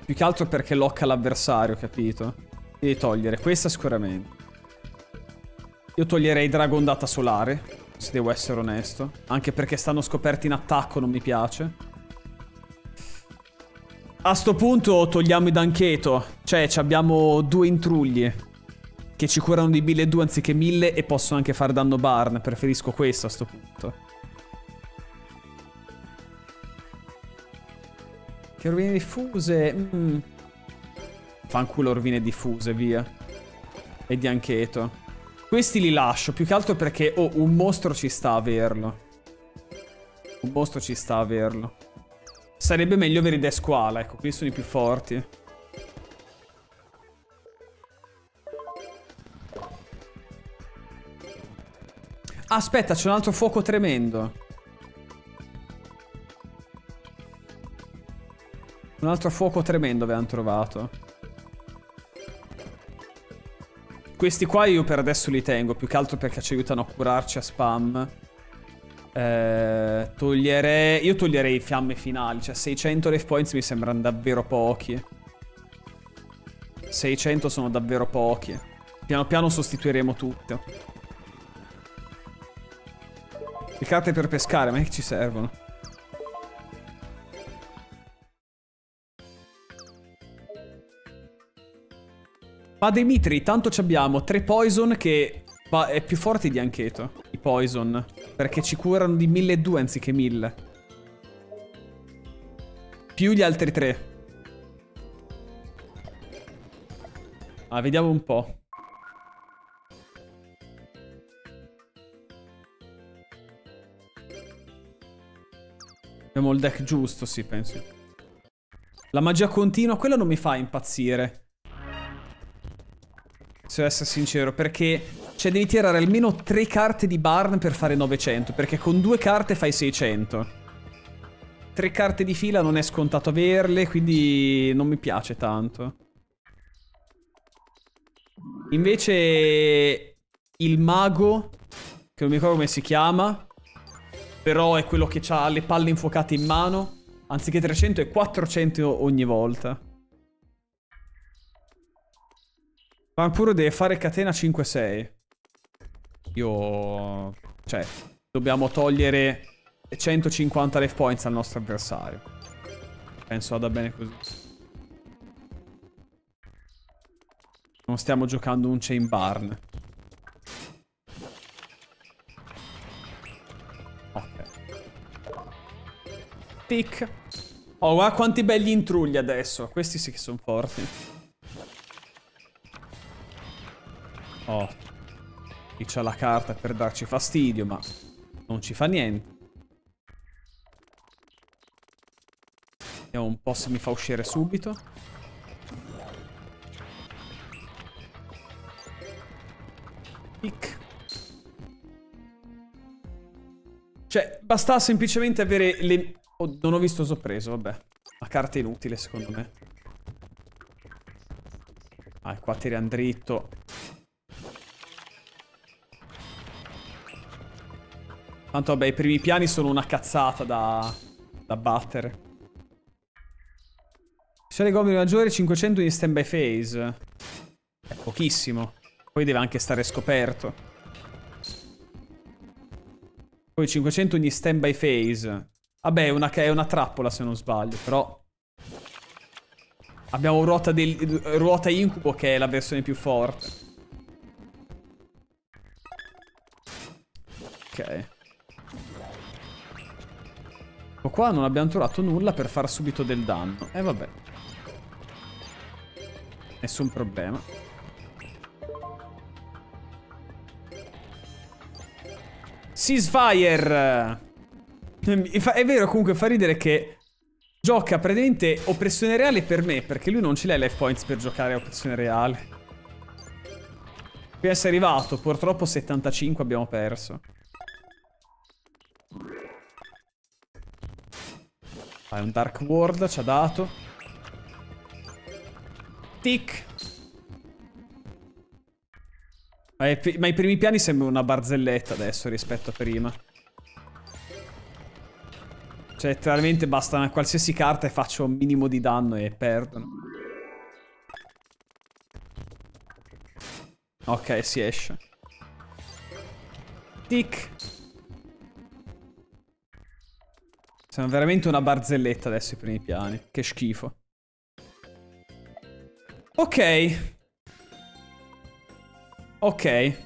Più che altro perché locca l'avversario, capito? Devi togliere questa sicuramente. Io toglierei Dragon Data Solare, se devo essere onesto. Anche perché stanno scoperti in attacco, non mi piace. A sto punto togliamo i Dancheto. Cioè, ci abbiamo due intrugli. Che ci curano di 1200 anziché 1000 e possono anche fare danno barn. Preferisco questo a sto punto. Che rovine diffuse. Mm. Fanculo rovine diffuse, via. E di Ancheto. Questi li lascio, più che altro perché, oh, un mostro ci sta a averlo. Un mostro ci sta a averlo. Sarebbe meglio avere i Desquala, ecco, qui sono i più forti. Aspetta, c'è un altro fuoco tremendo. Un altro fuoco tremendo avevano trovato. Questi qua io per adesso li tengo, più che altro perché ci aiutano a curarci a spam. Eh, toglierei... Io toglierei fiamme finali, cioè 600 life points mi sembrano davvero pochi. 600 sono davvero pochi. Piano piano sostituiremo tutto. Le carte per pescare, ma che ci servono? Ma Dimitri, tanto abbiamo tre poison che... È più forte di Ancheto, i poison. Perché ci curano di 1200 anziché 1000. Più gli altri tre. Ah, vediamo un po'. Abbiamo il deck giusto, sì, penso. La magia continua, quella non mi fa impazzire. Se devo essere sincero, perché... Cioè, devi tirare almeno tre carte di Barn per fare 900, perché con due carte fai 600. Tre carte di fila non è scontato averle, quindi non mi piace tanto. Invece il mago, che non mi ricordo come si chiama, però è quello che ha le palle infuocate in mano. Anziché 300 è 400 ogni volta. Vampuro deve fare catena 5-6. Io... Cioè, dobbiamo togliere 150 life points al nostro avversario. Penso vada bene così. Non stiamo giocando un chain barn. Tic. Oh, guarda quanti belli intrugli adesso. Questi sì che sono forti. Oh. Qui c'ha la carta per darci fastidio, ma non ci fa niente. Vediamo un po' se mi fa uscire subito. Pic. Cioè, basta semplicemente avere le Oh, non ho visto sorpreso, vabbè. La carta è inutile, secondo me. Ah, qua tiriamo dritto. Tanto, vabbè, i primi piani sono una cazzata da, da battere. I goblin maggiori, 500 in stand by phase. È pochissimo. Poi deve anche stare scoperto. Poi 500 ogni stand by phase. Vabbè, è una, è una trappola se non sbaglio, però... Abbiamo ruota, del, ruota incubo che è la versione più forte. Ok. Ecco qua non abbiamo trovato nulla per far subito del danno. E eh, vabbè. Nessun problema. Ceasefire! È vero, comunque fa ridere che gioca praticamente oppressione reale per me, perché lui non ce l'ha life points per giocare oppressione reale. Qui è arrivato, purtroppo 75 abbiamo perso. Vai, un Dark World ci ha dato. Tic. Ma, ma i primi piani sembrano una barzelletta adesso rispetto a prima. Cioè, letteralmente basta una qualsiasi carta e faccio un minimo di danno e perdono. Ok, si esce. Tic. Sono veramente una barzelletta adesso i primi piani. Che schifo. Ok. Ok.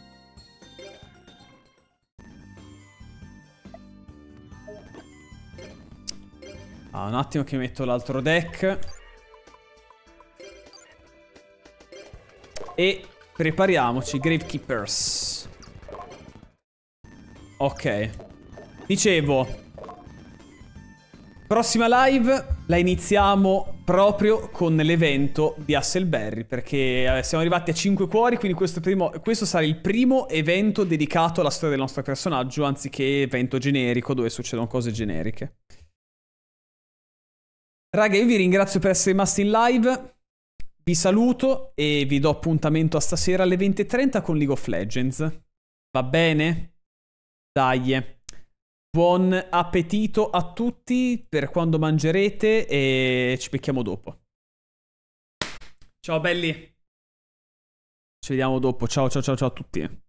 Ah, un attimo che metto l'altro deck. E prepariamoci, Gravekeepers. Ok. Dicevo, Prossima live la iniziamo proprio con l'evento di Hasselberry perché eh, siamo arrivati a 5 cuori, quindi questo, primo- questo sarà il primo evento dedicato alla storia del nostro personaggio anziché evento generico dove succedono cose generiche. Raga, io vi ringrazio per essere rimasti in live. Vi saluto e vi do appuntamento a stasera alle 20.30 con League of Legends. Va bene? Dai. Buon appetito a tutti per quando mangerete e ci becchiamo dopo. Ciao belli. Ci vediamo dopo. Ciao ciao ciao ciao a tutti.